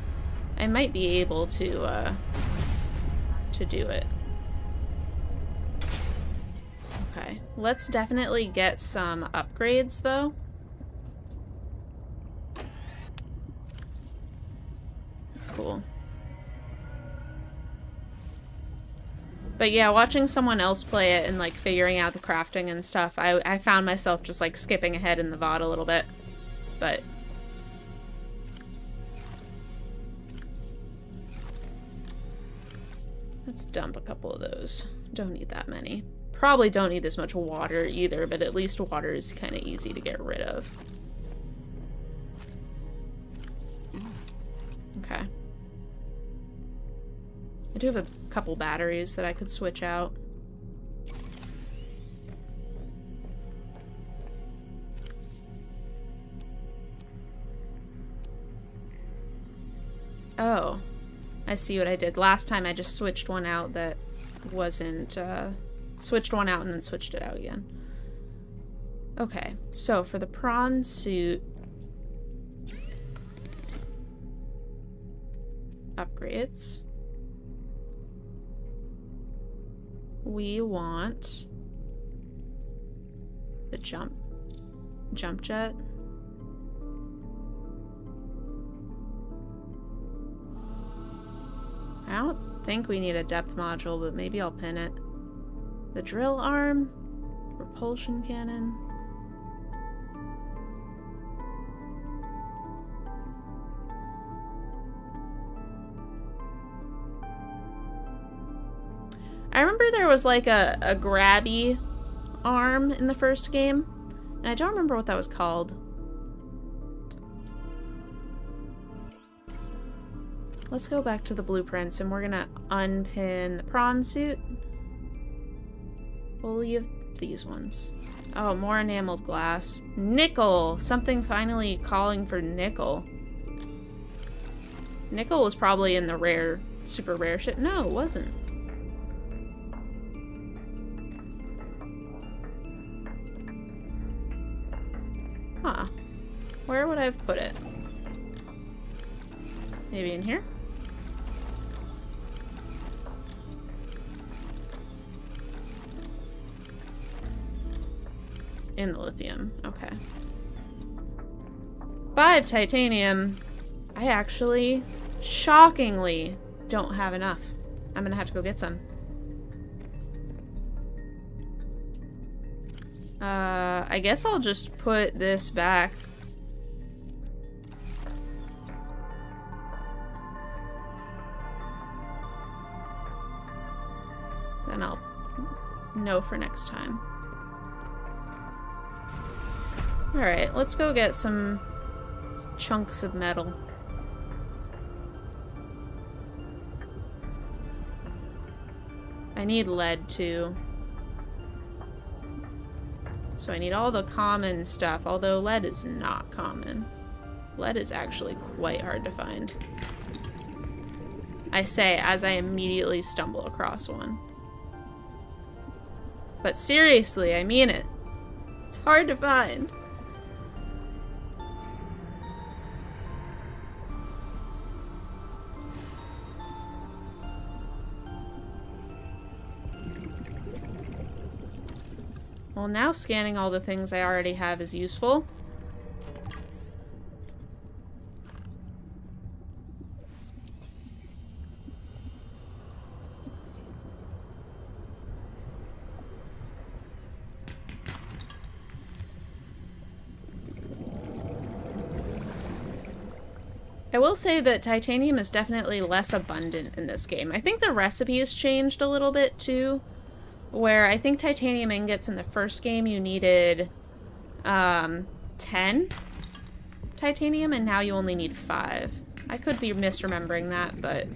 I might be able to, uh... to do it. Okay. Let's definitely get some upgrades, though. cool. But yeah, watching someone else play it and like figuring out the crafting and stuff, I, I found myself just like skipping ahead in the VOD a little bit. But let's dump a couple of those. Don't need that many. Probably don't need this much water either, but at least water is kind of easy to get rid of. Okay. I do have a couple batteries that I could switch out. Oh, I see what I did. Last time I just switched one out that wasn't, uh, switched one out and then switched it out again. Okay, so for the prawn suit, upgrades. We want the jump jump jet. I don't think we need a depth module, but maybe I'll pin it. The drill arm, repulsion cannon. I remember there was like a, a grabby arm in the first game, and I don't remember what that was called. Let's go back to the blueprints and we're gonna unpin the prawn suit. We'll leave these ones. Oh, more enameled glass. Nickel! Something finally calling for nickel. Nickel was probably in the rare, super rare shit. No, it wasn't. Huh. Where would I have put it? Maybe in here? In the lithium. Okay. Five titanium. I actually, shockingly, don't have enough. I'm gonna have to go get some. Uh, I guess I'll just put this back. Then I'll know for next time. Alright, let's go get some chunks of metal. I need lead too. So I need all the common stuff, although lead is not common. Lead is actually quite hard to find. I say as I immediately stumble across one. But seriously, I mean it. It's hard to find. Well, now scanning all the things I already have is useful. I will say that titanium is definitely less abundant in this game. I think the recipe has changed a little bit too where I think titanium ingots in the first game you needed um, 10 titanium and now you only need 5. I could be misremembering that, but...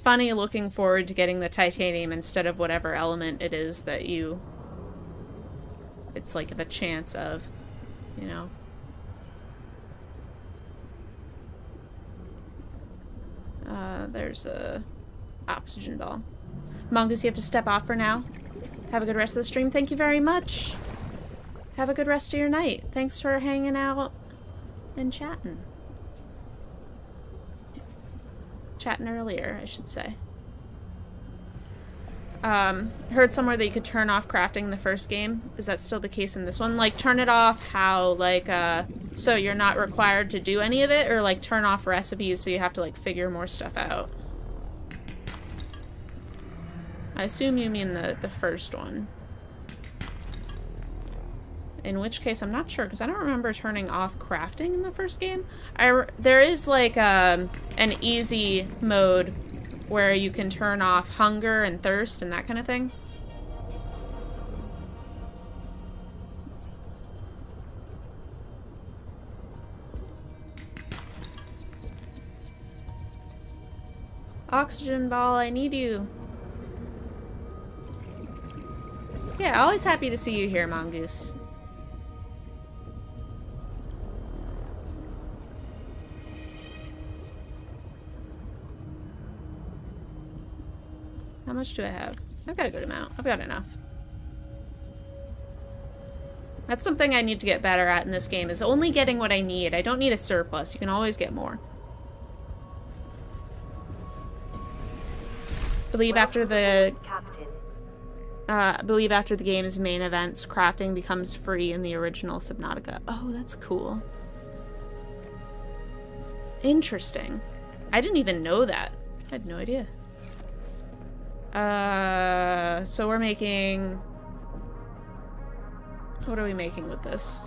It's funny looking forward to getting the titanium instead of whatever element it is that you... It's like the chance of, you know? Uh, there's a oxygen ball. Mongoose, you have to step off for now. Have a good rest of the stream. Thank you very much. Have a good rest of your night. Thanks for hanging out and chatting. Chatting earlier, I should say. Um, heard somewhere that you could turn off crafting in the first game. Is that still the case in this one? Like, turn it off how? Like, uh, so you're not required to do any of it? Or, like, turn off recipes so you have to, like, figure more stuff out? I assume you mean the, the first one. In which case, I'm not sure, because I don't remember turning off crafting in the first game. I, there is, like, um, an easy mode where you can turn off hunger and thirst and that kind of thing. Oxygen ball, I need you. Yeah, always happy to see you here, Mongoose. How much do I have? I've got a good amount. I've got enough. That's something I need to get better at in this game, is only getting what I need. I don't need a surplus. You can always get more. believe after the uh, believe after the game's main events, crafting becomes free in the original Subnautica. Oh, that's cool. Interesting. I didn't even know that. I had no idea. Uh, so we're making... What are we making with this?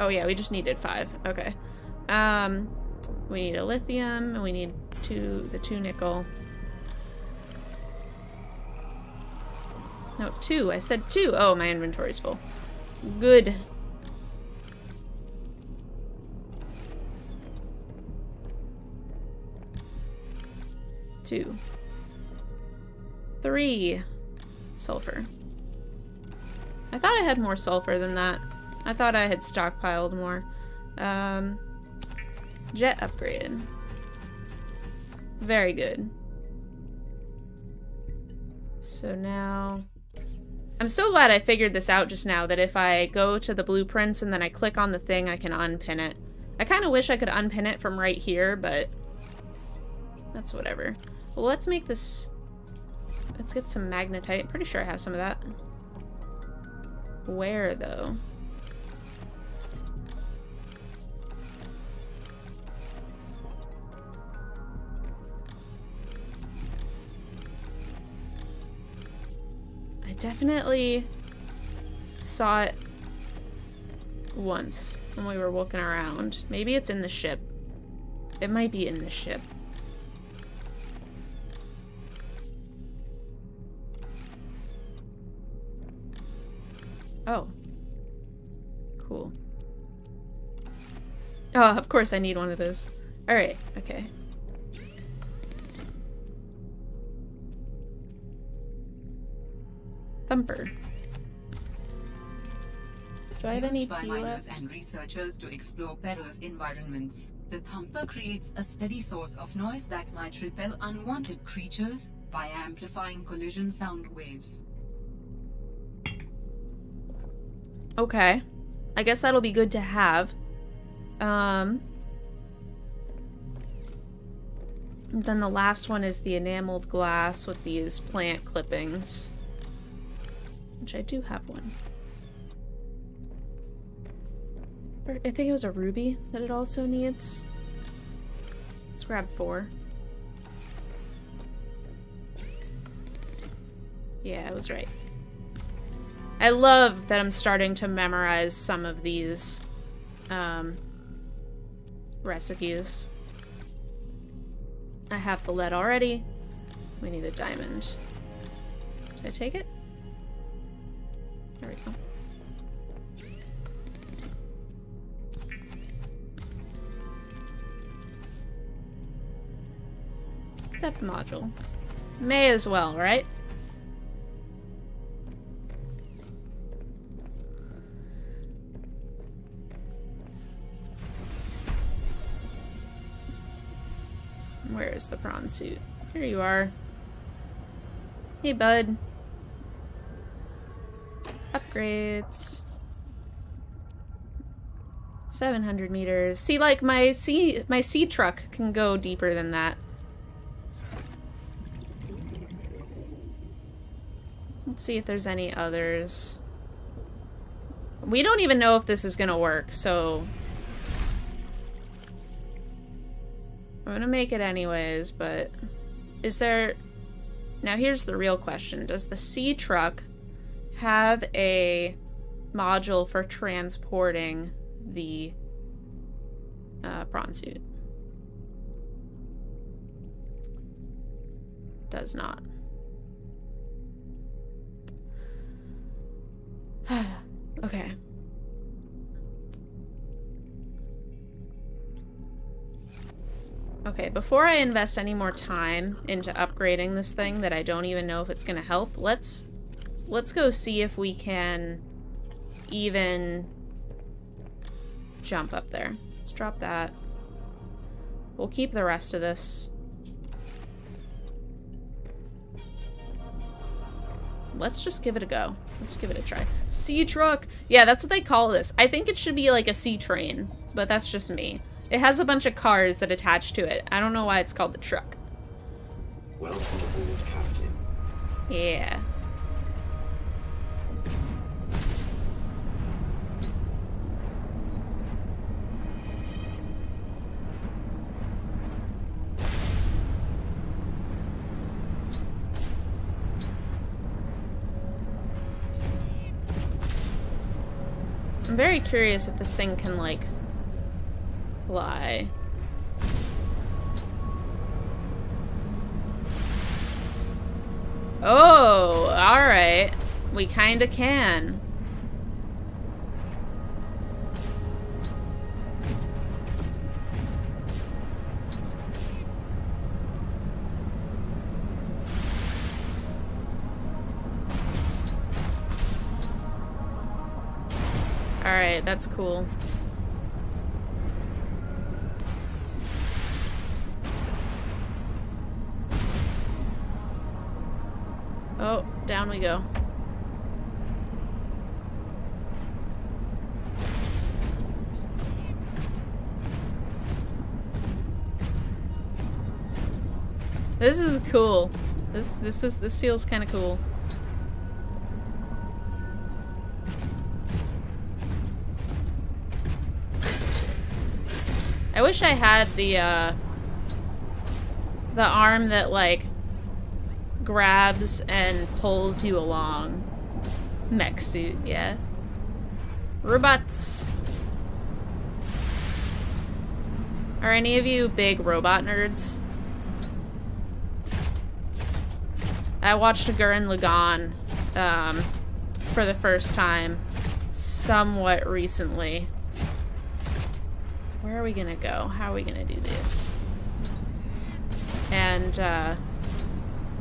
Oh yeah, we just needed five. Okay. Um, we need a lithium, and we need two, the two nickel. No, two. I said two. Oh, my inventory's full. Good. Two. Three. Sulfur. I thought I had more sulfur than that. I thought I had stockpiled more. Um, jet upgrade. Very good. So now... I'm so glad I figured this out just now, that if I go to the blueprints and then I click on the thing, I can unpin it. I kind of wish I could unpin it from right here, but that's whatever. Well, let's make this... Let's get some magnetite. I'm pretty sure I have some of that. Where, though? I definitely saw it once when we were walking around. Maybe it's in the ship. It might be in the ship. Oh. Cool. Oh, of course I need one of those. Alright, okay. Thumper. Do I have any by miners and researchers to explore perilous environments. The thumper creates a steady source of noise that might repel unwanted creatures by amplifying collision sound waves. Okay. I guess that'll be good to have. Um. Then the last one is the enameled glass with these plant clippings. Which I do have one. I think it was a ruby that it also needs. Let's grab four. Yeah, I was right. I love that I'm starting to memorize some of these um, recipes. I have the lead already. We need a diamond. Did I take it? There we go. Step module. May as well, right? Where is the prawn suit? Here you are. Hey, bud. Upgrades. 700 meters. See, like, my sea, my sea truck can go deeper than that. Let's see if there's any others. We don't even know if this is gonna work, so... I'm gonna make it anyways, but... Is there... Now here's the real question. Does the sea truck have a module for transporting the uh, prawn suit? Does not. okay. Okay, before I invest any more time into upgrading this thing that I don't even know if it's gonna help, let's let's go see if we can even jump up there. Let's drop that. We'll keep the rest of this. Let's just give it a go. Let's give it a try. Sea truck! Yeah, that's what they call this. I think it should be like a sea train, but that's just me. It has a bunch of cars that attach to it. I don't know why it's called the truck. Welcome aboard, Captain. Yeah. I'm very curious if this thing can, like, lie. Oh, alright. We kinda can. Alright, that's cool. Oh, down we go. This is cool. This this is this feels kind of cool. I wish I had the uh the arm that like grabs and pulls you along. Mech suit, yeah. Robots. Are any of you big robot nerds? I watched Gurren Lagann um, for the first time somewhat recently. Where are we gonna go? How are we gonna do this? And, uh,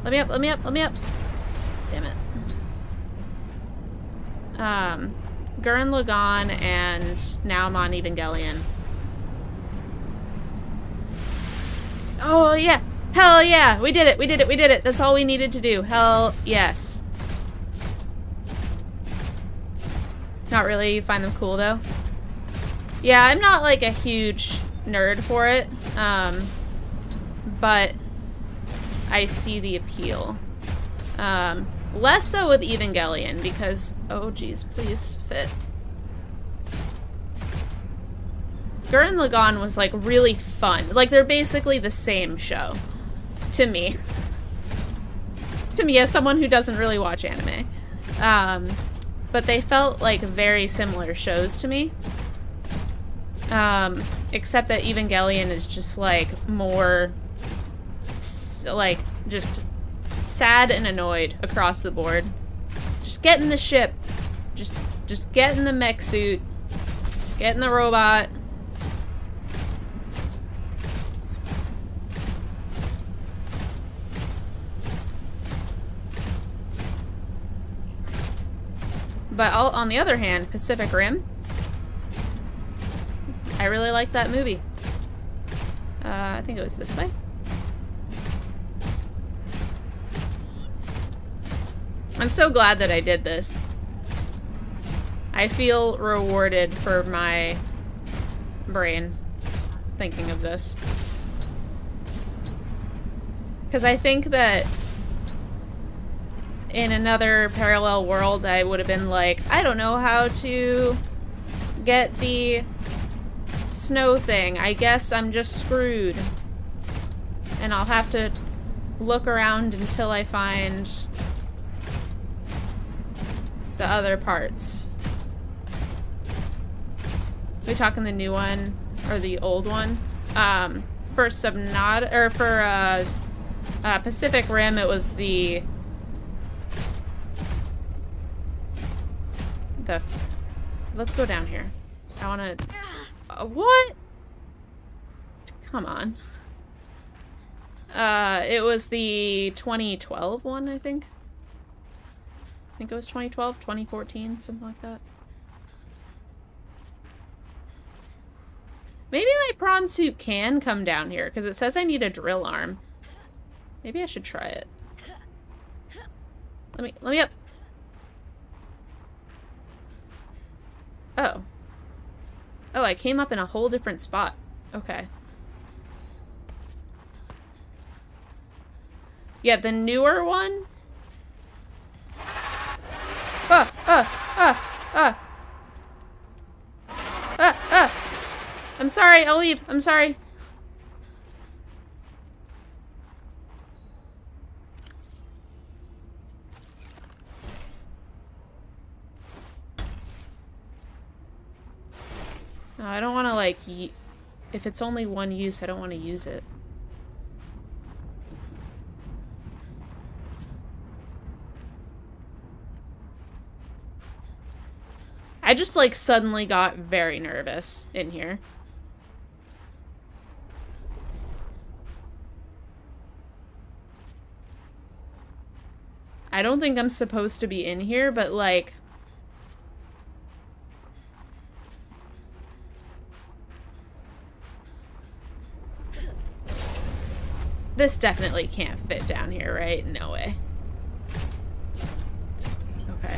let me up, let me up, let me up. Damn it. Um, Gurren Lagann and now I'm on Evangelion. Oh, yeah. Hell yeah. We did it. We did it. We did it. That's all we needed to do. Hell yes. Not really. You find them cool, though? Yeah, I'm not, like, a huge nerd for it. Um, but I see the appeal. Um, less so with Evangelion, because... Oh, geez. Please, fit. Gurren Lagann was, like, really fun. Like, they're basically the same show. To me. To me, as someone who doesn't really watch anime. Um, but they felt like very similar shows to me. Um, except that Evangelion is just, like, more... Like, just sad and annoyed across the board. Just get in the ship. Just, just get in the mech suit. Get in the robot. But I'll, on the other hand, Pacific Rim, I really like that movie. Uh, I think it was this way. I'm so glad that I did this. I feel rewarded for my brain thinking of this. Because I think that in another parallel world, I would have been like, I don't know how to get the snow thing. I guess I'm just screwed. And I'll have to look around until I find the other parts. we talking the new one or the old one? Um, for Subnautica, or for uh, uh, Pacific Rim, it was the the. Let's go down here. I want to. Uh, what? Come on. Uh, it was the 2012 one, I think. I think it was 2012, 2014, something like that. Maybe my prawn suit can come down here, because it says I need a drill arm. Maybe I should try it. Let me, let me up. Oh. Oh, I came up in a whole different spot. Okay. Yeah, the newer one ah, ah, ah, ah. Ah, ah. I'm sorry, I'll leave. I'm sorry. I don't want to, like, if it's only one use, I don't want to use it. I just, like, suddenly got very nervous in here. I don't think I'm supposed to be in here, but, like... This definitely can't fit down here, right? No way. Okay.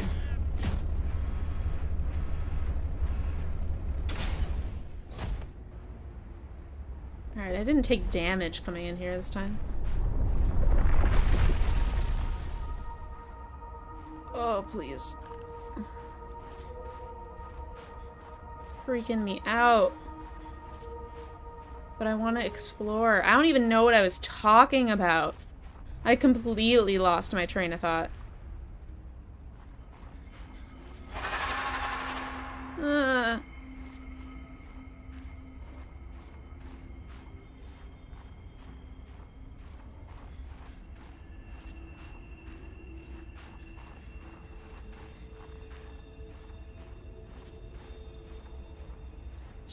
Alright, I didn't take damage coming in here this time. Oh, please. Freaking me out. But I want to explore. I don't even know what I was talking about. I completely lost my train of thought.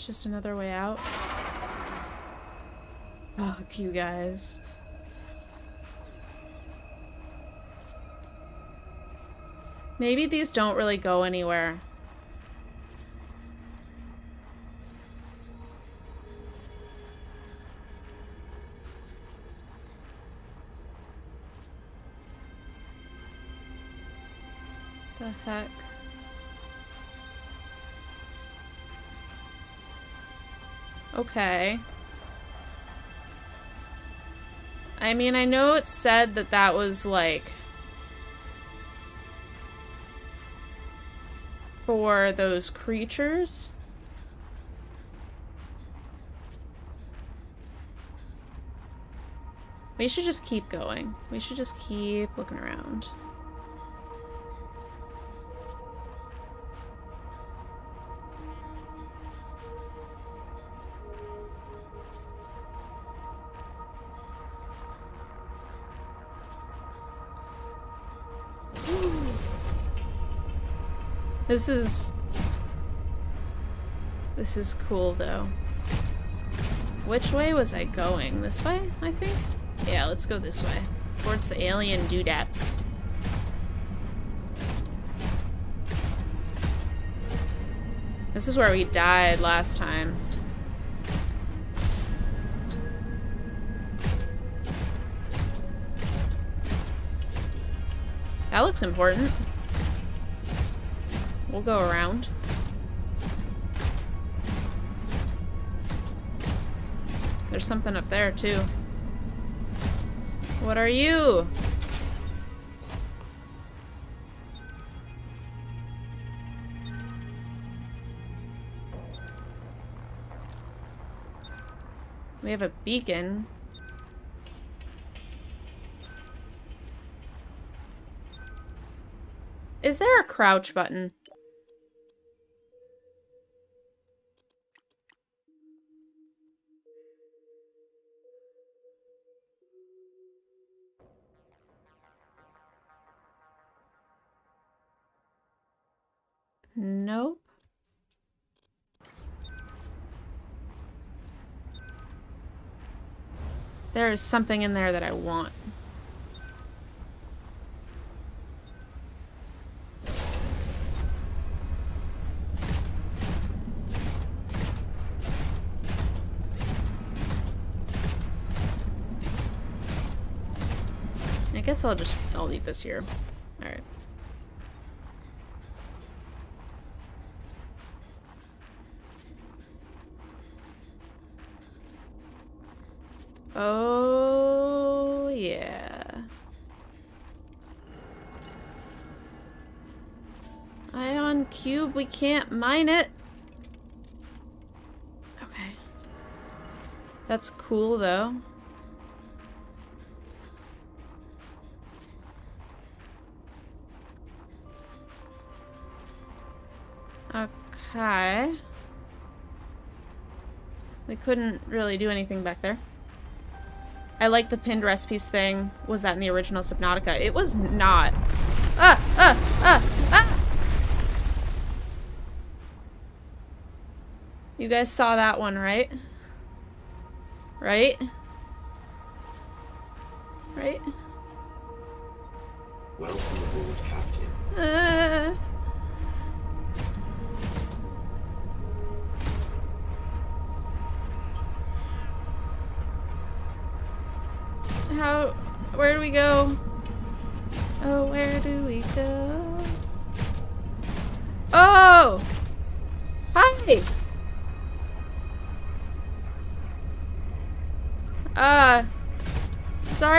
Just another way out. Fuck you guys. Maybe these don't really go anywhere. The heck? Okay. I mean, I know it said that that was like for those creatures. We should just keep going. We should just keep looking around. This is... This is cool, though. Which way was I going? This way, I think? Yeah, let's go this way. Towards the alien doodads. This is where we died last time. That looks important. We'll go around. There's something up there, too. What are you? We have a beacon. Is there a crouch button? There is something in there that I want. I guess I'll just, I'll leave this here. Alright. Oh, yeah. Ion cube, can't mine it. Okay. That's cool, though. Okay. We couldn't really do anything back there. I like the pinned recipes thing. Was that in the original Subnautica? It was not. Ah! Ah! Ah! You guys saw that one, right? Right?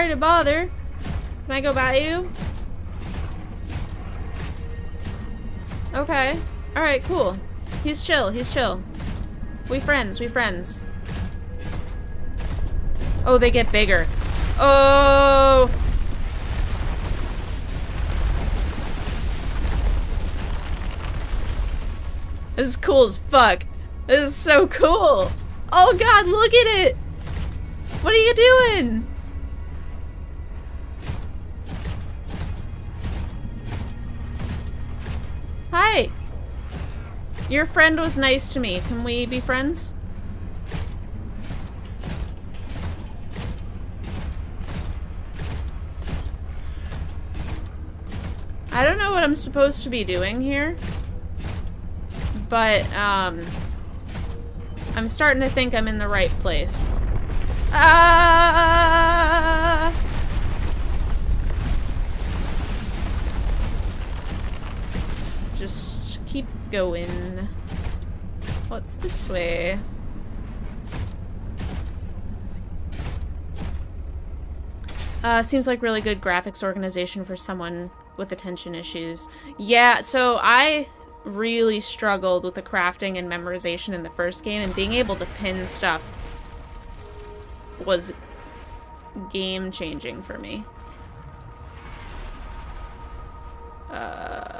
To bother. Can I go by you? Okay. Alright, cool. He's chill, he's chill. We friends, we friends. Oh, they get bigger. Oh! This is cool as fuck. This is so cool. Oh god, look at it! What are you doing? Your friend was nice to me. Can we be friends? I don't know what I'm supposed to be doing here. But, um... I'm starting to think I'm in the right place. Ah! Going. What's this way? Uh, seems like really good graphics organization for someone with attention issues. Yeah, so I really struggled with the crafting and memorization in the first game, and being able to pin stuff was game changing for me. Uh...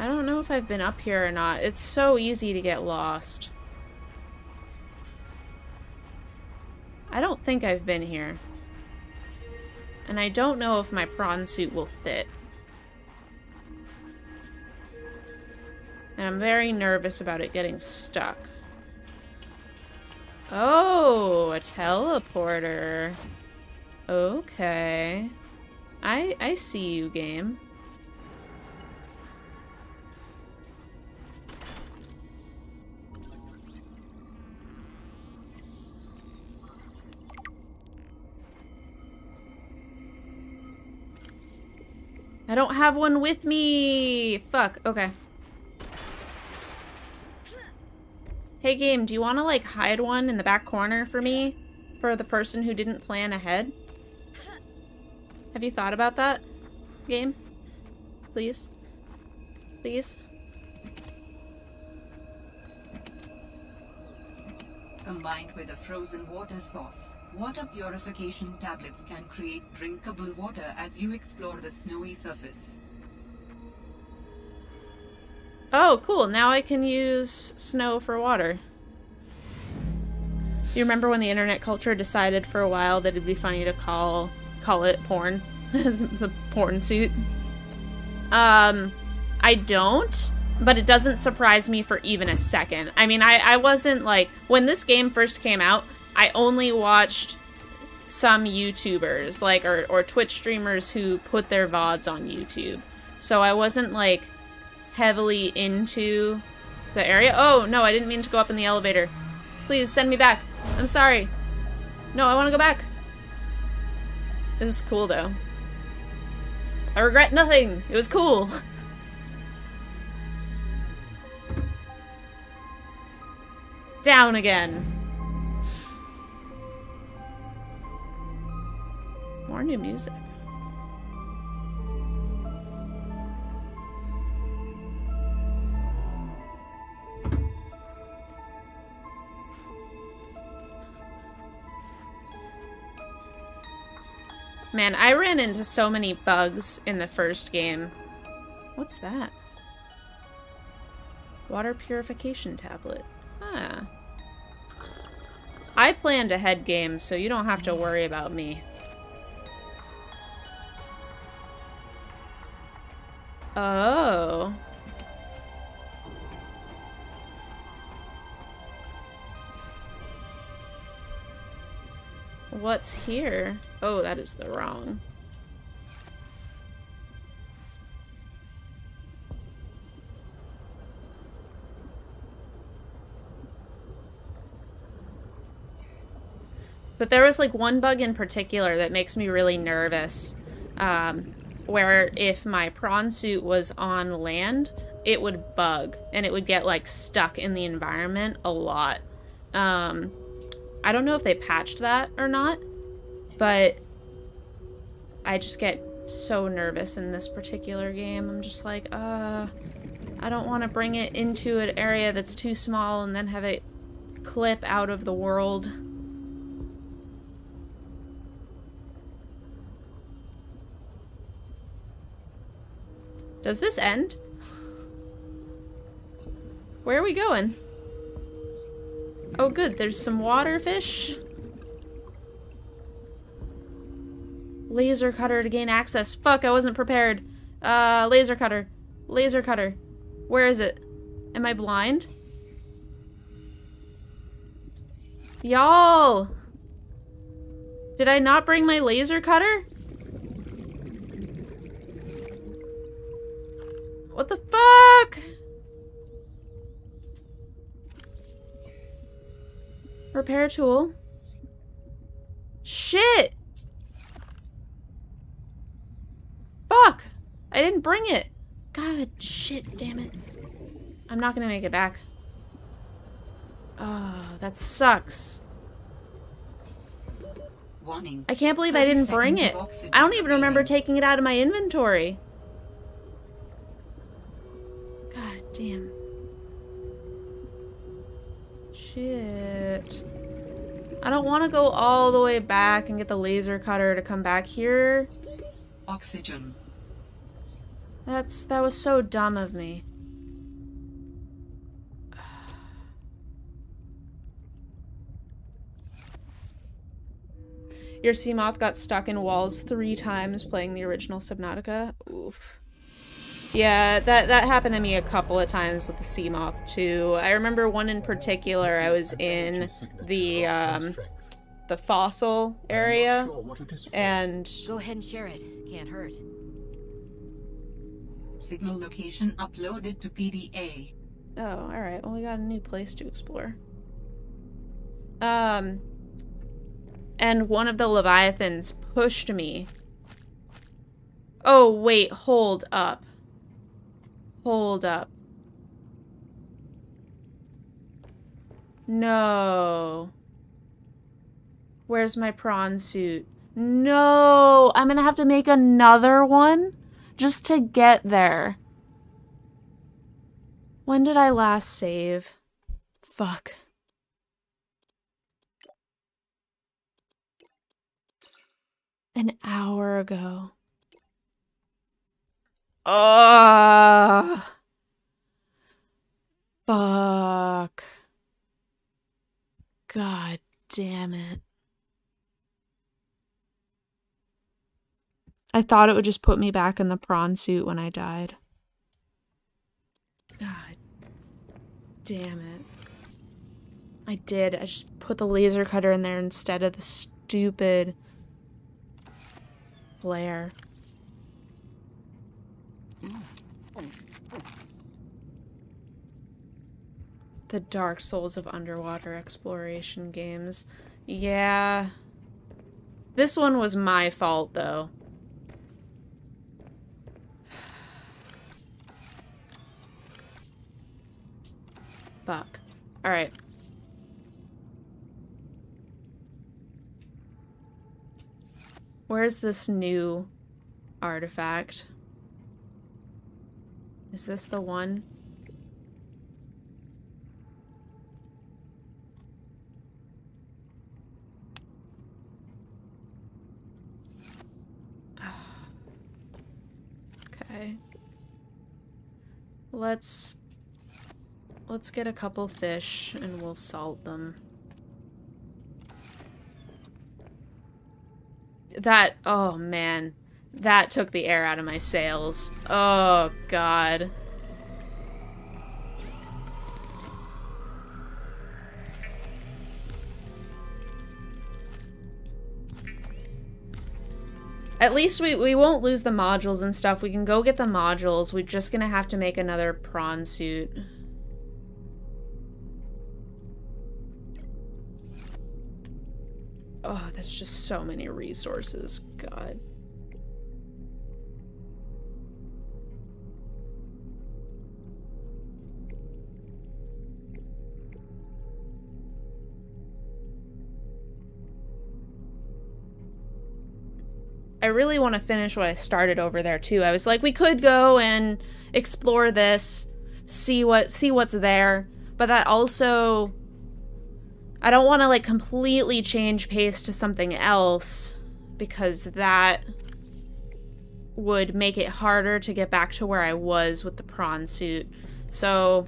I don't know if I've been up here or not. It's so easy to get lost. I don't think I've been here. And I don't know if my prawn suit will fit. And I'm very nervous about it getting stuck. Oh, a teleporter. Okay. I I see you, game. I don't have one with me. Fuck. Okay. Hey game, do you want to like hide one in the back corner for me? For the person who didn't plan ahead? Have you thought about that? Game? Please? Please? Combined with a frozen water source, water purification tablets can create drinkable water as you explore the snowy surface. Oh, cool. Now I can use snow for water. You remember when the internet culture decided for a while that it'd be funny to call call it porn? the porn suit. Um, I don't, but it doesn't surprise me for even a second. I mean, I, I wasn't like, when this game first came out, I only watched some YouTubers, like, or, or Twitch streamers who put their VODs on YouTube. So I wasn't like heavily into the area. Oh, no, I didn't mean to go up in the elevator. Please send me back. I'm sorry. No, I want to go back. This is cool, though. I regret nothing. It was cool. Down again. More new music. Man, I ran into so many bugs in the first game. What's that? Water purification tablet. Ah. I planned ahead game, so you don't have to worry about me. Oh. What's here? Oh, that is the wrong. But there was like one bug in particular that makes me really nervous. Um, where if my prawn suit was on land, it would bug and it would get like stuck in the environment a lot. Um, I don't know if they patched that or not, but I just get so nervous in this particular game. I'm just like, uh, I don't want to bring it into an area that's too small and then have it clip out of the world. Does this end? Where are we going? Oh good, there's some water fish. Laser cutter to gain access. Fuck, I wasn't prepared. Uh, laser cutter. Laser cutter. Where is it? Am I blind? Y'all! Did I not bring my laser cutter? What the fuck? Repair tool. Shit! Fuck! I didn't bring it. God, shit, damn it. I'm not gonna make it back. Oh, that sucks. Warning. I can't believe I didn't bring it. I don't even remember taking it out of my inventory. Damn. Shit. I don't want to go all the way back and get the laser cutter to come back here. Oxygen. That's that was so dumb of me. Your Seamoth got stuck in walls three times playing the original Subnautica. Oof. Yeah, that that happened to me a couple of times with the sea moth too. I remember one in particular. I was in the um, the fossil area, and Go ahead and share it. Can't hurt. Signal location uploaded to PDA. Oh, alright. Well, we got a new place to explore. Um, and one of the Leviathans pushed me. Oh, wait. Hold up. Hold up. No. Where's my prawn suit? No! I'm gonna have to make another one just to get there. When did I last save? Fuck. An hour ago. Ugh. Fuck. God damn it. I thought it would just put me back in the prawn suit when I died. God damn it. I did. I just put the laser cutter in there instead of the stupid flare. The Dark Souls of underwater exploration games. Yeah. This one was my fault, though. Fuck. Alright. Where's this new artifact? Is this the one? Okay. Let's let's get a couple fish and we'll salt them. That oh man. That took the air out of my sails. Oh god. At least we, we won't lose the modules and stuff. We can go get the modules. We're just gonna have to make another prawn suit. Oh, that's just so many resources. God. I really want to finish what I started over there too. I was like, we could go and explore this, see what see what's there, but that also I don't want to like completely change pace to something else because that would make it harder to get back to where I was with the prawn suit. So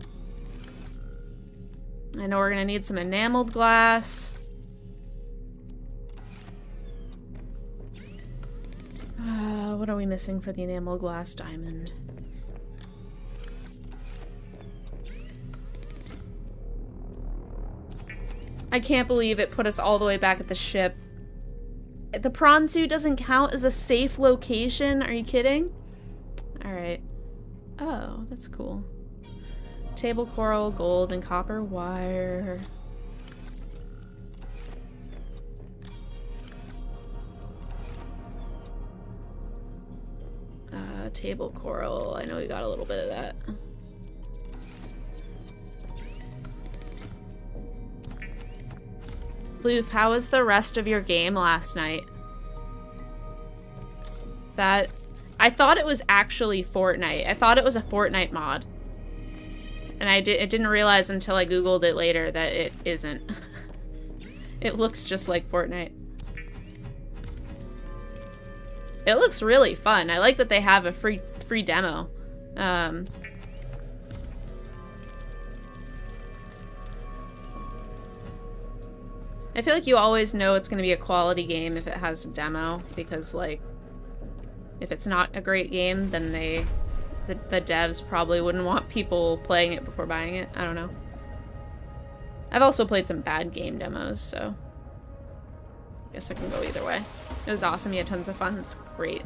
I know we're going to need some enameled glass. Uh, what are we missing for the enamel glass diamond? I can't believe it put us all the way back at the ship. The prawn suit doesn't count as a safe location? Are you kidding? Alright. Oh, that's cool. Table coral, gold, and copper wire. Uh, table coral. I know we got a little bit of that. Loof, how was the rest of your game last night? That... I thought it was actually Fortnite. I thought it was a Fortnite mod. And I, di I didn't realize until I googled it later that it isn't. it looks just like Fortnite. It looks really fun. I like that they have a free free demo. Um, I feel like you always know it's going to be a quality game if it has a demo because like if it's not a great game then they the, the devs probably wouldn't want people playing it before buying it. I don't know. I've also played some bad game demos, so I guess I can go either way. It was awesome. You had tons of fun. It's great.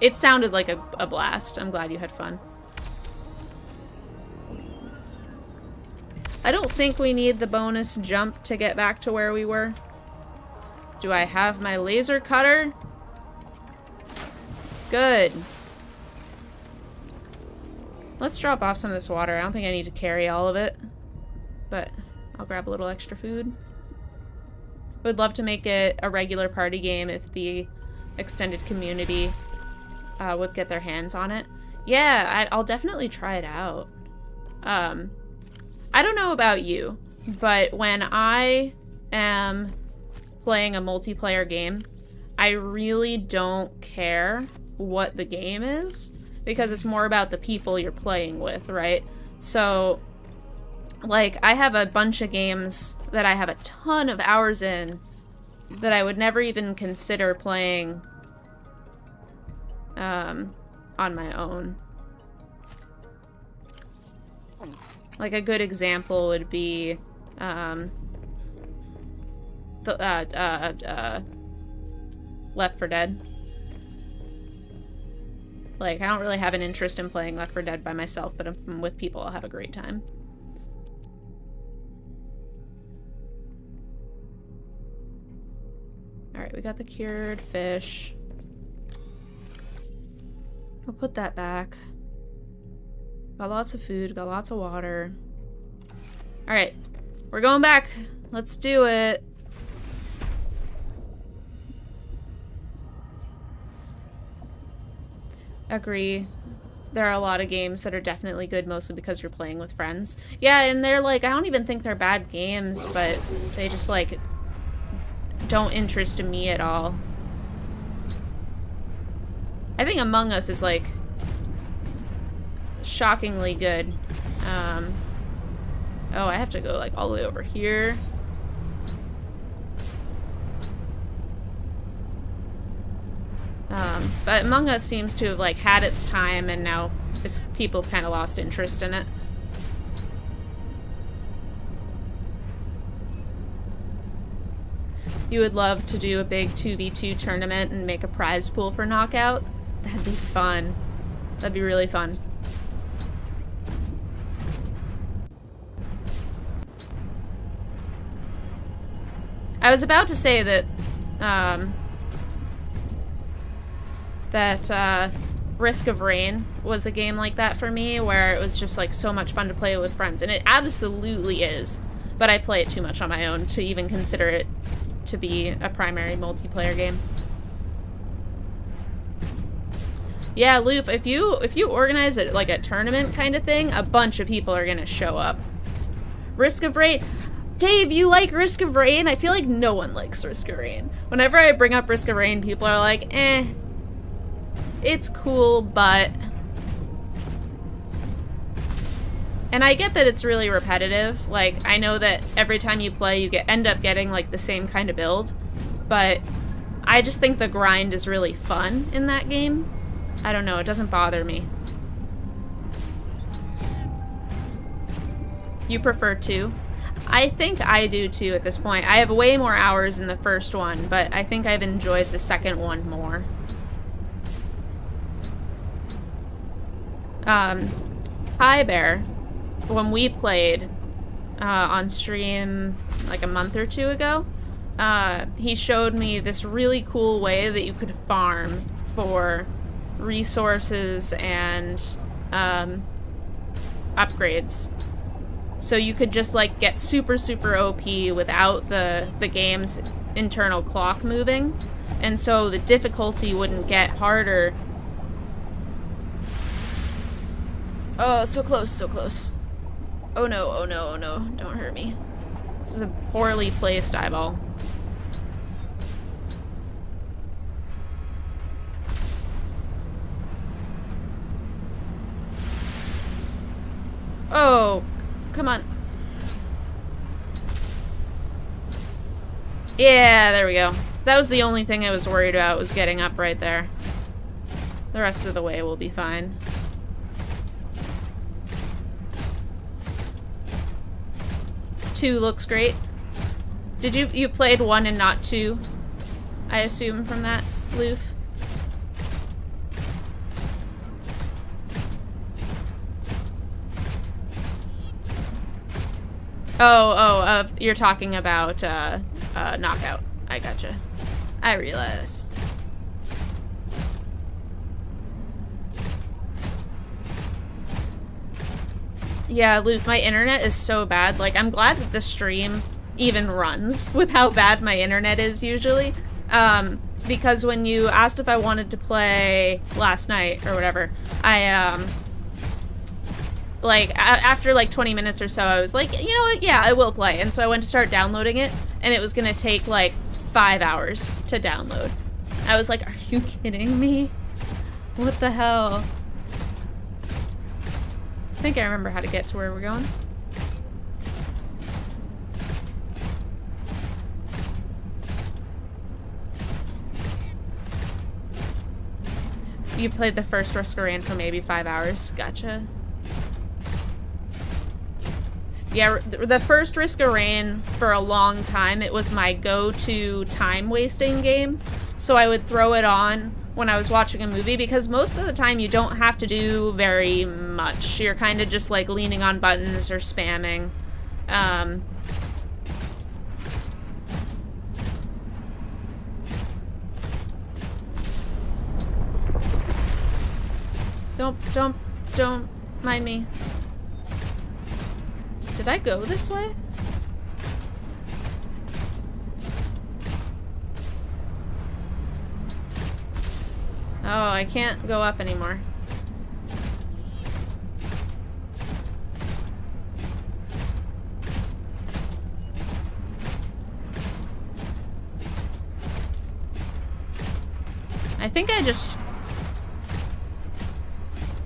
It sounded like a, a blast. I'm glad you had fun. I don't think we need the bonus jump to get back to where we were. Do I have my laser cutter? Good. Let's drop off some of this water. I don't think I need to carry all of it. But I'll grab a little extra food. Would love to make it a regular party game if the extended community uh, would get their hands on it. Yeah, I, will definitely try it out. Um, I don't know about you, but when I am playing a multiplayer game, I really don't care what the game is because it's more about the people you're playing with, right? So, like, I have a bunch of games that I have a ton of hours in that I would never even consider playing um, on my own. Like a good example would be um, the uh, uh, uh, Left 4 Dead. Like, I don't really have an interest in playing Left 4 Dead by myself, but if I'm with people, I'll have a great time. Alright, we got the cured fish. We'll put that back. Got lots of food, got lots of water. Alright, we're going back. Let's do it. Agree. There are a lot of games that are definitely good, mostly because you're playing with friends. Yeah, and they're like, I don't even think they're bad games, but they just like don't interest me at all. I think Among Us is like shockingly good. Um, oh, I have to go like all the way over here. Um, but Among Us seems to have like had its time and now it's people kind of lost interest in it. You would love to do a big 2v2 tournament and make a prize pool for Knockout? That'd be fun. That'd be really fun. I was about to say that um, that uh, Risk of Rain was a game like that for me, where it was just like so much fun to play with friends, and it absolutely is. But I play it too much on my own to even consider it to be a primary multiplayer game. Yeah, Loof, if you if you organize it like a tournament kind of thing, a bunch of people are gonna show up. Risk of Rain. Dave, you like Risk of Rain? I feel like no one likes Risk of Rain. Whenever I bring up Risk of Rain, people are like, eh. It's cool, but... And I get that it's really repetitive. Like, I know that every time you play, you get end up getting, like, the same kind of build. But I just think the grind is really fun in that game. I don't know, it doesn't bother me. You prefer two? I think I do too at this point. I have way more hours in the first one, but I think I've enjoyed the second one more. Um, Hi Bear, when we played uh, on stream like a month or two ago, uh, he showed me this really cool way that you could farm for resources and um, upgrades. So you could just like get super super OP without the the game's internal clock moving. And so the difficulty wouldn't get harder. Oh, so close, so close. Oh no, oh no, oh no, don't hurt me. This is a poorly placed eyeball. Oh, come on. Yeah, there we go. That was the only thing I was worried about, was getting up right there. The rest of the way will be fine. Two looks great. Did you- you played one and not two? I assume from that, Loof? Oh, oh, uh, you're talking about uh, uh, Knockout. I gotcha. I realize. Yeah, Luke, my internet is so bad. Like, I'm glad that the stream even runs with how bad my internet is usually. Um, because when you asked if I wanted to play last night or whatever, I, um, like after like 20 minutes or so i was like you know what? Yeah i will play. And so i went to start downloading it and it was gonna take like five hours to download. I was like are you kidding me? What the hell i think i remember how to get to where we're going. You played the first Rain for maybe five hours. Gotcha. Yeah, the first Risk of Rain for a long time, it was my go-to time-wasting game. So I would throw it on when I was watching a movie because most of the time you don't have to do very much. You're kind of just like leaning on buttons or spamming. Um, don't, don't, don't mind me. Did I go this way? Oh, I can't go up anymore. I think I just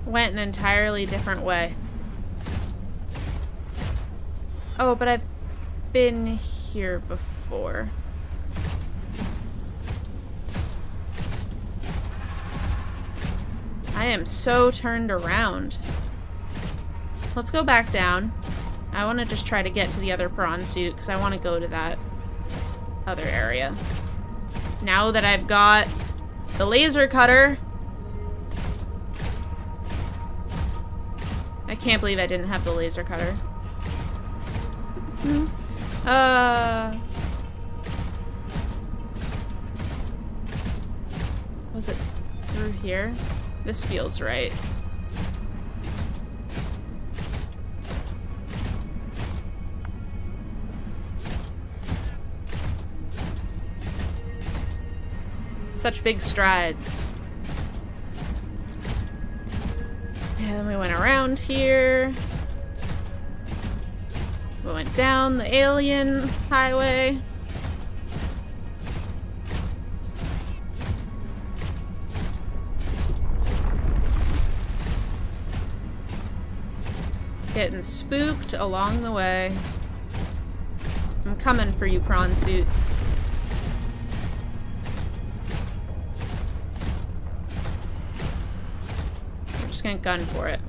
went an entirely different way. Oh, but I've been here before. I am so turned around. Let's go back down. I want to just try to get to the other prawn suit because I want to go to that other area. Now that I've got the laser cutter. I can't believe I didn't have the laser cutter. uh... Was it through here? This feels right. Such big strides. And then we went around here. We went down the alien highway. Getting spooked along the way. I'm coming for you, prawn suit. We're just gonna gun for it.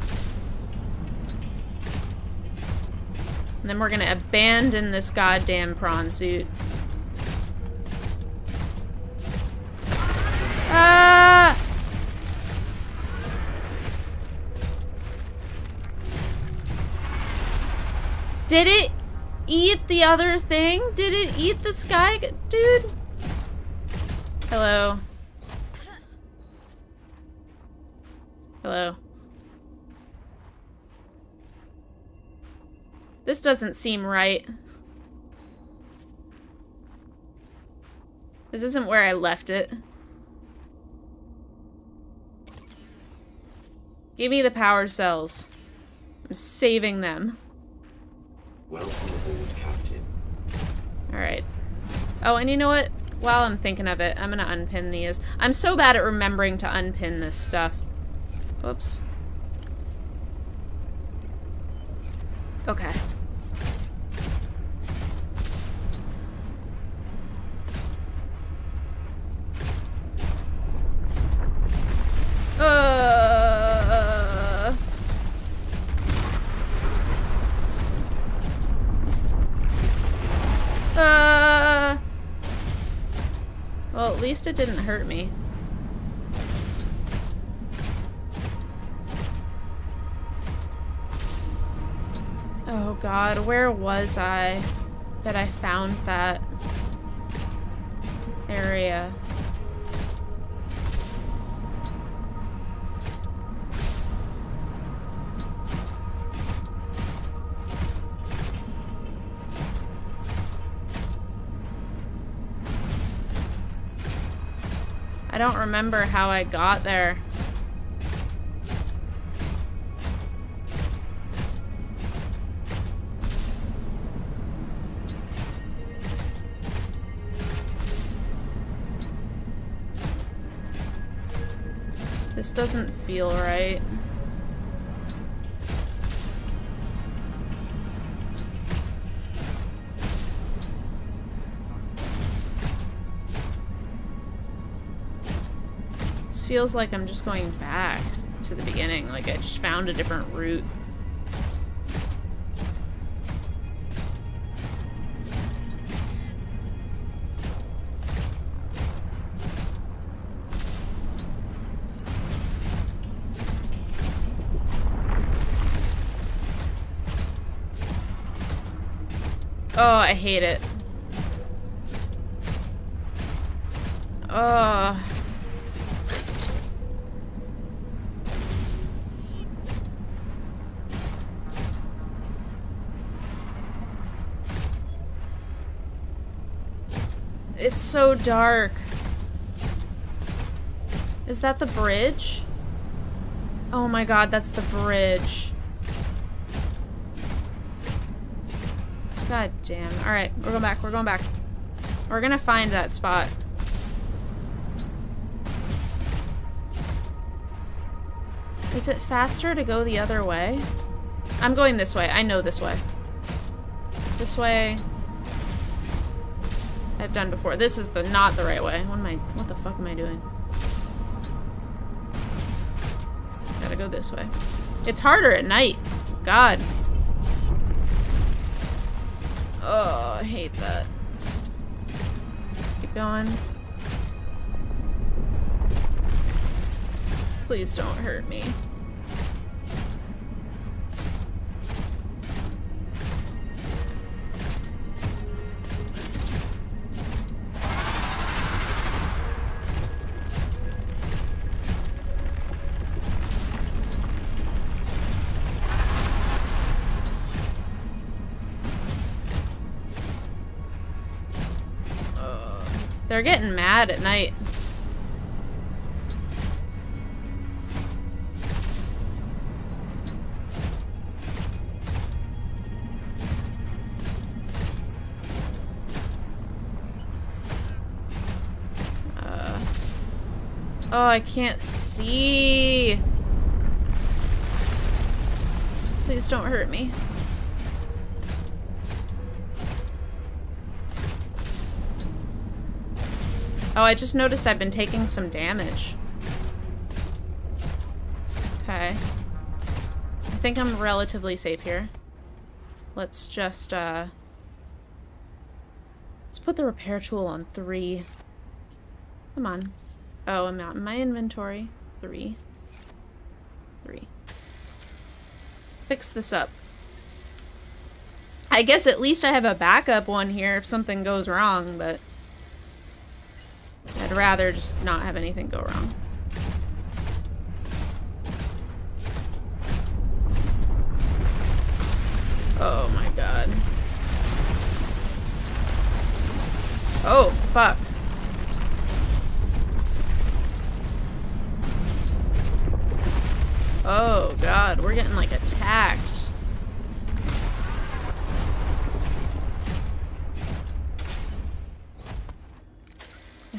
And then we're gonna abandon this goddamn prawn suit. Ah! Did it eat the other thing? Did it eat the sky? Dude? Hello. Hello. This doesn't seem right. This isn't where I left it. Give me the power cells. I'm saving them. Welcome aboard, Captain. Alright. Oh, and you know what? While I'm thinking of it, I'm gonna unpin these. I'm so bad at remembering to unpin this stuff. Whoops. Okay. Uh... Uh... Well, at least it didn't hurt me. Oh god, where was I that I found that area? I don't remember how I got there. This doesn't feel right. Feels like I'm just going back to the beginning. Like I just found a different route. Oh, I hate it. Oh. It's so dark. Is that the bridge? Oh my god, that's the bridge. God damn. Alright, we're going back, we're going back. We're gonna find that spot. Is it faster to go the other way? I'm going this way. I know this way. This way. Done before. This is the not the right way. What am I what the fuck am I doing? Gotta go this way. It's harder at night. God. Oh, I hate that. Keep going. Please don't hurt me. They're getting mad at night. Uh, oh, I can't see. Please don't hurt me. Oh, I just noticed I've been taking some damage. Okay. I think I'm relatively safe here. Let's just, uh... Let's put the repair tool on three. Come on. Oh, I'm not in my inventory. Three. Three. Fix this up. I guess at least I have a backup one here if something goes wrong, but... Rather just not have anything go wrong. Oh my god. Oh, fuck. Oh god, we're getting like attacked.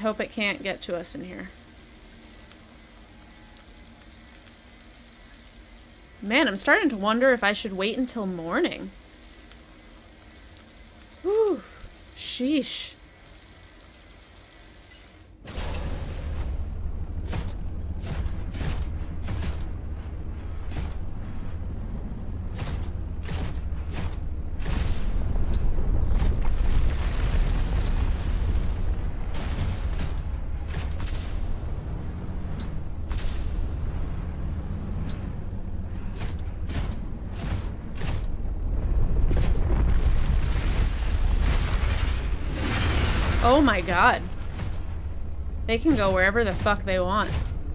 Hope it can't get to us in here. Man, I'm starting to wonder if I should wait until morning. Whew. Sheesh. God. They can go wherever the fuck they want.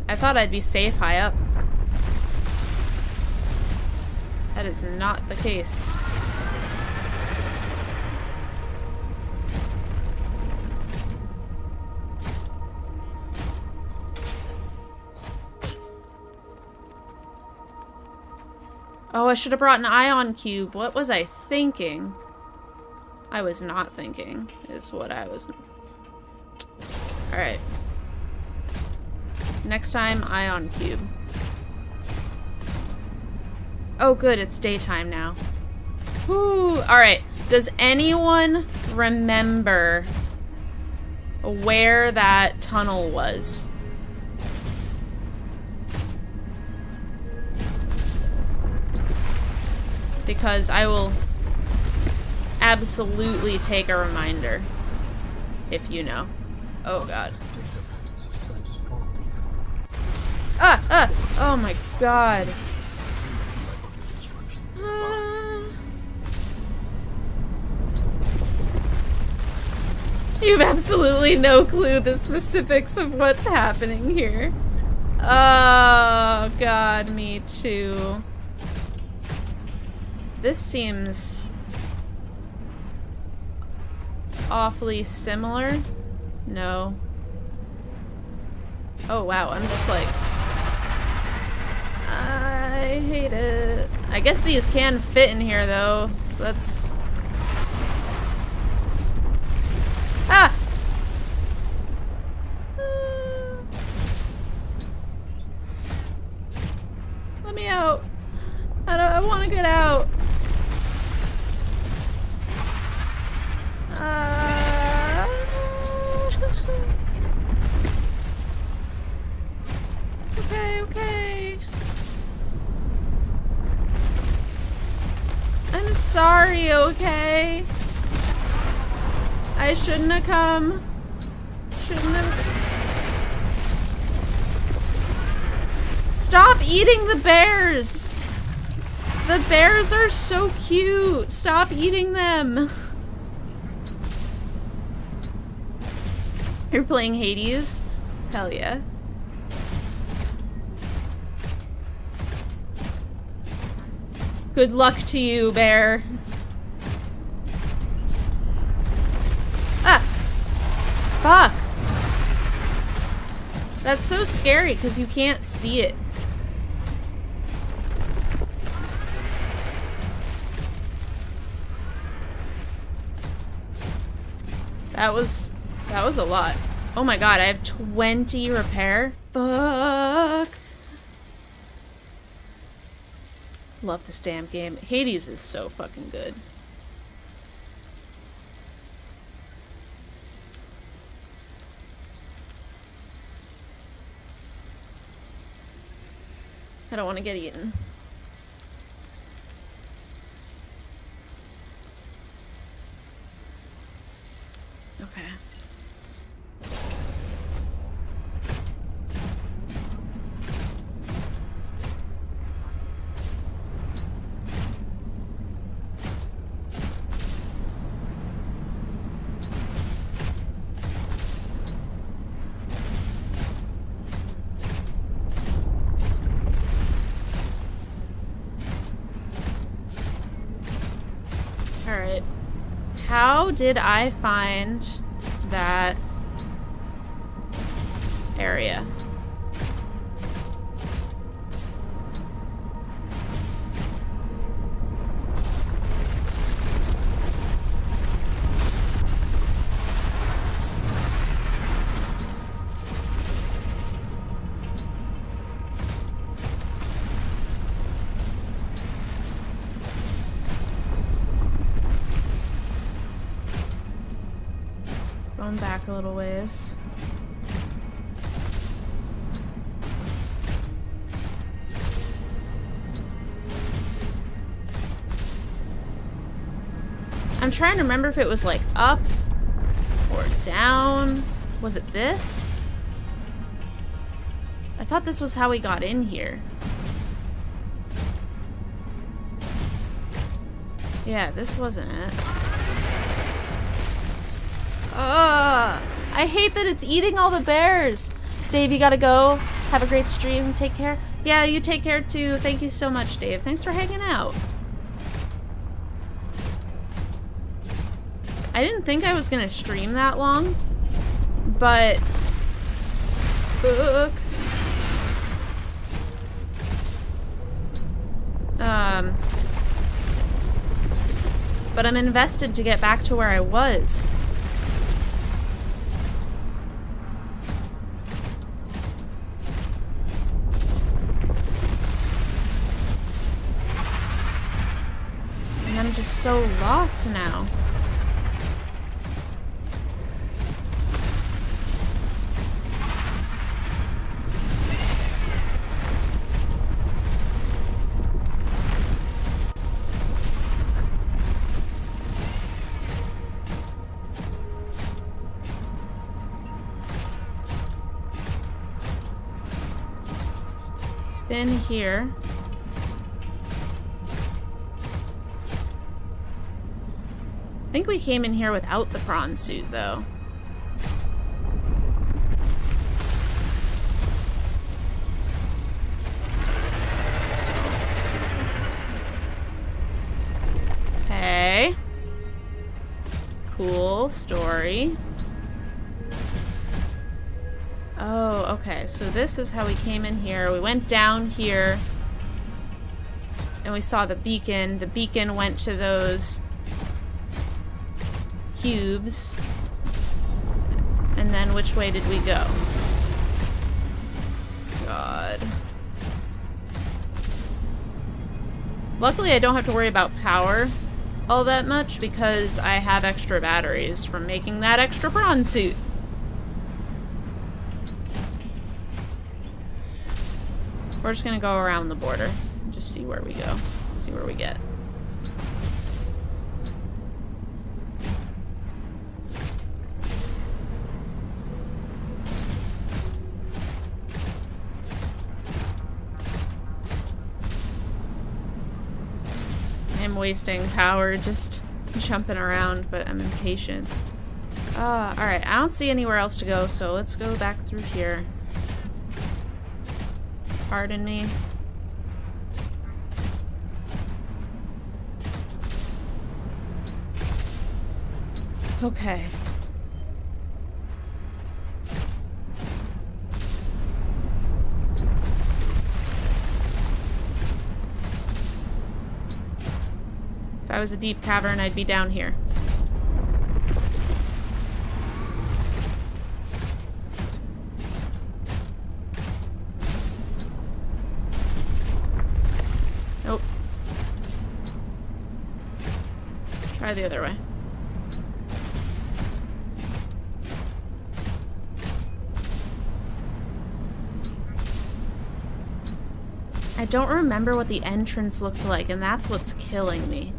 I thought I'd be safe high up. That is not the case. Oh, I should have brought an ion cube. What was I thinking? I was not thinking, is what I was... Alright. Next time, ion cube. Oh good, it's daytime now. Whoo! Alright, does anyone remember where that tunnel was? Because I will absolutely take a reminder. If you know. Oh god. Ah! Ah! Oh my god. Ah. You have absolutely no clue the specifics of what's happening here. Oh god, me too. This seems awfully similar. No. Oh wow, I'm just like... I hate it. I guess these can fit in here though, so that's... Ah! Uh, let me out. I don't I want to get out. Uh, okay, okay. I'm sorry, okay? I shouldn't have come. Shouldn't have. Stop eating the bears! The bears are so cute! Stop eating them! You're playing Hades? Hell yeah. Good luck to you, bear. Ah! Fuck! That's so scary because you can't see it. That was that was a lot. Oh my god, I have 20 repair. Fuck. Love this damn game. Hades is so fucking good. I don't want to get eaten. Okay. Did I find that a little ways. I'm trying to remember if it was like up or down. Was it this? I thought this was how we got in here. Yeah, this wasn't it. Ugh. I hate that it's eating all the bears. Dave, you gotta go. Have a great stream. Take care. Yeah, you take care too. Thank you so much, Dave. Thanks for hanging out. I didn't think I was gonna stream that long, but fuck. Um, but I'm invested to get back to where I was. So lost now. Been here. Think we came in here without the prawn suit, though. Okay. Cool story. Oh, okay. So this is how we came in here. We went down here. And we saw the beacon. The beacon went to those cubes. And then which way did we go? God. Luckily, I don't have to worry about power all that much because I have extra batteries from making that extra prawn suit. We're just gonna go around the border. Just see where we go. See where we get. Wasting power just jumping around, but I'm impatient. Uh, alright, I don't see anywhere else to go, so let's go back through here. Pardon me. Okay. I was a deep cavern, I'd be down here. Nope. Try the other way. I don't remember what the entrance looked like, and that's what's killing me.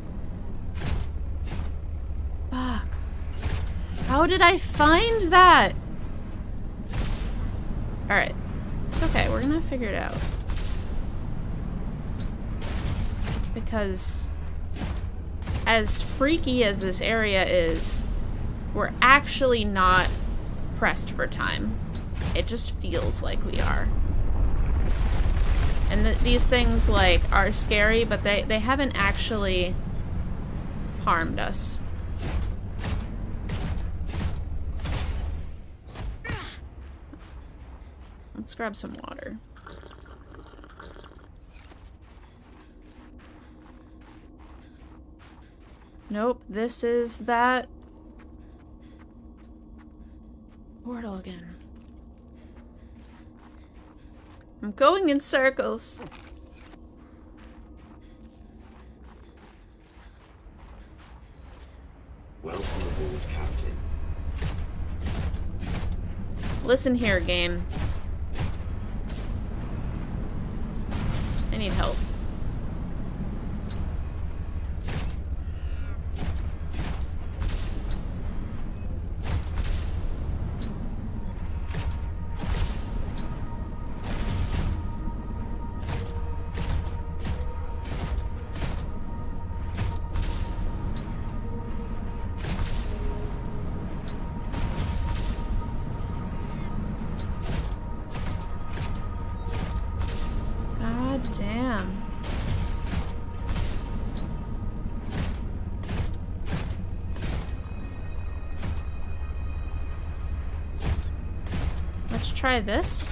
Fuck. How did I find that? Alright. It's okay, we're gonna figure it out. Because as freaky as this area is, we're actually not pressed for time. It just feels like we are. And th these things, like, are scary, but they, they haven't actually harmed us. Grab some water. Nope, this is that portal again. I'm going in circles. Welcome aboard, Captain. Listen here, game. Try this.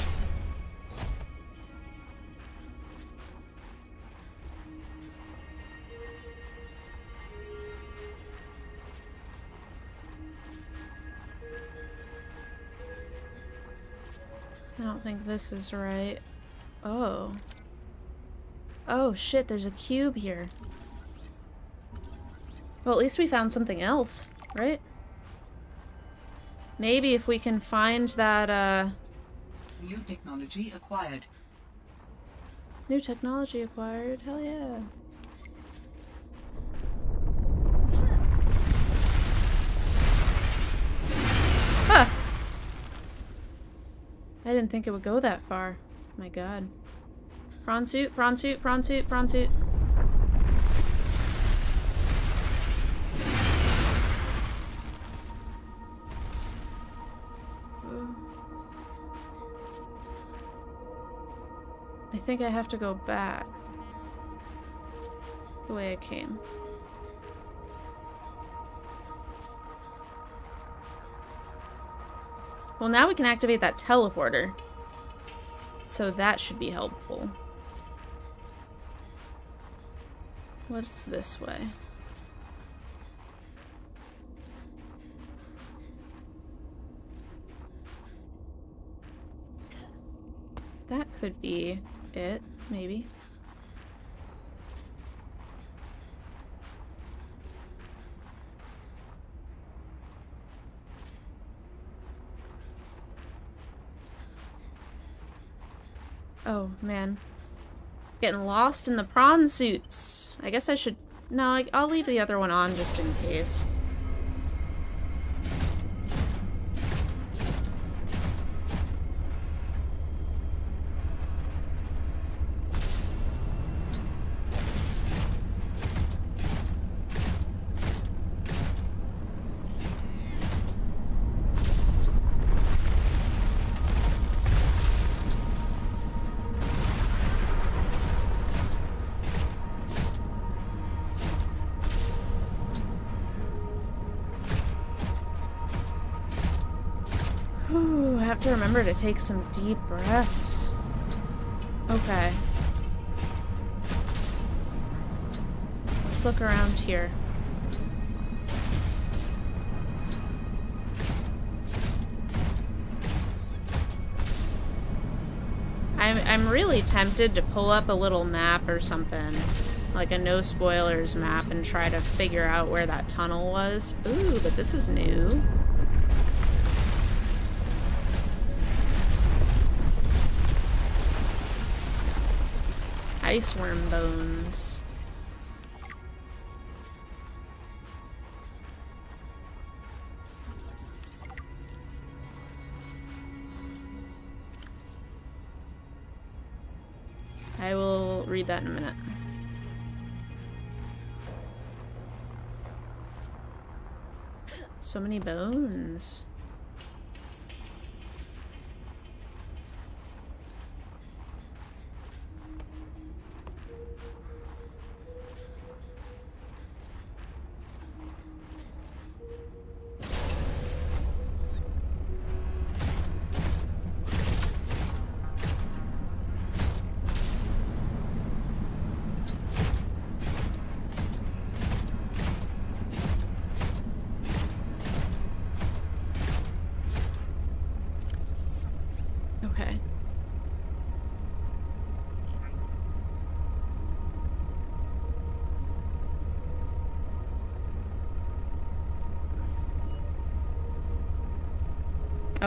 I don't think this is right. Oh. Oh shit, there's a cube here. Well, at least we found something else, right? Maybe if we can find that, uh... New technology acquired. New technology acquired. Hell yeah. Huh. I didn't think it would go that far. My god. Prawn suit, prawn suit, prawn suit, prawn suit. Think I have to go back. The way I came. Well, now we can activate that teleporter. So that should be helpful. What's this way? That could be it, maybe. Oh, man. Getting lost in the prawn suits. I guess I should... No, I, I'll leave the other one on just in case. To take some deep breaths. Okay. Let's look around here. I'm, I'm really tempted to pull up a little map or something. Like a no spoilers map and try to figure out where that tunnel was. Ooh, but this is new. Ice worm bones. I will read that in a minute. So many bones.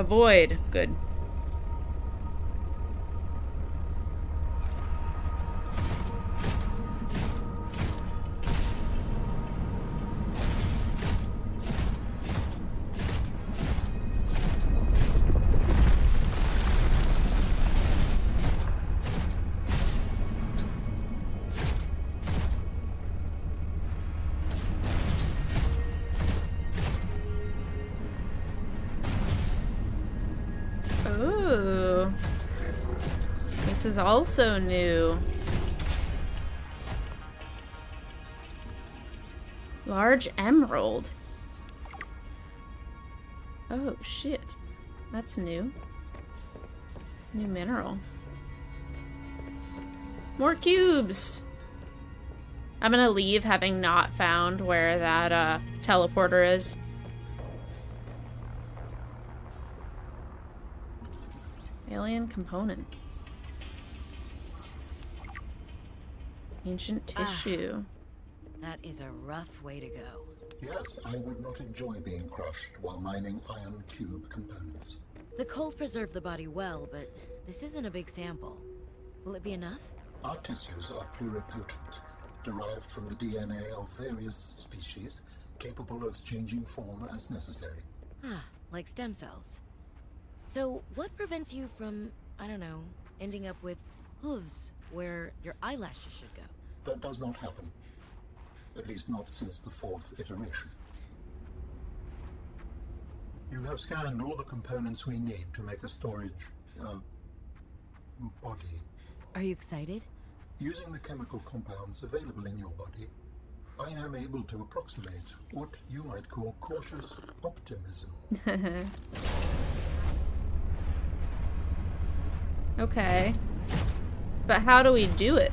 Avoid. Good. Is also new. Large emerald. Oh, shit. That's new. New mineral. More cubes! I'm gonna leave having not found where that uh, teleporter is. Alien component. Ancient Ah. tissue. That is a rough way to go. Yes, I would not enjoy being crushed while mining ion cube components. The cold preserved the body well, but this isn't a big sample. Will it be enough? Our tissues are pluripotent, derived from the DNA of various species, capable of changing form as necessary. Ah, like stem cells. So, what prevents you from, I don't know, ending up with hooves where your eyelashes should go? That does not happen. At least not since the fourth iteration. You have scanned all the components we need to make a storage, uh, body. Are you excited? Using the chemical compounds available in your body, I am able to approximate what you might call cautious optimism. okay. But how do we do it?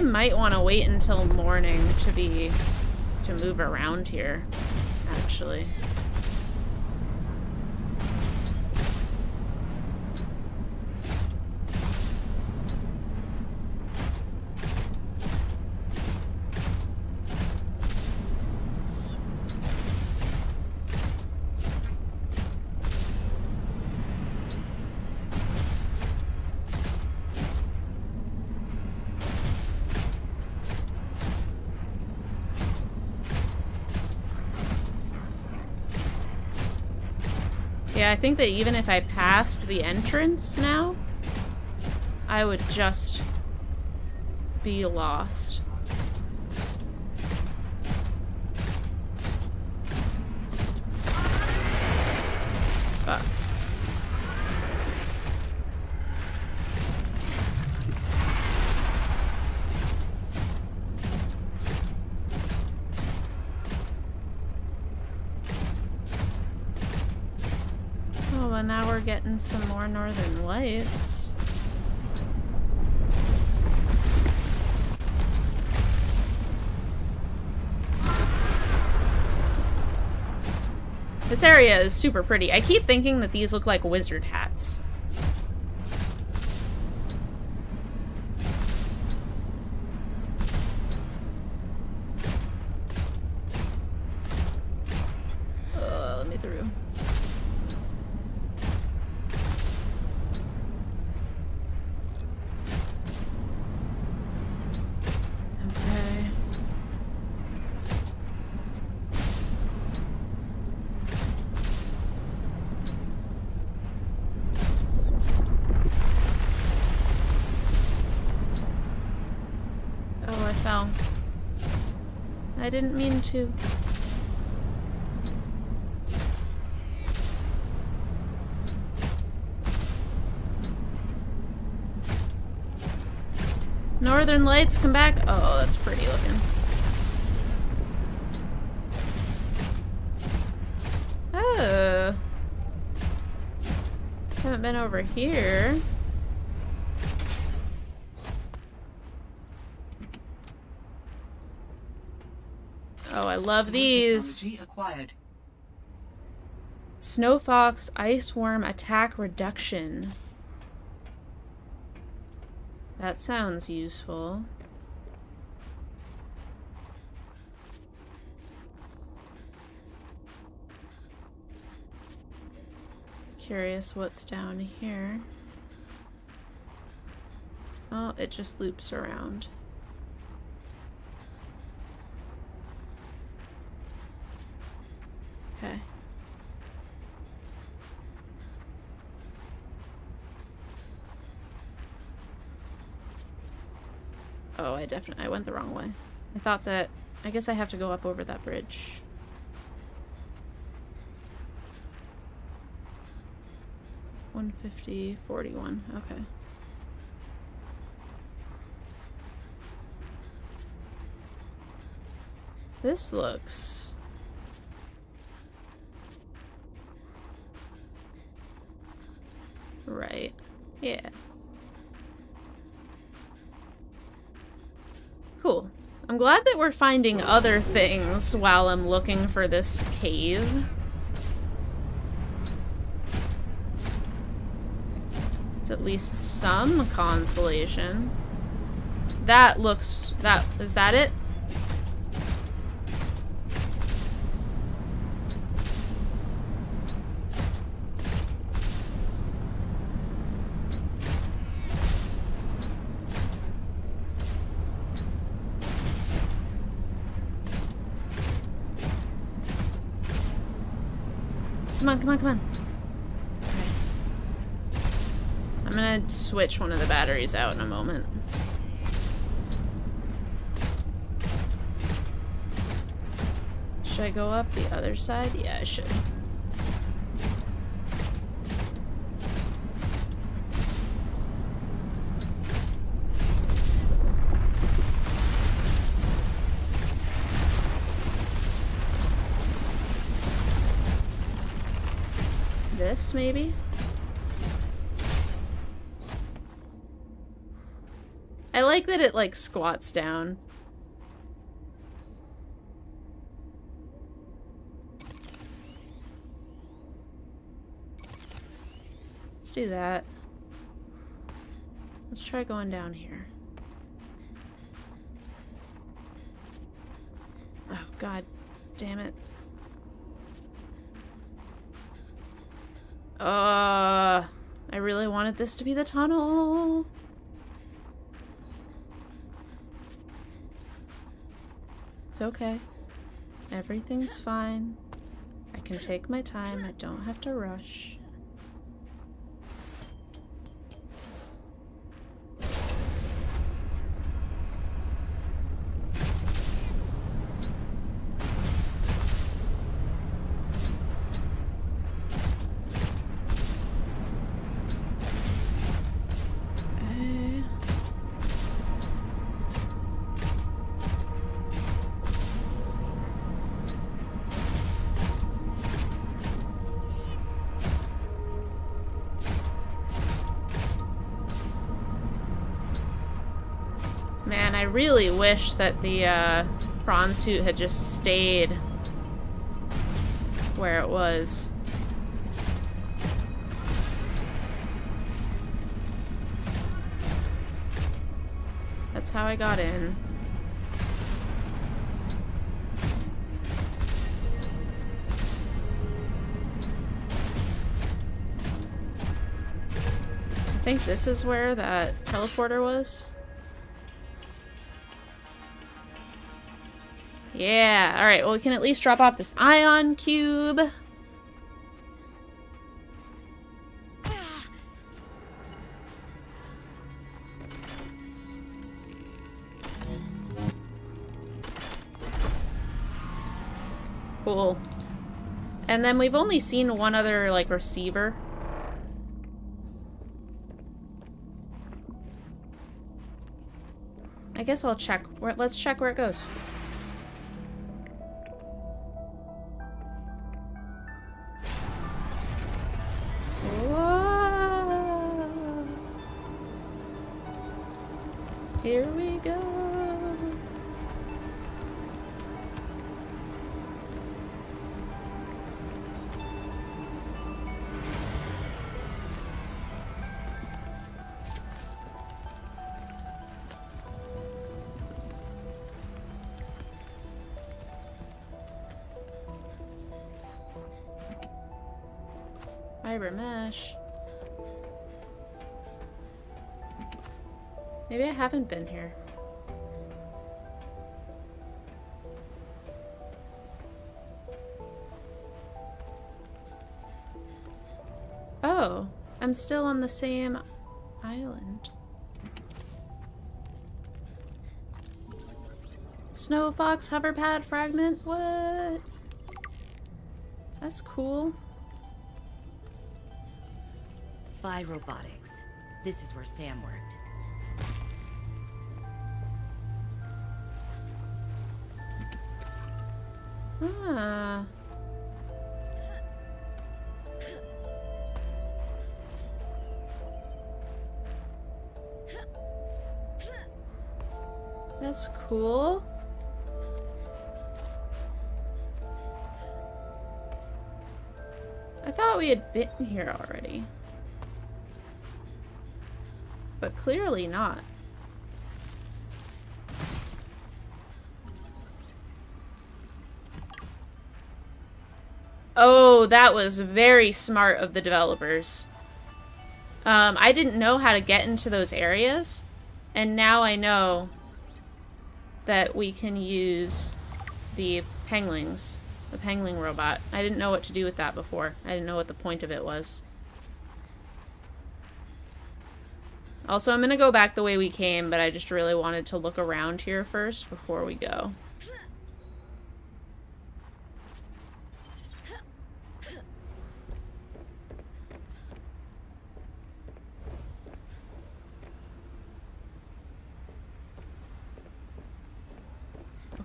I might want to wait until morning to be to move around here, actually. Think that even if I passed the entrance now, I would just be lost. Some more northern lights. This area is super pretty. I keep thinking that these look like wizard hats. I didn't mean to. Northern lights come back. Oh, that's pretty looking. Oh. Haven't been over here. Love these. Snow Fox Ice Worm Attack Reduction. That sounds useful. Curious what's down here. Oh, it just loops around. Okay. Oh, I definitely I went the wrong way. I thought that I guess I have to go up over that bridge. One fifty forty one. Okay. This looks right. Yeah. Cool. I'm glad that we're finding other things while I'm looking for this cave. It's at least some consolation. That looks... that... is that it? Come on, come on. Okay. I'm gonna switch one of the batteries out in a moment. Should I go up the other side? Yeah, I should. This, maybe? I like that it, like, squats down. Let's do that. Let's try going down here. Oh, god damn it. Uh, I really wanted this to be the tunnel. It's okay. Everything's fine. I can take my time. I don't have to rush. Wish that the uh, prawn suit had just stayed where it was. That's how I got in. I think this is where that teleporter was. Yeah, alright, well we can at least drop off this ion cube. Cool. And then we've only seen one other, like, receiver. I guess I'll check. Let's check where it goes. Fiber mesh. Maybe I haven't been here. Oh, I'm still on the same island. Snow Fox hover pad fragment? What? That's cool. Phi Robotics. This is where Sam worked. Ah. That's cool. I thought we had been here already. But clearly not. Oh, that was very smart of the developers. Um, I didn't know how to get into those areas, and now I know that we can use the penglings, the pengling robot. I didn't know what to do with that before. I didn't know what the point of it was. Also, I'm gonna go back the way we came, but I just really wanted to look around here first before we go.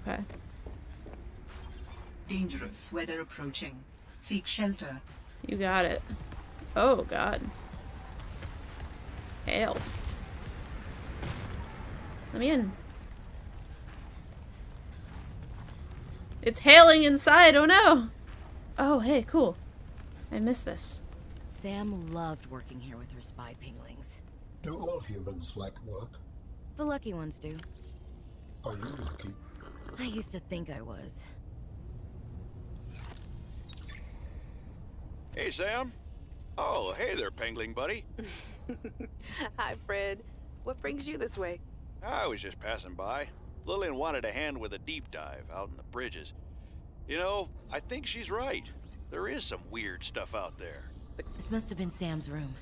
Okay. Dangerous weather approaching. Seek shelter. You got it. Oh, God. Hail. Let me in. It's hailing inside. Oh, no. Oh, hey, cool. I missed this. Sam loved working here with her spy penglings. Do all humans like work? The lucky ones do. Are you lucky? I used to think I was. Hey, Sam. Oh, hey there, Pengling buddy. Hi, Fred. What brings you this way? I was just passing by. Lillian wanted a hand with a deep dive out in the bridges. You know, I think she's right. There is some weird stuff out there. But this must have been Sam's room.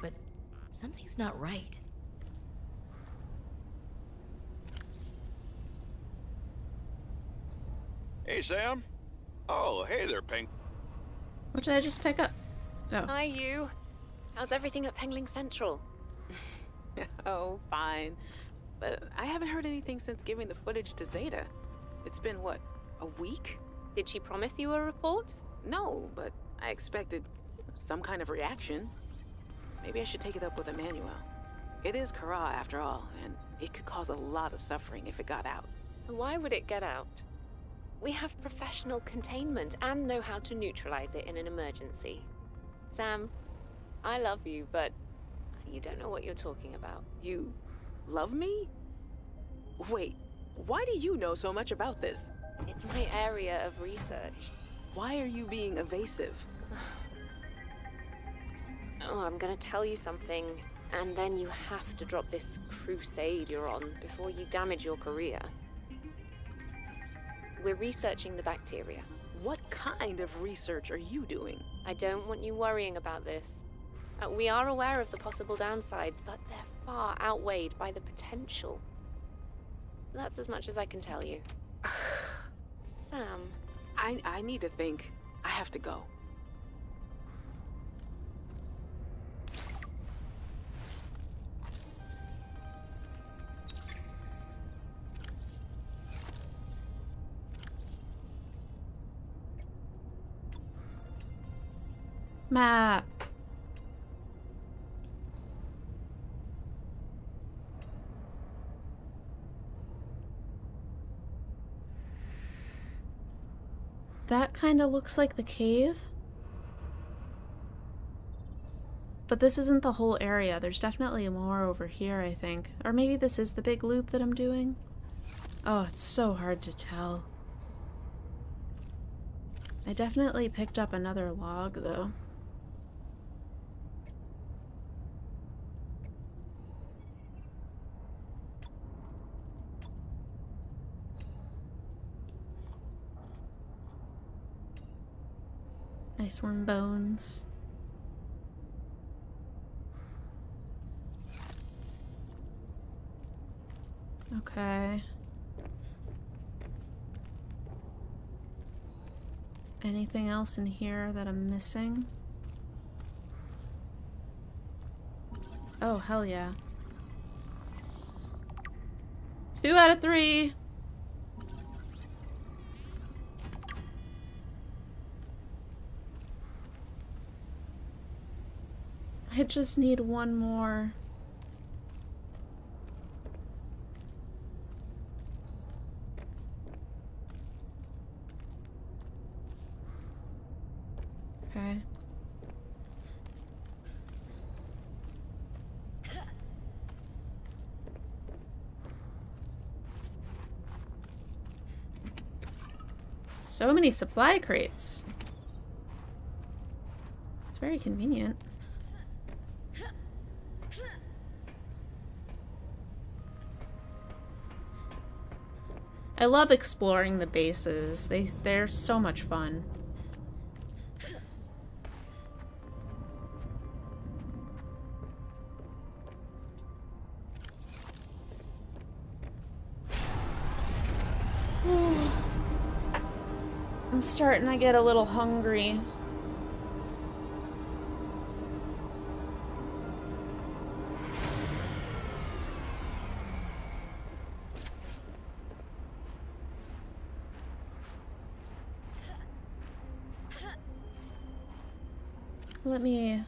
But something's not right. Hey, Sam. Oh, hey there, Pink. What did I just pick up? Oh. Hi, you. How's everything at Pengling Central? oh, fine. But I haven't heard anything since giving the footage to Zeta. It's been, what, a week? Did she promise you a report? No, but I expected some kind of reaction. Maybe I should take it up with Emmanuel. It is Kharaa, after all, and it could cause a lot of suffering if it got out. Why would it get out? We have professional containment and know how to neutralize it in an emergency. Sam, I love you, but you don't know what you're talking about. You love me? Wait, why do you know so much about this? It's my area of research. Why are you being evasive? oh, I'm gonna tell you something, and then you have to drop this crusade you're on before you damage your career. We're researching the bacteria. What kind of research are you doing? I don't want you worrying about this. Uh, we are aware of the possible downsides, but they're far outweighed by the potential. That's as much as I can tell you. Sam. I, I need to think. I have to go. Map. That kind of looks like the cave. But this isn't the whole area. There's definitely more over here, I think. Or maybe this is the big loop that I'm doing. Oh, it's so hard to tell. I definitely picked up another log, though. Ice worm bones. Okay. Anything else in here that I'm missing? Oh, hell yeah. Two out of three. I just need one more. Okay. So many supply crates. It's very convenient. I love exploring the bases. They they're so much fun. I'm starting to get a little hungry. Let me...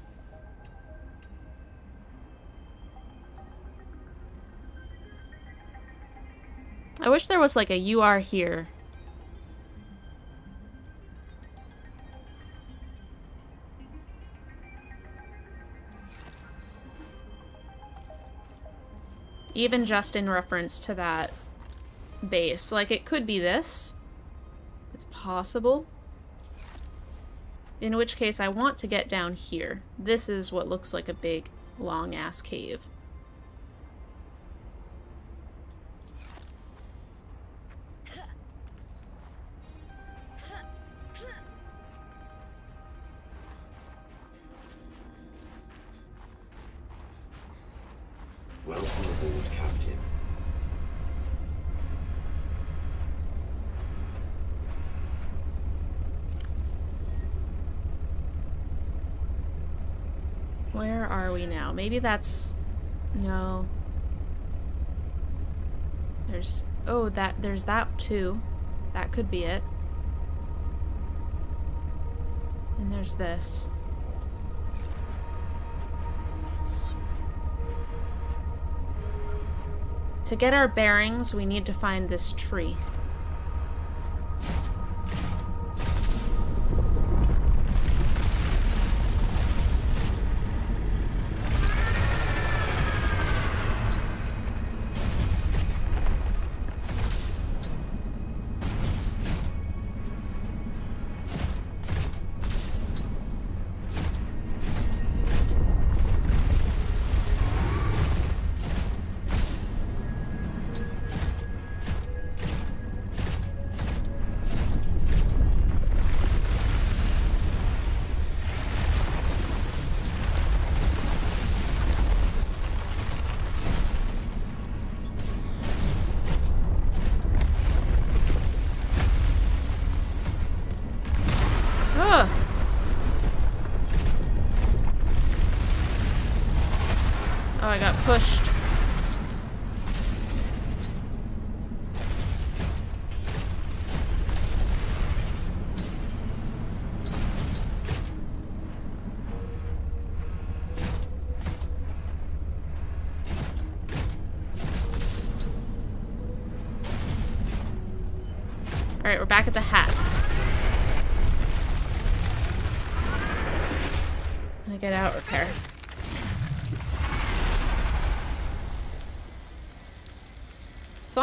I wish there was like a you are here. Even just in reference to that base. Like, it could be this. It's possible. In which case, I want to get down here. This is what looks like a big, long-ass cave. Maybe that's... No. There's... Oh, that there's that too. That could be it. And there's this. To get our bearings, we need to find this tree.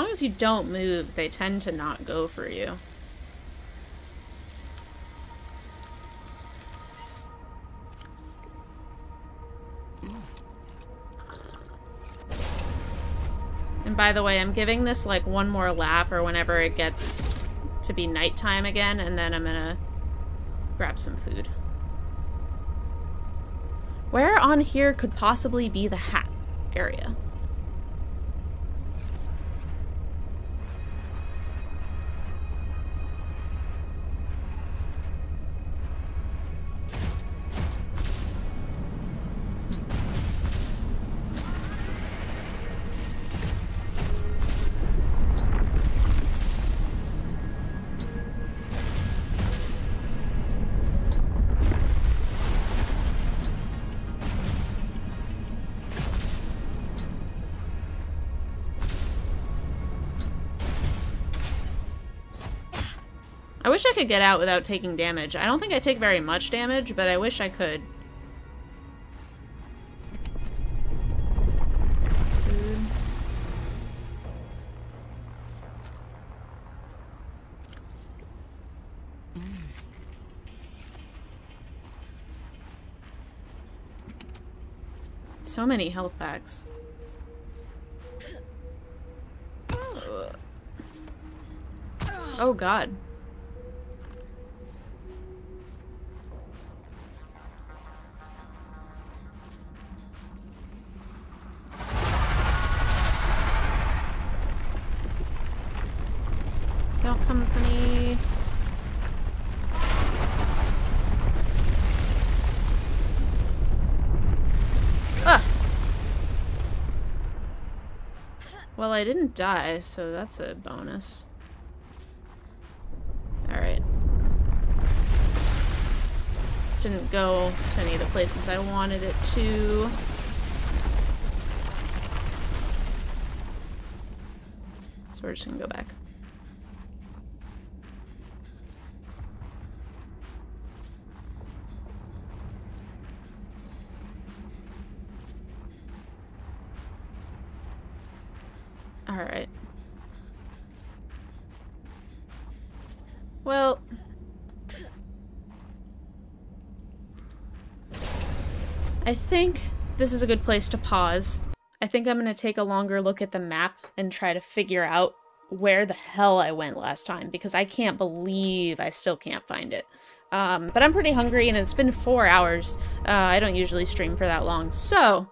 Long as you don't move, they tend to not go for you. And by the way, I'm giving this like one more lap or whenever it gets to be nighttime again, and then I'm gonna grab some food. Where on here could possibly be the hat area? Could get out without taking damage. I don't think I take very much damage, but I wish I could. So many health packs. Oh god. I didn't die, so that's a bonus. Alright. This didn't go to any of the places I wanted it to. So we're just gonna go back. Alright. Well... I think this is a good place to pause. I think I'm going to take a longer look at the map and try to figure out where the hell I went last time because I can't believe I still can't find it. Um, but I'm pretty hungry and it's been four hours. Uh, I don't usually stream for that long. So,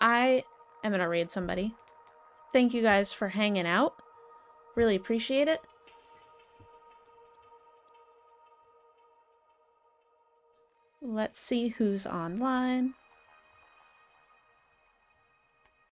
I am gonna raid somebody. Thank you guys for hanging out. Really appreciate it. Let's see who's online.